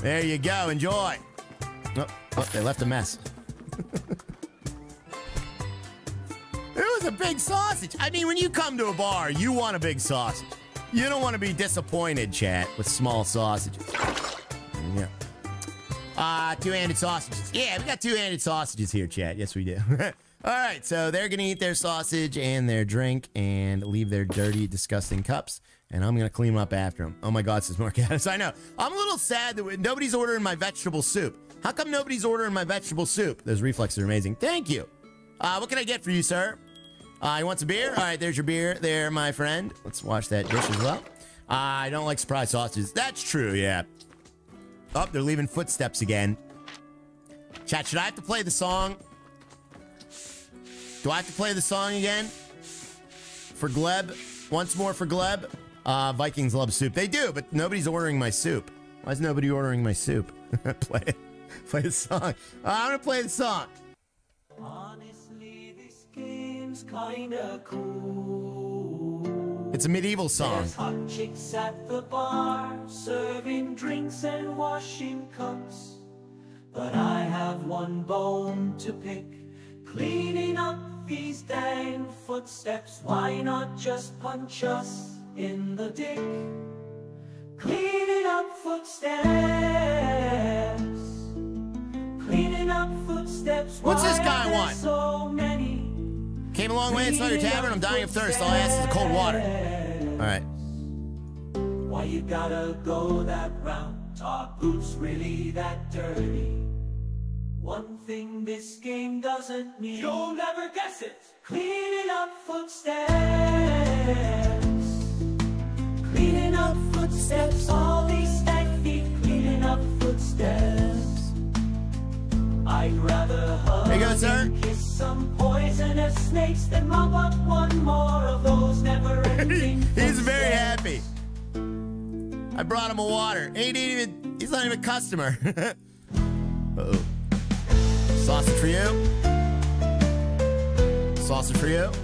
There you go. Enjoy. Oh, oh they left a mess. It was a big sausage. I mean when you come to a bar you want a big sausage you don't want to be disappointed, chat, with small sausages. Yeah. Uh, two-handed sausages. Yeah, we got two-handed sausages here, chat. Yes, we do. All right, so they're going to eat their sausage and their drink and leave their dirty, disgusting cups. And I'm going to clean them up after them. Oh my God, says Mark Marcadis. I know. I'm a little sad that nobody's ordering my vegetable soup. How come nobody's ordering my vegetable soup? Those reflexes are amazing. Thank you. Uh, what can I get for you, sir? Uh, you want some beer? All right, there's your beer there, my friend. Let's wash that dish as well. Uh, I don't like surprise sausages. That's true, yeah. Oh, they're leaving footsteps again. Chat, should I have to play the song? Do I have to play the song again? For Gleb? Once more for Gleb. Uh, Vikings love soup. They do, but nobody's ordering my soup. Why is nobody ordering my soup? play it. Play the song. Uh, I'm gonna play the song. Honestly, this game's kinda cool. It's a medieval song. There's hot chicks at the bar, serving drinks and washing cups. But I have one bone to pick, cleaning up these dang footsteps. Why not just punch us in the dick? Cleaning up footsteps. Cleaning up footsteps. What's this guy want? So many. Came a long way inside your tavern. I'm dying of thirst. All I ask is the cold water. All right. Why you gotta go that route? Are boots really that dirty? One thing this game doesn't need You'll never guess it Cleaning up footsteps Cleaning up footsteps All these stank feet Cleaning up footsteps I'd rather hug you go, sir. kiss some poisonous snakes Than mop up one more of those never-ending He's very happy. I brought him a water. He didn't even. He's not even a customer. Uh-oh. Sausage for you. Sausage for you.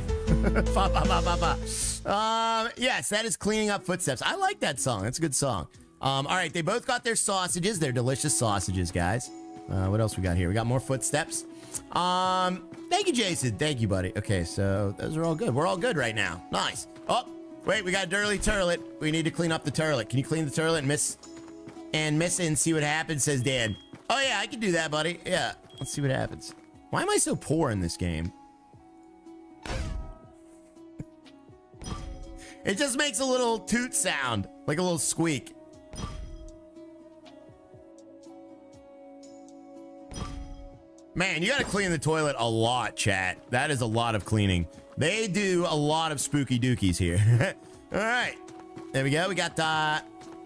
Um, yes, that is cleaning up footsteps. I like that song. That's a good song. Um, all right, they both got their sausages. They're delicious sausages, guys. Uh, what else we got here? We got more footsteps. Um, thank you, Jason. Thank you, buddy. Okay, so those are all good. We're all good right now. Nice. Oh, wait, we got a dirty turlet. We need to clean up the turlet. Can you clean the turlet and miss and miss it and see what happens? Says Dan. Oh yeah, I can do that, buddy. Yeah, let's see what happens. Why am I so poor in this game? It just makes a little toot sound, like a little squeak. Man, you gotta clean the toilet a lot, chat. That is a lot of cleaning. They do a lot of spooky dookies here. All right, there we go. We got uh,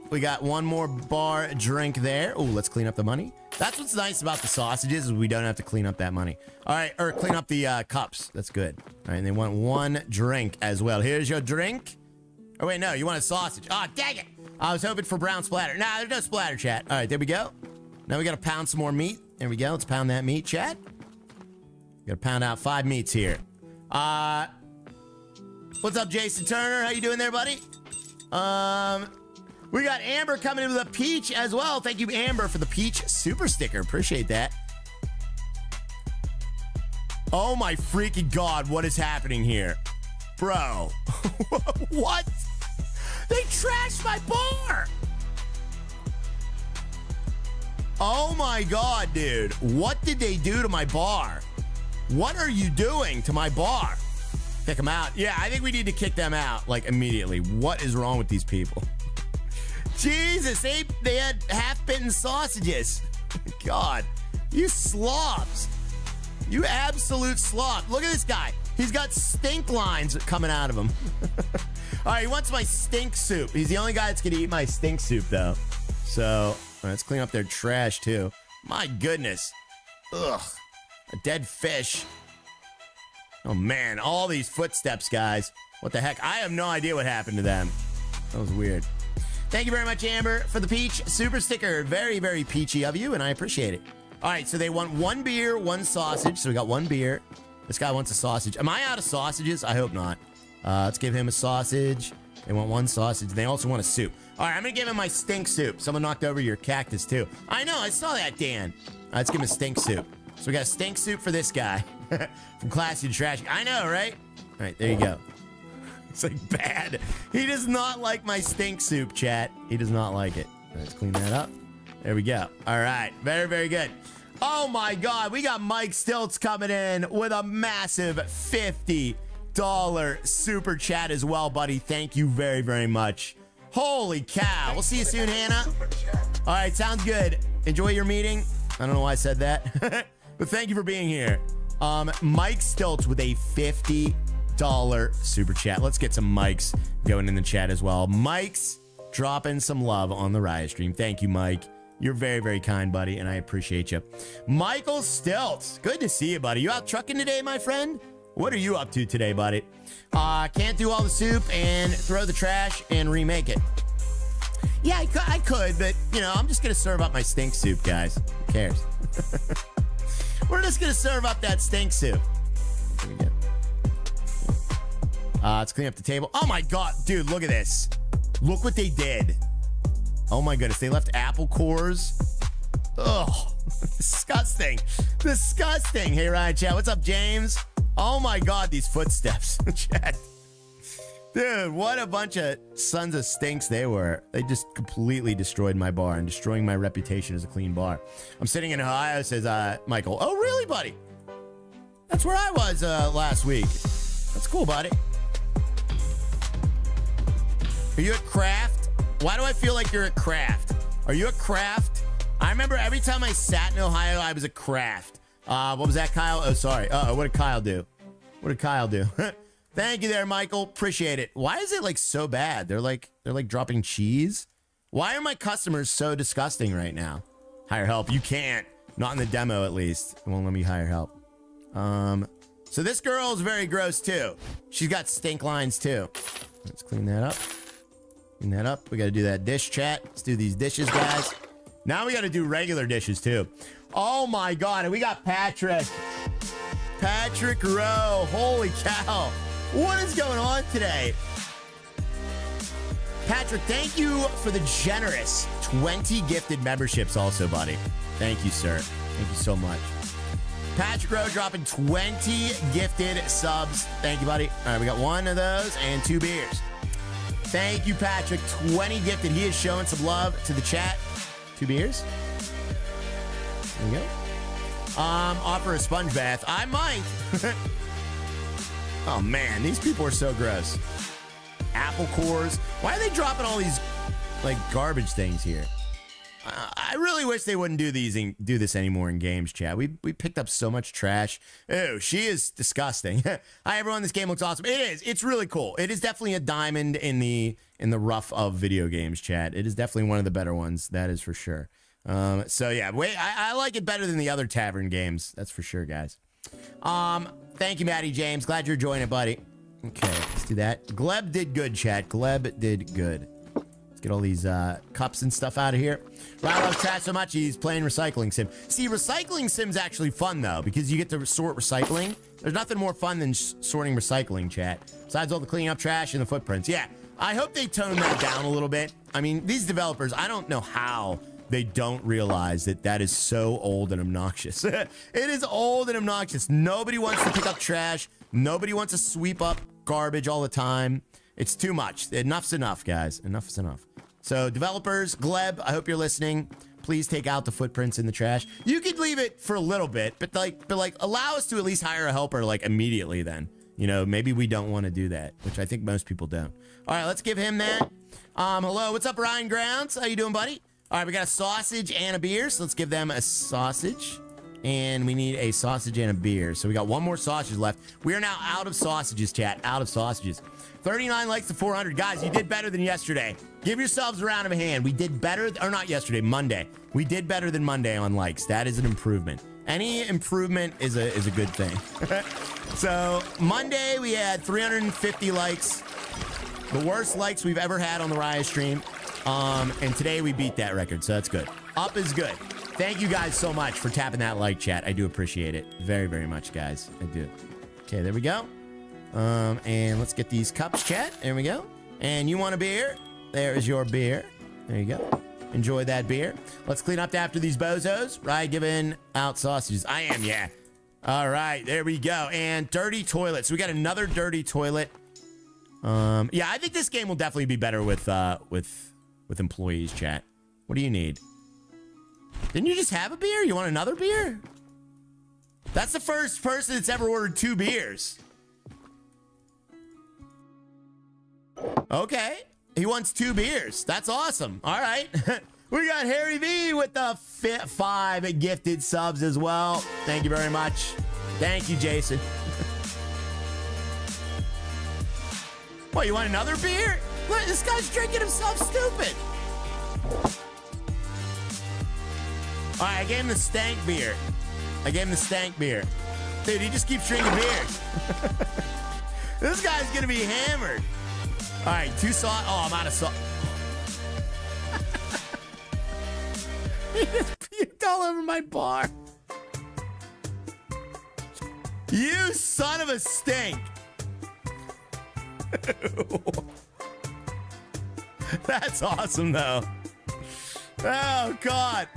we got one more bar drink there. Oh, let's clean up the money. That's what's nice about the sausages is we don't have to clean up that money. All right, or clean up the uh, cups. That's good. All right, and they want one drink as well. Here's your drink. Oh wait, no, you want a sausage. Ah, dang it! I was hoping for brown splatter. Nah, there's no splatter, chat. All right, there we go. Now we gotta pound some more meat. There we go. Let's pound that meat, chat. Gotta pound out five meats here. Uh, what's up, Jason Turner? How you doing there, buddy? Um, we got Amber coming in with a peach as well. Thank you, Amber, for the peach super sticker. Appreciate that. Oh my freaking god, what is happening here? Bro, what? They trashed my bar! Oh my god, dude. What did they do to my bar? What are you doing to my bar? Kick them out. Yeah, I think we need to kick them out, like, immediately. What is wrong with these people? Jesus, they, they had half-bitten sausages. God, you slobs. You absolute slob. Look at this guy. He's got stink lines coming out of him. All right, he wants my stink soup. He's the only guy that's going to eat my stink soup, though. So let's clean up their trash, too. My goodness. Ugh. A dead fish. Oh, man. All these footsteps, guys. What the heck? I have no idea what happened to them. That was weird. Thank you very much, Amber, for the peach super sticker. Very, very peachy of you, and I appreciate it. All right, so they want one beer, one sausage. So we got one beer. This guy wants a sausage. Am I out of sausages? I hope not. Uh, let's give him a sausage. They want one sausage. They also want a soup. All right, I'm going to give him my stink soup. Someone knocked over your cactus, too. I know, I saw that, Dan. Right, let's give him a stink soup. So we got a stink soup for this guy. From classy to trashy. I know, right? All right, there you go. It's like bad. He does not like my stink soup, chat. He does not like it. Let's clean that up. There we go. All right. Very, very good. Oh my God. We got Mike Stilts coming in with a massive $50 super chat as well, buddy. Thank you very, very much. Holy cow. We'll see you soon, Hannah. All right. Sounds good. Enjoy your meeting. I don't know why I said that, but thank you for being here. Um, Mike Stilts with a 50 dollar super chat. Let's get some mics going in the chat as well. Mike's dropping some love on the RyaStream. Thank you, Mike. You're very, very kind, buddy, and I appreciate you. Michael Stilts, good to see you, buddy. You out trucking today, my friend? What are you up to today, buddy? Uh, can't do all the soup and throw the trash and remake it. Yeah, I could, I could, but you know, I'm just gonna serve up my stink soup, guys. Who cares? We're just gonna serve up that stink soup. Uh, let's clean up the table. Oh my god, dude, look at this. Look what they did. Oh my goodness, they left apple cores. Ugh, disgusting, disgusting. Hey Ryan, chat. What's up, James? Oh my god, these footsteps. Dude, what a bunch of sons of stinks they were. They just completely destroyed my bar and destroying my reputation as a clean bar. I'm sitting in Ohio, says uh, Michael. Oh, really, buddy? That's where I was uh, last week. That's cool, buddy. Are you at Kraft? Why do I feel like you're at Kraft? Are you at Kraft? I remember every time I sat in Ohio, I was at Kraft. Uh, what was that, Kyle? Oh, sorry. Uh oh, what did Kyle do? What did Kyle do? Thank you there, Michael. Appreciate it. Why is it like so bad? They're like they're like dropping cheese. Why are my customers so disgusting right now? Hire help. You can't. Not in the demo, at least. It won't let me hire help. Um, so this girl is very gross too. She's got stink lines too. Let's clean that up. Clean that up. We got to do that dish chat. Let's do these dishes, guys. Now we got to do regular dishes too. Oh my god! And we got Patrick. Patrick Rowe. Holy cow! What is going on today? Patrick, thank you for the generous 20 gifted memberships, also, buddy. Thank you, sir. Thank you so much. Patrick Rowe dropping 20 gifted subs. Thank you, buddy. All right, we got one of those and two beers. Thank you, Patrick. 20 gifted. He is showing some love to the chat. Two beers. There we go. Um, offer a sponge bath. I might. oh man, these people are so gross. Apple cores. Why are they dropping all these like garbage things here? Uh, I really wish they wouldn't do these in, do this anymore in games, chat. We we picked up so much trash. Oh, she is disgusting. Hi everyone, this game looks awesome. It is. It's really cool. It is definitely a diamond in the in the rough of video games, chat. It is definitely one of the better ones. That is for sure. Um, so yeah, wait, I, I like it better than the other tavern games. That's for sure, guys. Um, thank you, Maddie James. Glad you're joining, buddy. Okay, let's do that. Gleb did good, chat. Gleb did good. Let's get all these uh, cups and stuff out of here. I love trash so much, he's playing Recycling Sim. See, Recycling Sim's actually fun, though, because you get to sort recycling. There's nothing more fun than sorting recycling, chat. Besides all the cleaning up trash and the footprints. Yeah, I hope they tone that down a little bit. I mean, these developers, I don't know how they don't realize that that is so old and obnoxious. it is old and obnoxious. Nobody wants to pick up trash. Nobody wants to sweep up garbage all the time. It's too much. Enough's enough, guys. Enough's enough. So, developers, Gleb, I hope you're listening. Please take out the footprints in the trash. You could leave it for a little bit, but like, but like, allow us to at least hire a helper like immediately. Then, you know, maybe we don't want to do that, which I think most people don't. All right, let's give him that. Um, hello, what's up, Ryan Grounds? How you doing, buddy? All right, we got a sausage and a beer, so let's give them a sausage. And we need a sausage and a beer. So we got one more sausage left. We are now out of sausages, chat. Out of sausages. 39 likes to 400. Guys, you did better than yesterday. Give yourselves a round of a hand. We did better, or not yesterday, Monday. We did better than Monday on likes. That is an improvement. Any improvement is a is a good thing. so Monday we had 350 likes. The worst likes we've ever had on the RyaStream. Um, and today we beat that record, so that's good. Up is good. Thank you guys so much for tapping that like chat. I do appreciate it very, very much, guys. I do. Okay, there we go. Um, and let's get these cups, chat. There we go. And you want a beer? There is your beer. There you go. Enjoy that beer. Let's clean up after these bozos. Right, giving out sausages. I am, yeah. All right, there we go. And dirty toilet. So we got another dirty toilet. Um, yeah, I think this game will definitely be better with uh with with employees, chat. What do you need? Didn't you just have a beer? You want another beer? That's the first person that's ever ordered two beers. Okay. He wants two beers. That's awesome. All right. we got Harry V with the five gifted subs as well. Thank you very much. Thank you, Jason. what, you want another beer? Look, this guy's drinking himself stupid. All right, I gave him the stank beer. I gave him the stank beer. Dude, he just keeps drinking beer. this guy's gonna be hammered. All right, two sauce. Oh, I'm out of sauce. he just puked all over my bar. You son of a stink. That's awesome, though. Oh, God.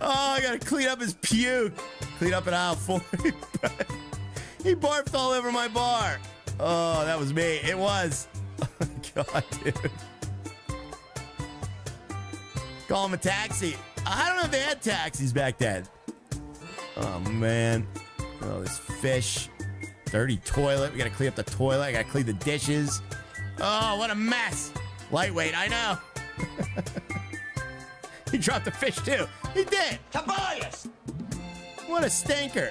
Oh, I gotta clean up his puke. Clean up an aisle four. he barfed all over my bar. Oh, that was me. It was. Oh, God, dude. Call him a taxi. I don't know if they had taxis back then. Oh, man. Oh, this fish. Dirty toilet. We gotta clean up the toilet. I gotta clean the dishes. Oh, what a mess. Lightweight, I know. he dropped the fish too. He did. Tobias! What a stinker.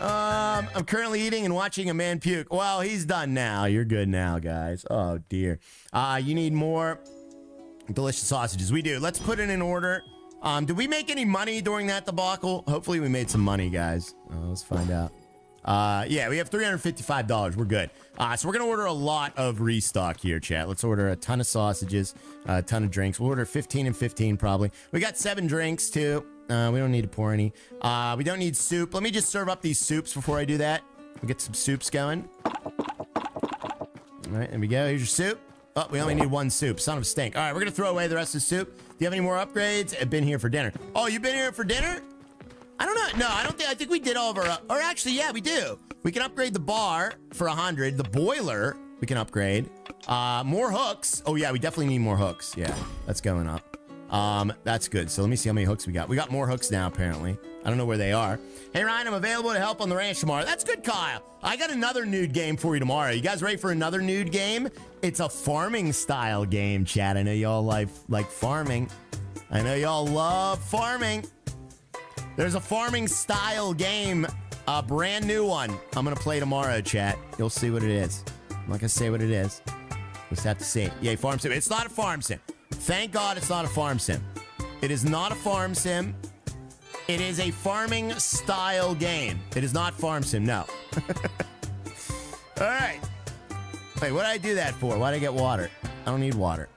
Um, I'm currently eating and watching a man puke. Well, he's done now. You're good now, guys. Oh dear. Uh, you need more delicious sausages. We do. Let's put it in order. Um, did we make any money during that debacle? Hopefully, we made some money, guys. Uh, let's find out. Uh, yeah, we have $355. We're good. Uh, so we're going to order a lot of restock here, chat. Let's order a ton of sausages, a ton of drinks. We'll order 15 and 15 probably. We got seven drinks too. Uh, we don't need to pour any. Uh, we don't need soup. Let me just serve up these soups before I do that. We'll get some soups going. All right, there we go. Here's your soup. Oh, we only need one soup. Son of a stink. All right, we're going to throw away the rest of the soup. Do you have any more upgrades? I've been here for dinner. Oh, you've been here for dinner? I don't know. No, I don't think. I think we did all of our. Or actually, yeah, we do. We can upgrade the bar for a hundred. The boiler we can upgrade. Uh, more hooks. Oh yeah, we definitely need more hooks. Yeah, that's going up. Um, that's good. So let me see how many hooks we got. We got more hooks now, apparently. I don't know where they are. Hey Ryan, I'm available to help on the ranch tomorrow. That's good, Kyle. I got another nude game for you tomorrow. You guys ready for another nude game? It's a farming style game, Chad. I know y'all like like farming. I know y'all love farming. There's a farming style game, a brand new one. I'm gonna play tomorrow, chat. You'll see what it is. I'm not gonna say what it is. Just have to see. Yay, farm sim. It's not a farm sim. Thank God it's not a farm sim. It is not a farm sim. It is a farming style game. It is not farm sim, no. All right. Wait, what did I do that for? Why did I get water? I don't need water.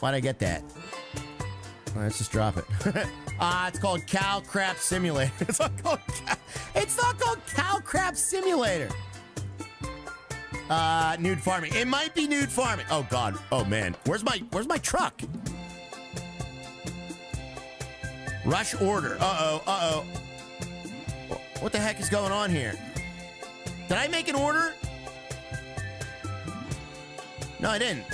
Why did I get that? All right, let's just drop it. Uh, it's called Cow Crap Simulator. It's not called. Cow, it's not called Cow Crap Simulator. Uh, nude farming. It might be nude farming. Oh God. Oh man. Where's my Where's my truck? Rush order. Uh oh. Uh oh. What the heck is going on here? Did I make an order? No, I didn't.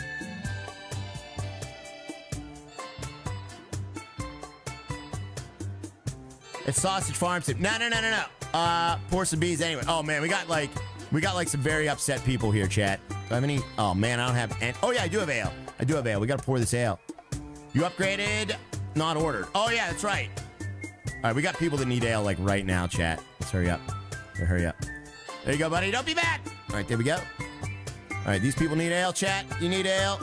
It's sausage farm soup. No, no, no, no, no. Uh, pour some bees anyway. Oh man, we got like we got like some very upset people here, chat. Do I have any? Oh man, I don't have. Any, oh yeah, I do have ale. I do have ale. We gotta pour this ale. You upgraded? Not ordered. Oh yeah, that's right. All right, we got people that need ale like right now, chat. Let's hurry up. Here, hurry up. There you go, buddy. Don't be mad. All right, there we go. All right, these people need ale, chat. You need ale.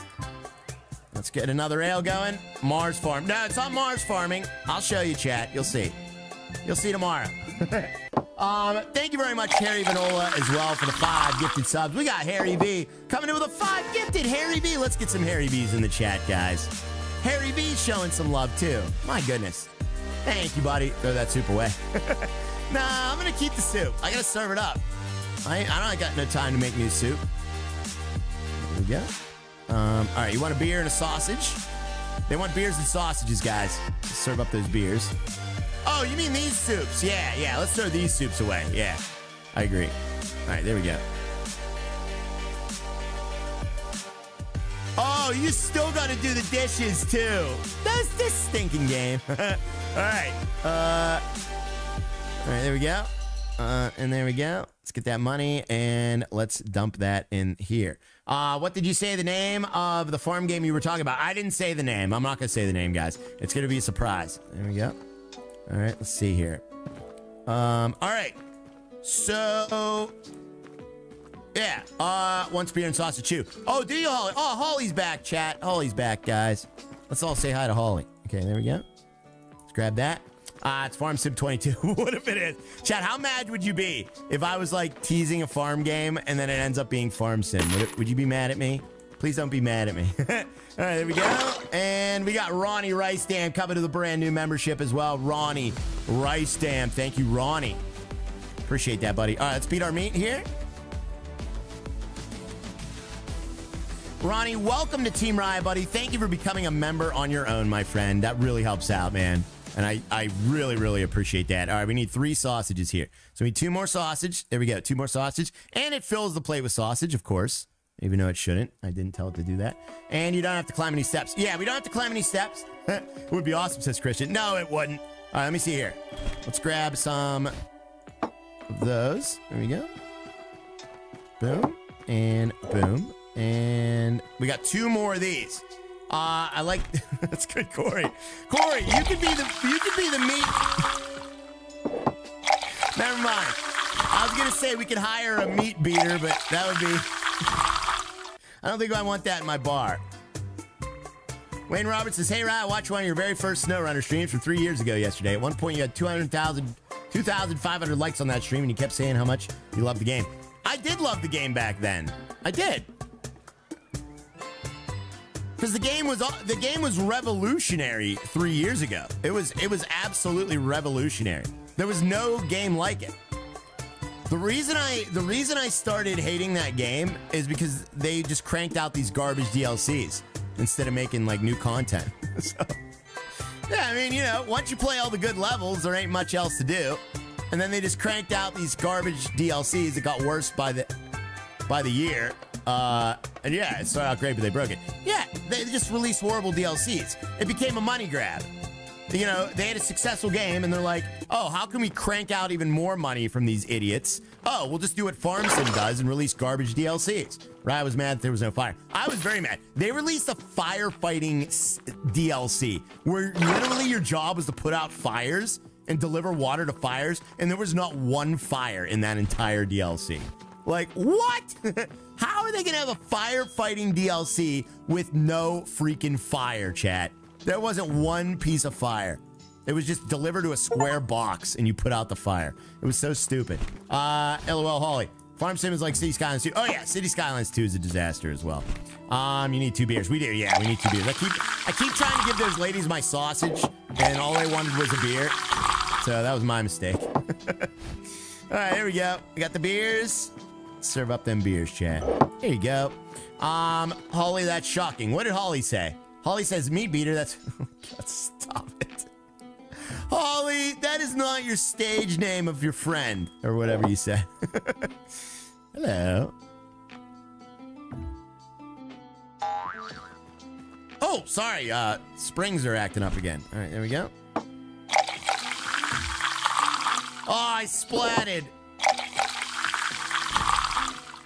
Let's get another ale going. Mars Farm. No, it's not Mars Farming. I'll show you, chat. You'll see. You'll see tomorrow. um, thank you very much, Harry Vanola, as well, for the five gifted subs. We got Harry B coming in with a five gifted Harry B. Let's get some Harry B's in the chat, guys. Harry B showing some love, too. My goodness. Thank you, buddy. Throw that soup away. nah, I'm going to keep the soup. I got to serve it up. I, I don't I got no time to make new soup. There we go. Um, all right, you want a beer and a sausage? They want beers and sausages, guys. Serve up those beers. Oh, you mean these soups? Yeah, yeah. Let's throw these soups away. Yeah, I agree. All right, there we go. Oh, you still got to do the dishes too. That's this stinking game. all right. Uh, all right, there we go. Uh, and there we go. Let's get that money and let's dump that in here. Uh, what did you say the name of the farm game you were talking about? I didn't say the name. I'm not going to say the name, guys. It's going to be a surprise. There we go. All right, let's see here. Um, all right. So, yeah. Uh, one spear and sausage chew. Oh, do you, Holly? Oh, Holly's back, chat. Holly's back, guys. Let's all say hi to Holly. Okay, there we go. Let's grab that. Uh, it's Farm Sim 22. what if it is? Chad, how mad would you be if I was like teasing a farm game and then it ends up being Farm Sim? Would, it, would you be mad at me? Please don't be mad at me. All right, there we go. And we got Ronnie Rice Dam coming to the brand new membership as well. Ronnie Rice Dam. Thank you, Ronnie. Appreciate that, buddy. All right, let's beat our meat here. Ronnie, welcome to Team Rya, buddy. Thank you for becoming a member on your own, my friend. That really helps out, man. And I, I really, really appreciate that. All right, we need three sausages here. So we need two more sausage. There we go, two more sausage. And it fills the plate with sausage, of course. Even though it shouldn't. I didn't tell it to do that. And you don't have to climb any steps. Yeah, we don't have to climb any steps. it would be awesome, says Christian. No, it wouldn't. All right, let me see here. Let's grab some of those. There we go. Boom. And boom. And we got two more of these. Uh, I like that's good, Corey. Corey, you could be the you could be the meat. Never mind. I was gonna say we could hire a meat beater, but that would be. I don't think I want that in my bar. Wayne Roberts says, Hey, Ryan, I watched one of your very first SnowRunner streams from three years ago yesterday. At one point, you had 200,000, 2,500 likes on that stream, and you kept saying how much you loved the game. I did love the game back then. I did because the game was the game was revolutionary three years ago. It was it was absolutely revolutionary. There was no game like it. The reason I the reason I started hating that game is because they just cranked out these garbage DLCs instead of making like new content. so, yeah, I mean, you know, once you play all the good levels, there ain't much else to do. And then they just cranked out these garbage DLCs that got worse by the by the year. Uh, and yeah, it started out great, but they broke it. Yeah, they just released horrible DLCs. It became a money grab. You know, they had a successful game, and they're like, oh, how can we crank out even more money from these idiots? Oh, we'll just do what FarmSim does and release garbage DLCs. Right? I was mad there was no fire. I was very mad. They released a firefighting DLC where literally your job was to put out fires and deliver water to fires, and there was not one fire in that entire DLC. Like, what? How are they going to have a firefighting DLC with no freaking fire, chat? There wasn't one piece of fire. It was just delivered to a square box and you put out the fire. It was so stupid. Uh, LOL Holly. Farm Sim is like City Skylines 2. Oh yeah, City Skylines 2 is a disaster as well. Um, you need two beers. We do, yeah, we need two beers. I keep I keep trying to give those ladies my sausage, and all they wanted was a beer. So that was my mistake. all right, here we go. We got the beers serve up them beers, chat. There you go. Um, Holly, that's shocking. What did Holly say? Holly says, meat beater, that's... God, stop it. Holly, that is not your stage name of your friend, or whatever you said. Hello. Oh, sorry, uh, springs are acting up again. All right, there we go. Oh, I splatted.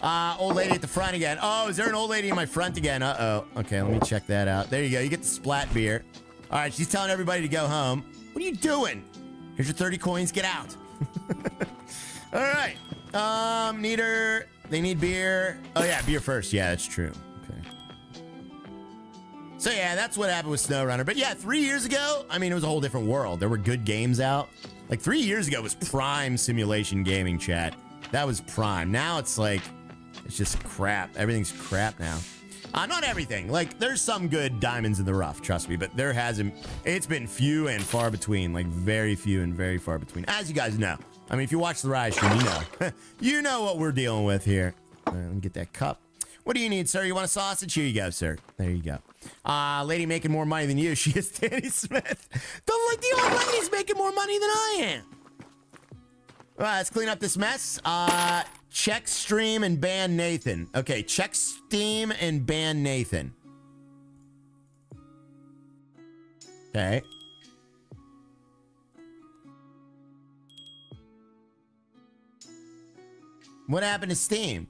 Uh, old lady at the front again. Oh, is there an old lady in my front again? Uh-oh. Okay, let me check that out. There you go. You get the splat beer. All right, she's telling everybody to go home. What are you doing? Here's your 30 coins. Get out. All right. Um, need her. They need beer. Oh, yeah, beer first. Yeah, that's true. Okay. So, yeah, that's what happened with SnowRunner. But, yeah, three years ago, I mean, it was a whole different world. There were good games out. Like, three years ago was prime simulation gaming, chat. That was prime. Now it's like it's just crap. Everything's crap now. Uh, not everything. Like, there's some good diamonds in the rough, trust me, but there hasn't. It's been few and far between. Like, very few and very far between. As you guys know. I mean, if you watch the RyaStream, you know. you know what we're dealing with here. Right, let me get that cup. What do you need, sir? You want a sausage? Here you go, sir. There you go. Uh, lady making more money than you. She is Danny Smith. The, like, the old lady's making more money than I am. All right, let's clean up this mess. Uh, Check stream and ban Nathan. Okay, check Steam and ban Nathan. Okay. What happened to Steam?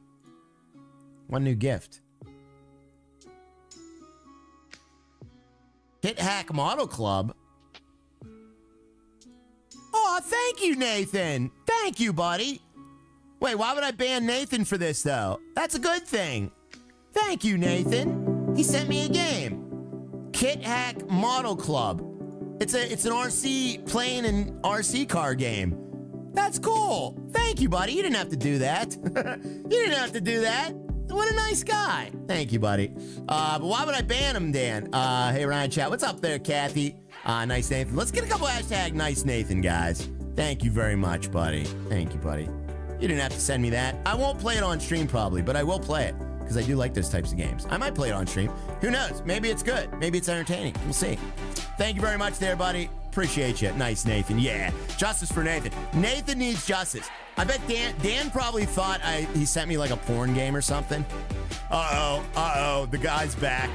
One new gift. Kit Hack Model Club. Oh, thank you, Nathan. Thank you, buddy. Wait, why would I ban Nathan for this, though? That's a good thing. Thank you, Nathan. He sent me a game. Kit Hack Model Club. It's a it's an RC plane and RC car game. That's cool. Thank you, buddy. You didn't have to do that. you didn't have to do that. What a nice guy. Thank you, buddy. Uh, but why would I ban him, Dan? Uh, hey, Ryan Chat. What's up there, Kathy? Uh, nice Nathan. Let's get a couple hashtag nice Nathan, guys. Thank you very much, buddy. Thank you, buddy. You didn't have to send me that. I won't play it on stream probably, but I will play it because I do like those types of games. I might play it on stream. Who knows? Maybe it's good. Maybe it's entertaining. We'll see. Thank you very much there, buddy. Appreciate you. Nice, Nathan. Yeah. Justice for Nathan. Nathan needs justice. I bet Dan Dan probably thought I he sent me like a porn game or something. Uh-oh. Uh-oh. The guy's back.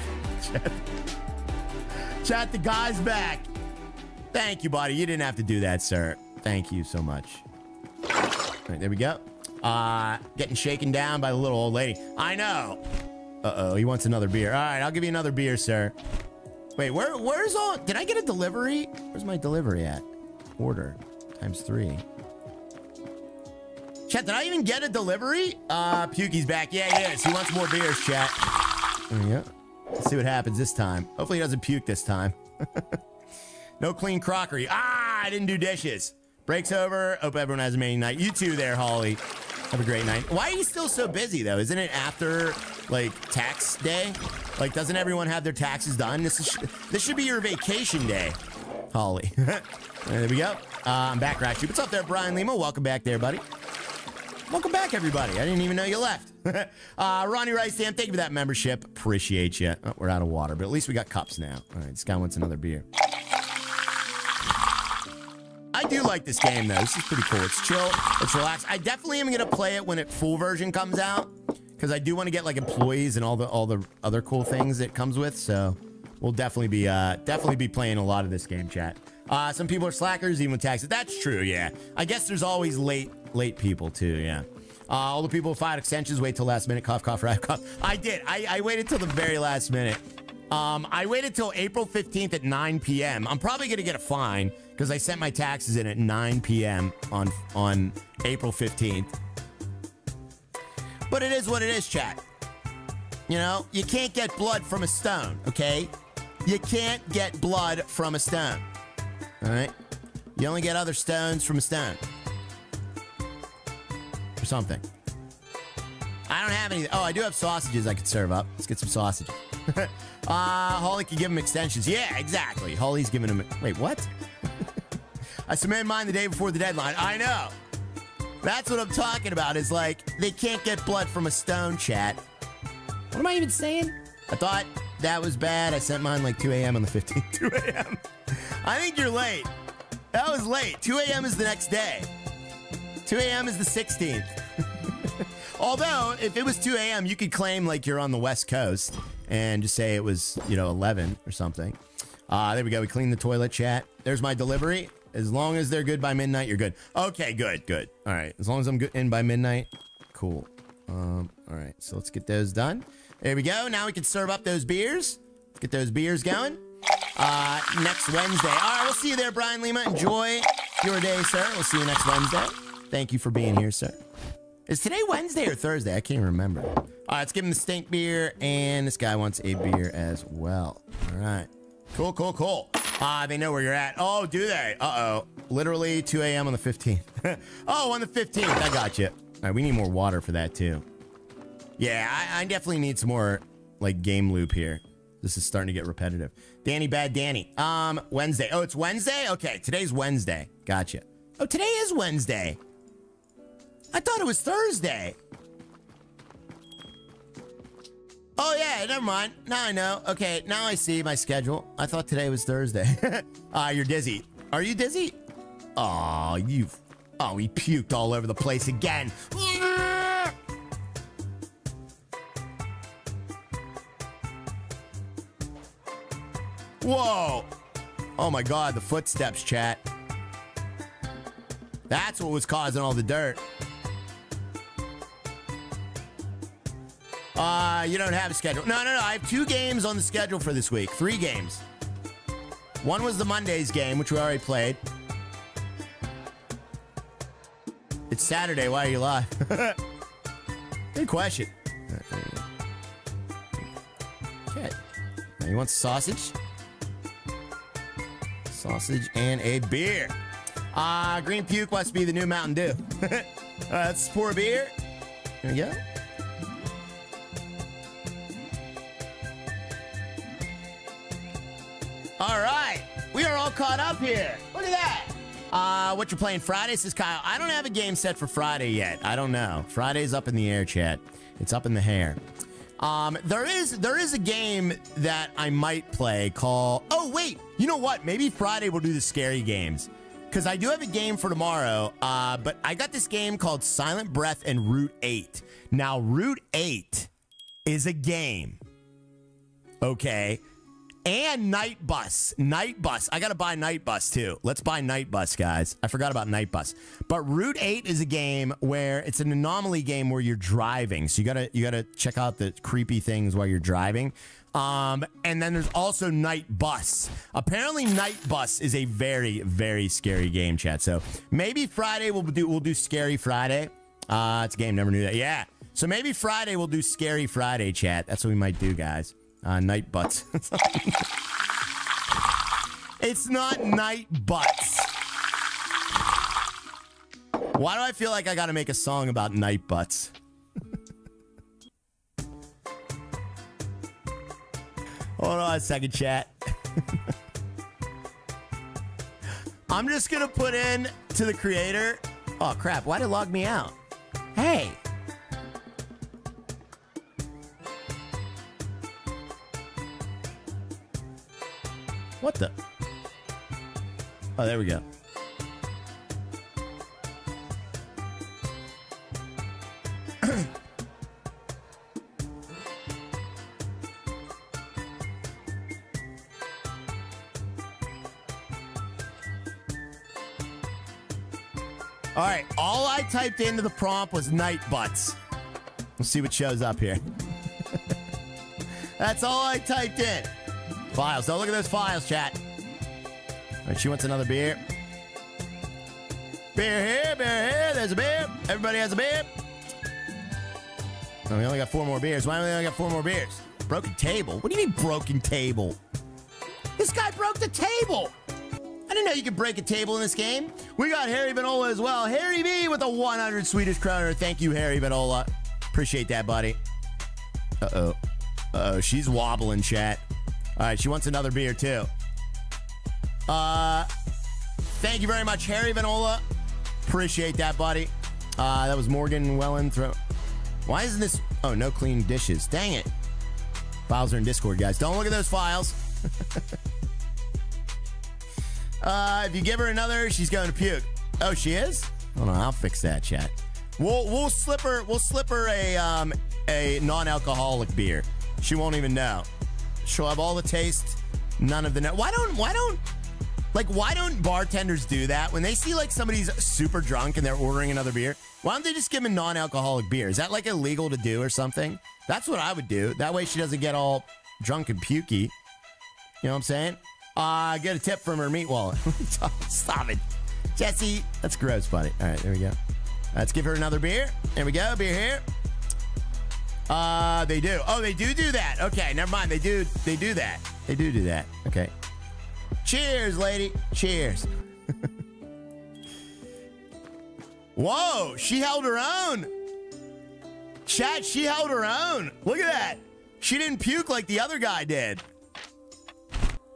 Chat, the guy's back. Thank you, buddy. You didn't have to do that, sir. Thank you so much. There we go. Uh, getting shaken down by the little old lady. I know. Uh-oh, he wants another beer. All right, I'll give you another beer, sir. Wait, where where's all... Did I get a delivery? Where's my delivery at? Order. Times three. Chat, did I even get a delivery? Uh, Pukey's back. Yeah, he is. He wants more beers, chat. There we go. Let's see what happens this time. Hopefully he doesn't puke this time. no clean crockery. Ah, I didn't do dishes. Breaks over. Hope everyone has a amazing night. You too there, Holly. Have a great night. Why are you still so busy though? Isn't it after like tax day? Like, doesn't everyone have their taxes done? This is this should be your vacation day, Holly. there we go. Uh, I'm back, Rashi. What's up there, Brian Lima? Welcome back there, buddy. Welcome back, everybody. I didn't even know you left. uh, Ronnie Rice, Sam, thank you for that membership. Appreciate you. Oh, we're out of water, but at least we got cups now. All right, this guy wants another beer. I do like this game though. This is pretty cool. It's chill. It's relaxed. I definitely am gonna play it when it full version comes out because I do want to get like employees and all the all the other cool things it comes with. So we'll definitely be uh, definitely be playing a lot of this game. Chat. Uh, some people are slackers even with taxes. That's true. Yeah. I guess there's always late late people too. Yeah. Uh, all the people who filed extensions wait till last minute. Cough, cough, rap, cough. I did. I, I waited till the very last minute. Um, I waited till April 15th at 9 p.m. I'm probably going to get a fine because I sent my taxes in at 9 p.m. on on April 15th. But it is what it is, chat. You know, you can't get blood from a stone, okay? You can't get blood from a stone. All right? You only get other stones from a stone. Or something. I don't have any. Oh, I do have sausages I could serve up. Let's get some sausages. uh, Holly can give him extensions. Yeah, exactly. Holly's giving him. Wait, what? I submitted mine the day before the deadline. I know. That's what I'm talking about. Is like they can't get blood from a stone. Chat. What am I even saying? I thought that was bad. I sent mine like 2 a.m. on the 15th. 2 a.m. I think you're late. That was late. 2 a.m. is the next day. 2 a.m. is the 16th. Although, if it was 2 a.m., you could claim like you're on the West Coast and just say it was, you know, 11 or something. Uh, there we go. We cleaned the toilet chat. There's my delivery. As long as they're good by midnight, you're good. Okay, good, good. All right. As long as I'm good in by midnight, cool. Um, all right. So let's get those done. There we go. Now we can serve up those beers. Let's get those beers going. Uh, next Wednesday. All right. We'll see you there, Brian Lima. Enjoy your day, sir. We'll see you next Wednesday. Thank you for being here, sir. Is today Wednesday or Thursday? I can't remember. All right, let's give him the stink beer, and this guy wants a beer as well. All right. Cool, cool, cool. Ah, uh, they know where you're at. Oh, do they? Uh-oh. Literally 2 a.m. on the 15th. oh, on the 15th. I got you. All right, we need more water for that, too. Yeah, I, I definitely need some more, like, game loop here. This is starting to get repetitive. Danny Bad Danny. Um, Wednesday. Oh, it's Wednesday? Okay, today's Wednesday. Gotcha. Oh, today is Wednesday. I thought it was Thursday. Oh, yeah, never mind. Now I know. Okay, now I see my schedule. I thought today was Thursday. Ah, uh, you're dizzy. Are you dizzy? Oh, you... Oh, he puked all over the place again. Whoa. Oh, my God, the footsteps, chat. That's what was causing all the dirt. Uh, you don't have a schedule. No, no, no. I have two games on the schedule for this week. Three games. One was the Mondays game, which we already played. It's Saturday. Why are you live? Good question. Okay. Now you want sausage? sausage, and a beer. Uh, green puke must be the new Mountain Dew. uh, let's pour beer. There we go. All right, we are all caught up here. Look at that. Uh, what you're playing Friday, says Kyle. I don't have a game set for Friday yet. I don't know. Friday's up in the air, chat. It's up in the hair. Um, there is there is a game that I might play called. Oh wait, you know what? Maybe Friday we'll do the scary games because I do have a game for tomorrow. Uh, but I got this game called Silent Breath and Route Eight. Now Route Eight is a game. Okay. And Night Bus. Night Bus. I got to buy Night Bus too. Let's buy Night Bus, guys. I forgot about Night Bus. But Route 8 is a game where it's an anomaly game where you're driving. So you got to you got to check out the creepy things while you're driving. Um, and then there's also Night Bus. Apparently Night Bus is a very very scary game, chat. So maybe Friday we'll do we'll do Scary Friday. Uh, it's a game never knew that. Yeah. So maybe Friday we'll do Scary Friday, chat. That's what we might do, guys. Uh, night butts. it's not night butts. Why do I feel like I gotta make a song about night butts? Hold on a second, chat. I'm just gonna put in to the creator. Oh crap, why did it log me out? Hey. What the? Oh, there we go. All right, all I typed into the prompt was night butts. Let's see what shows up here. That's all I typed in. Files. Don't look at those files, chat. Right, she wants another beer. Beer here, beer here. There's a beer. Everybody has a beer. Oh, we only got four more beers. Why only got four more beers? Broken table? What do you mean broken table? This guy broke the table. I didn't know you could break a table in this game. We got Harry Vanola as well. Harry B with a 100 Swedish kroner. Thank you, Harry Vanola. Appreciate that, buddy. Uh-oh. Uh-oh, she's wobbling, chat. All right, she wants another beer, too. Uh, thank you very much, Harry Vanola. Appreciate that, buddy. Uh, that was Morgan Wallen. Throw. Why isn't this? Oh, no clean dishes. Dang it. Files are in Discord, guys. Don't look at those files. uh, if you give her another, she's going to puke. Oh, she is? Hold on, I'll fix that, chat. We'll we'll slip her we'll slip her a um a non-alcoholic beer. She won't even know. She'll have all the taste, none of the. No- why don't why don't like why don't bartenders do that when they see like somebody's super drunk and they're ordering another beer? Why don't they just give them a non-alcoholic beer? Is that like illegal to do or something? That's what I would do. That way she doesn't get all drunk and pukey. You know what I'm saying? Uh, get a tip from her meat wallet. Stop it. Jesse, that's gross, buddy. All right, there we go. Let's give her another beer. There we go. Beer here. Uh, they do. Oh, they do do that. Okay, never mind. They do. They do that. They do do that. Okay. Cheers, lady. Cheers. Whoa, she held her own. Chat, she held her own. Look at that. She didn't puke like the other guy did.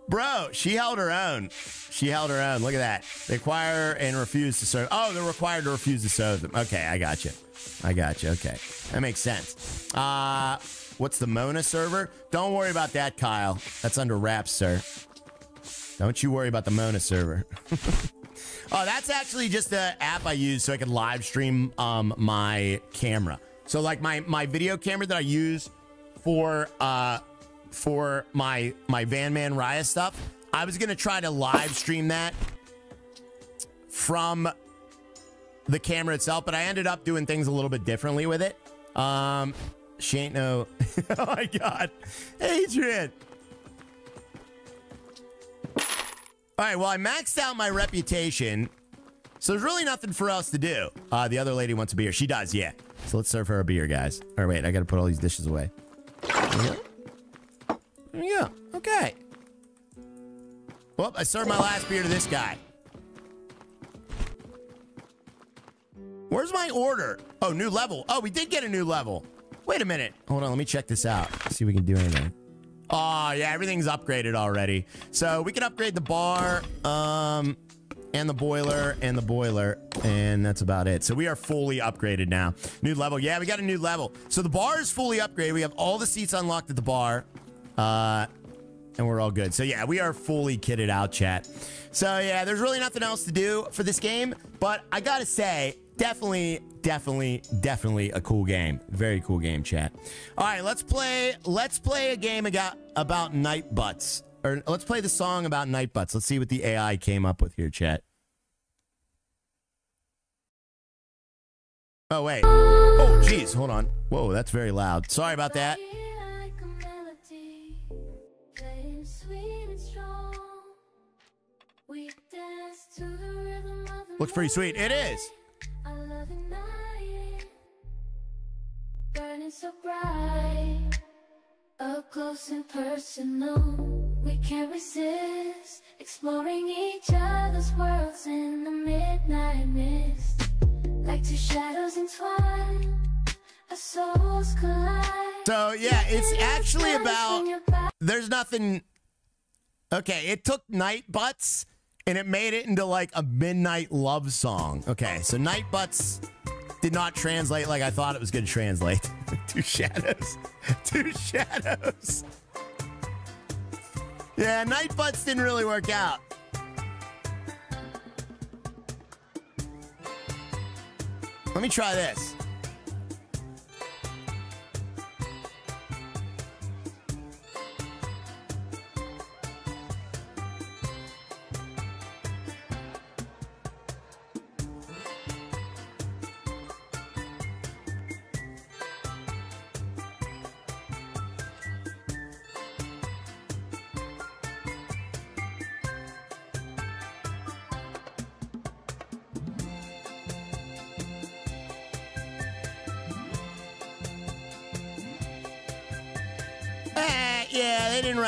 Bro, she held her own. She held her own. Look at that. They require and refuse to serve. Oh, they're required to refuse to serve them. Okay, I got you. I got you. Okay, that makes sense. Uh, what's the Mona server? Don't worry about that, Kyle. That's under wraps, sir. Don't you worry about the Mona server. oh, that's actually just the app I use so I can live stream um, my camera. So, like my my video camera that I use for uh for my my Van Man Rya stuff. I was gonna try to live stream that from the camera itself, but I ended up doing things a little bit differently with it. Um, she ain't no. oh my god, Adrian. All right, well, I maxed out my reputation, so there's really nothing for us to do. Uh, the other lady wants a beer. She does, yeah. So let's serve her a beer, guys. All right, wait, I gotta put all these dishes away. There we go. There we go. Okay. Well, I served my last beer to this guy. Where's my order? Oh, new level. Oh, we did get a new level. Wait a minute. Hold on, let me check this out. See if we can do anything. Oh, yeah, everything's upgraded already. So we can upgrade the bar, um, and the boiler, and the boiler, and that's about it. So we are fully upgraded now. New level. Yeah, we got a new level. So the bar is fully upgraded. We have all the seats unlocked at the bar. Uh, and we're all good. So yeah, we are fully kitted out, chat. So yeah, there's really nothing else to do for this game, but I gotta say, definitely, definitely, definitely a cool game. Very cool game, chat. All right, let's play. Let's play a game about about night butts, or let's play the song about night butts. Let's see what the AI came up with here, chat. Oh wait. Oh jeez, hold on. Whoa, that's very loud. Sorry about that. Looks pretty sweet. It is. Burning so bright, up close and personal. We can't resist exploring each other's worlds in the midnight mist. Like two shadows entwined, our souls collide. So yeah, it's actually about. There's nothing. Okay, it took night butts and it made it into like a midnight love song. Okay, so night butts did not translate like I thought it was going to translate. Two shadows. Two shadows. Yeah, night butts didn't really work out. Let me try this.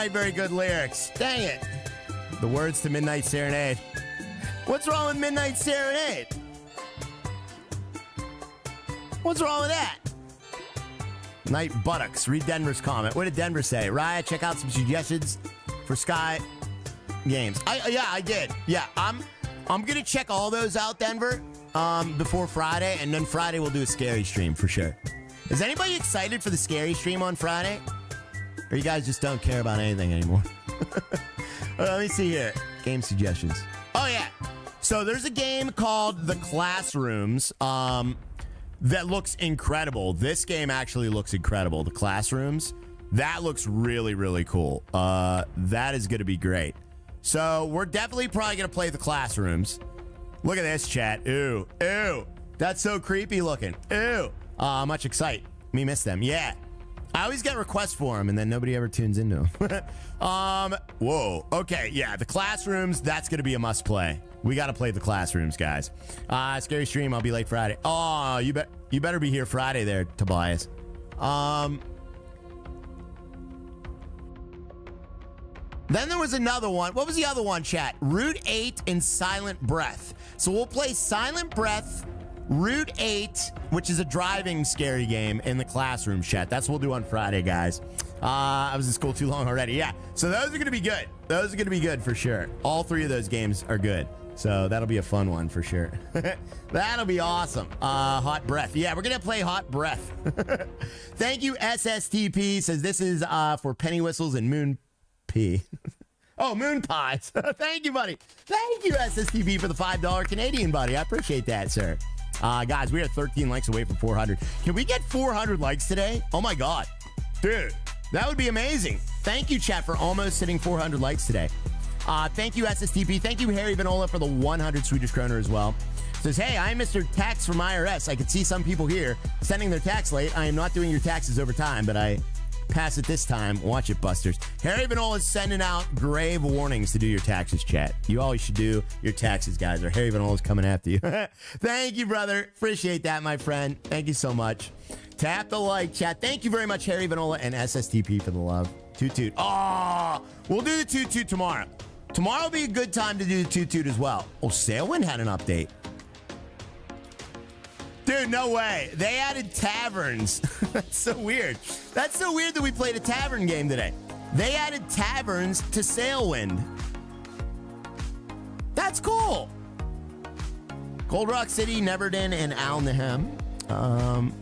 Write very good lyrics. Dang it. The words to Midnight Serenade. What's wrong with Midnight Serenade? What's wrong with that? Night Buttocks. Read Denver's comment. What did Denver say? Rya, check out some suggestions for Sky games. I yeah, I did. Yeah, I'm I'm gonna check all those out, Denver, um, before Friday, and then Friday we'll do a scary stream for sure. Is anybody excited for the scary stream on Friday? Or you guys just don't care about anything anymore? Well, let me see here. Game suggestions. Oh yeah. So there's a game called The Classrooms. Um, that looks incredible. This game actually looks incredible. The Classrooms. That looks really, really cool. Uh, that is going to be great. So we're definitely probably going to play The Classrooms. Look at this chat. Ooh, ooh. That's so creepy looking. Ooh. Uh, much excite. Me miss them. Yeah. I always get requests for them, and then nobody ever tunes into them. um, whoa. Okay, yeah, the classrooms. That's gonna be a must play. We got to play the classrooms, guys. Uh, scary stream. I'll be late Friday. Oh, you bet. You better be here Friday, there, Tobias. Um. Then there was another one. What was the other one, chat? Route 8 and Silent Breath. So we'll play Silent Breath, Route 8, which is a driving scary game in the classroom chat. That's what we'll do on Friday, guys. Uh, I was in school too long already. Yeah. So those are going to be good. Those are going to be good for sure. All three of those games are good. So that'll be a fun one for sure. that'll be awesome. Uh, hot breath. Yeah, we're going to play hot breath. Thank you, SSTP. Says this is uh, for penny whistles and moon pee. Oh, moon pies. Thank you, buddy. Thank you, SSTB, for the $5 Canadian, buddy. I appreciate that, sir. Uh, guys, we are 13 likes away from 400. Can we get 400 likes today? Oh, my God. Dude, that would be amazing. Thank you, chat, for almost hitting 400 likes today. Uh, thank you, SSTP. Thank you, Harry Vanola, for the 100 Swedish kroner as well. Says, hey, I'm Mr. Tax from IRS. I can see some people here sending their tax late. I am not doing your taxes over time, but I pass it this time. Watch it, Busters. Harry Vanola is sending out grave warnings to do your taxes, chat. You always should do your taxes, guys, or Harry Vanola is coming after you. Thank you, brother. Appreciate that, my friend. Thank you so much. Tap the like, chat. Thank you very much, Harry Vanola and SSTP for the love. Toot toot. Oh, we'll do the toot toot tomorrow. Tomorrow will be a good time to do the toot toot as well. Oh, Sailwind had an update. Dude, no way. They added taverns. That's so weird. That's so weird that we played a tavern game today. They added taverns to Sailwind. That's cool. Gold Rock City, Neverdin, and Al'Nilem. Um,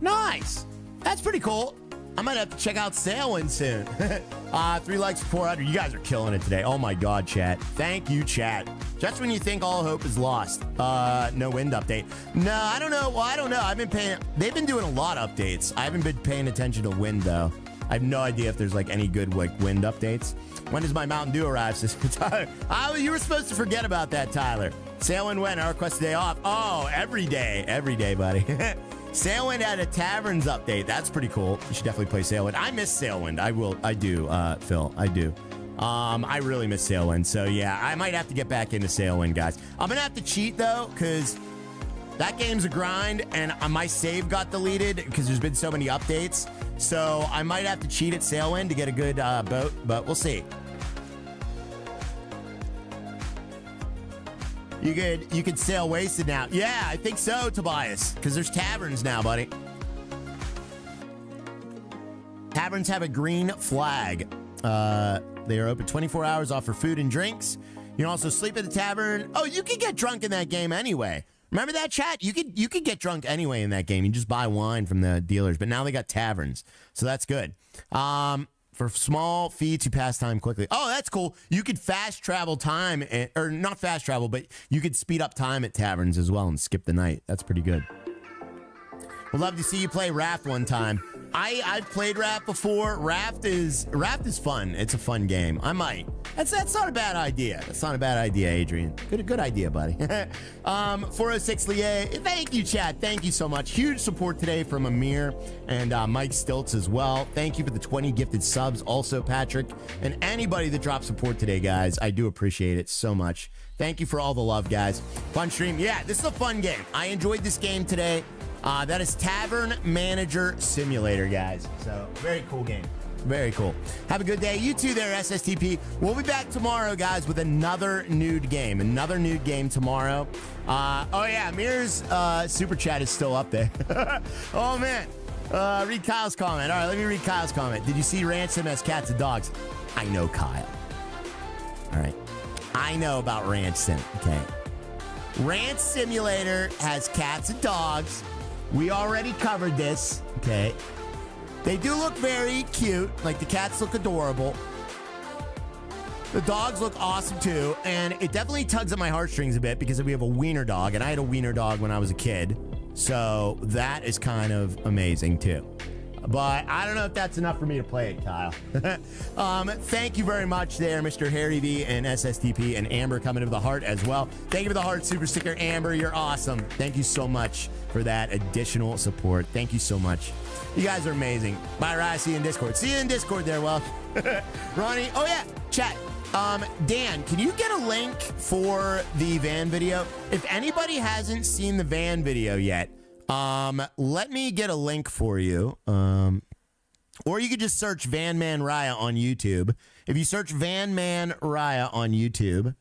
nice. That's pretty cool. I might have to check out Sailwind soon. uh, three likes, 400. You guys are killing it today. Oh my God, chat. Thank you, chat. Just when you think all hope is lost. Uh, no wind update. No, I don't know. Well, I don't know. I've been paying. They've been doing a lot of updates. I haven't been paying attention to wind though. I have no idea if there's like any good like wind updates. When does my Mountain Dew arrive, Sister Tyler? Oh, you were supposed to forget about that, Tyler. Sailing when? I request a day off. Oh, every day. Every day, buddy. Sailwind had a taverns update. That's pretty cool. You should definitely play Sailwind. I miss Sailwind. I will. I do, uh, Phil. I do. Um, I really miss Sailwind. So yeah, I might have to get back into Sailwind, guys. I'm gonna have to cheat though, because that game's a grind, and uh, my save got deleted because there's been so many updates. So I might have to cheat at Sailwind to get a good uh, boat, but we'll see. You could you could sail wasted now. Yeah, I think so, Tobias. Because there's taverns now, buddy. Taverns have a green flag. Uh, they are open 24 hours, offer food and drinks. You can also sleep at the tavern. Oh, you can get drunk in that game anyway. Remember that chat? You could you could get drunk anyway in that game. You just buy wine from the dealers. But now they got taverns, so that's good. Um, for small fee to pass time quickly. Oh, that's cool. You could fast travel time, or not fast travel, but you could speed up time at taverns as well and skip the night. That's pretty good. We'd love to see you play Raft one time. I I've played Raft before. Raft is Raft is fun. It's a fun game. I might. That's that's not a bad idea. That's not a bad idea, Adrian. Good good idea, buddy. um, 406 Lie. Thank you, Chad. Thank you so much. Huge support today from Amir and uh, Mike Stilts as well. Thank you for the 20 gifted subs. Also, Patrick and anybody that dropped support today, guys. I do appreciate it so much. Thank you for all the love, guys. Fun stream. Yeah, this is a fun game. I enjoyed this game today. Uh, that is Tavern Manager Simulator, guys. So, very cool game. Very cool. Have a good day. You too there, SSTP. We'll be back tomorrow, guys, with another nude game. Another nude game tomorrow. Uh, oh, yeah. Mirror's uh, super chat is still up there. oh, man. Uh, read Kyle's comment. All right, let me read Kyle's comment. Did you see Ranch Sim as cats and dogs? I know Kyle. All right. I know about Ranch Sim, okay? Ranch Simulator has cats and dogs. We already covered this, okay? They do look very cute. Like the cats look adorable. The dogs look awesome too. And it definitely tugs at my heartstrings a bit because we have a wiener dog. And I had a wiener dog when I was a kid. So that is kind of amazing too. But I don't know if that's enough for me to play it, Kyle. um, thank you very much there, Mr. Harry V and SSTP and Amber coming to the heart as well. Thank you for the heart super sticker, Amber. You're awesome. Thank you so much for that additional support. Thank you so much. You guys are amazing. Bye, Rye. See you in Discord. See you in Discord there, well. Ronnie. Oh, yeah. Chat. Um, Dan, can you get a link for the van video? If anybody hasn't seen the van video yet, um, let me get a link for you. Um, or you could just search Van Man Rya on YouTube. If you search Van Man Rya on YouTube,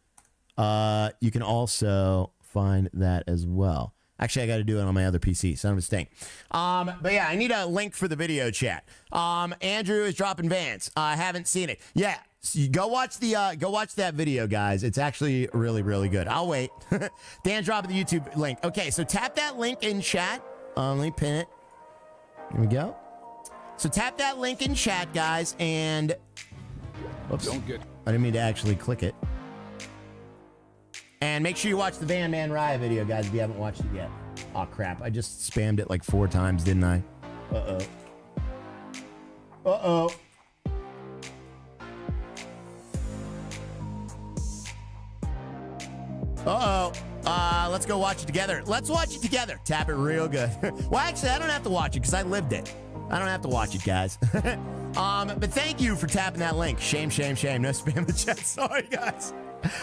uh, you can also find that as well. Actually, I got to do it on my other PC. Son of a stink. Um, but yeah, I need a link for the video chat. Um, Andrew is dropping Vans. I haven't seen it. Yeah, so go watch the uh, go watch that video, guys. It's actually really really good. I'll wait. Dan drop the YouTube link. Okay, so tap that link in chat. Uh, let me pin it. Here we go. So tap that link in chat, guys, and Oops. Don't get. I didn't mean to actually click it. And make sure you watch the Van Man Rya video, guys, if you haven't watched it yet. Oh crap! I just spammed it like four times, didn't I? Uh-oh. Uh oh. Uh-oh. Uh, let's go watch it together. Let's watch it together. Tap it real good. well, actually, I don't have to watch it because I lived it. I don't have to watch it, guys. um, but thank you for tapping that link. Shame, shame, shame. No spam the chat. Sorry, guys.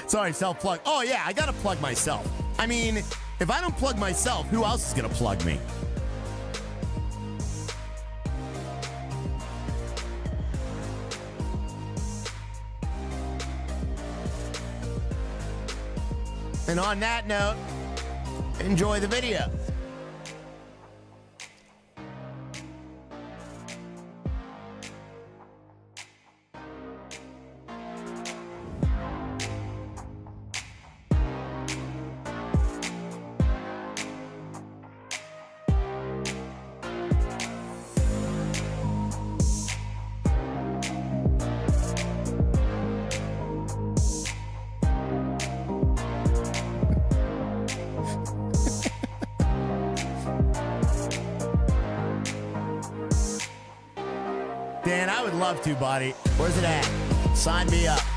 Sorry, self-plug. Oh, yeah, I got to plug myself. I mean, if I don't plug myself, who else is going to plug me? And on that note, enjoy the video. Where's it at? Sign me up.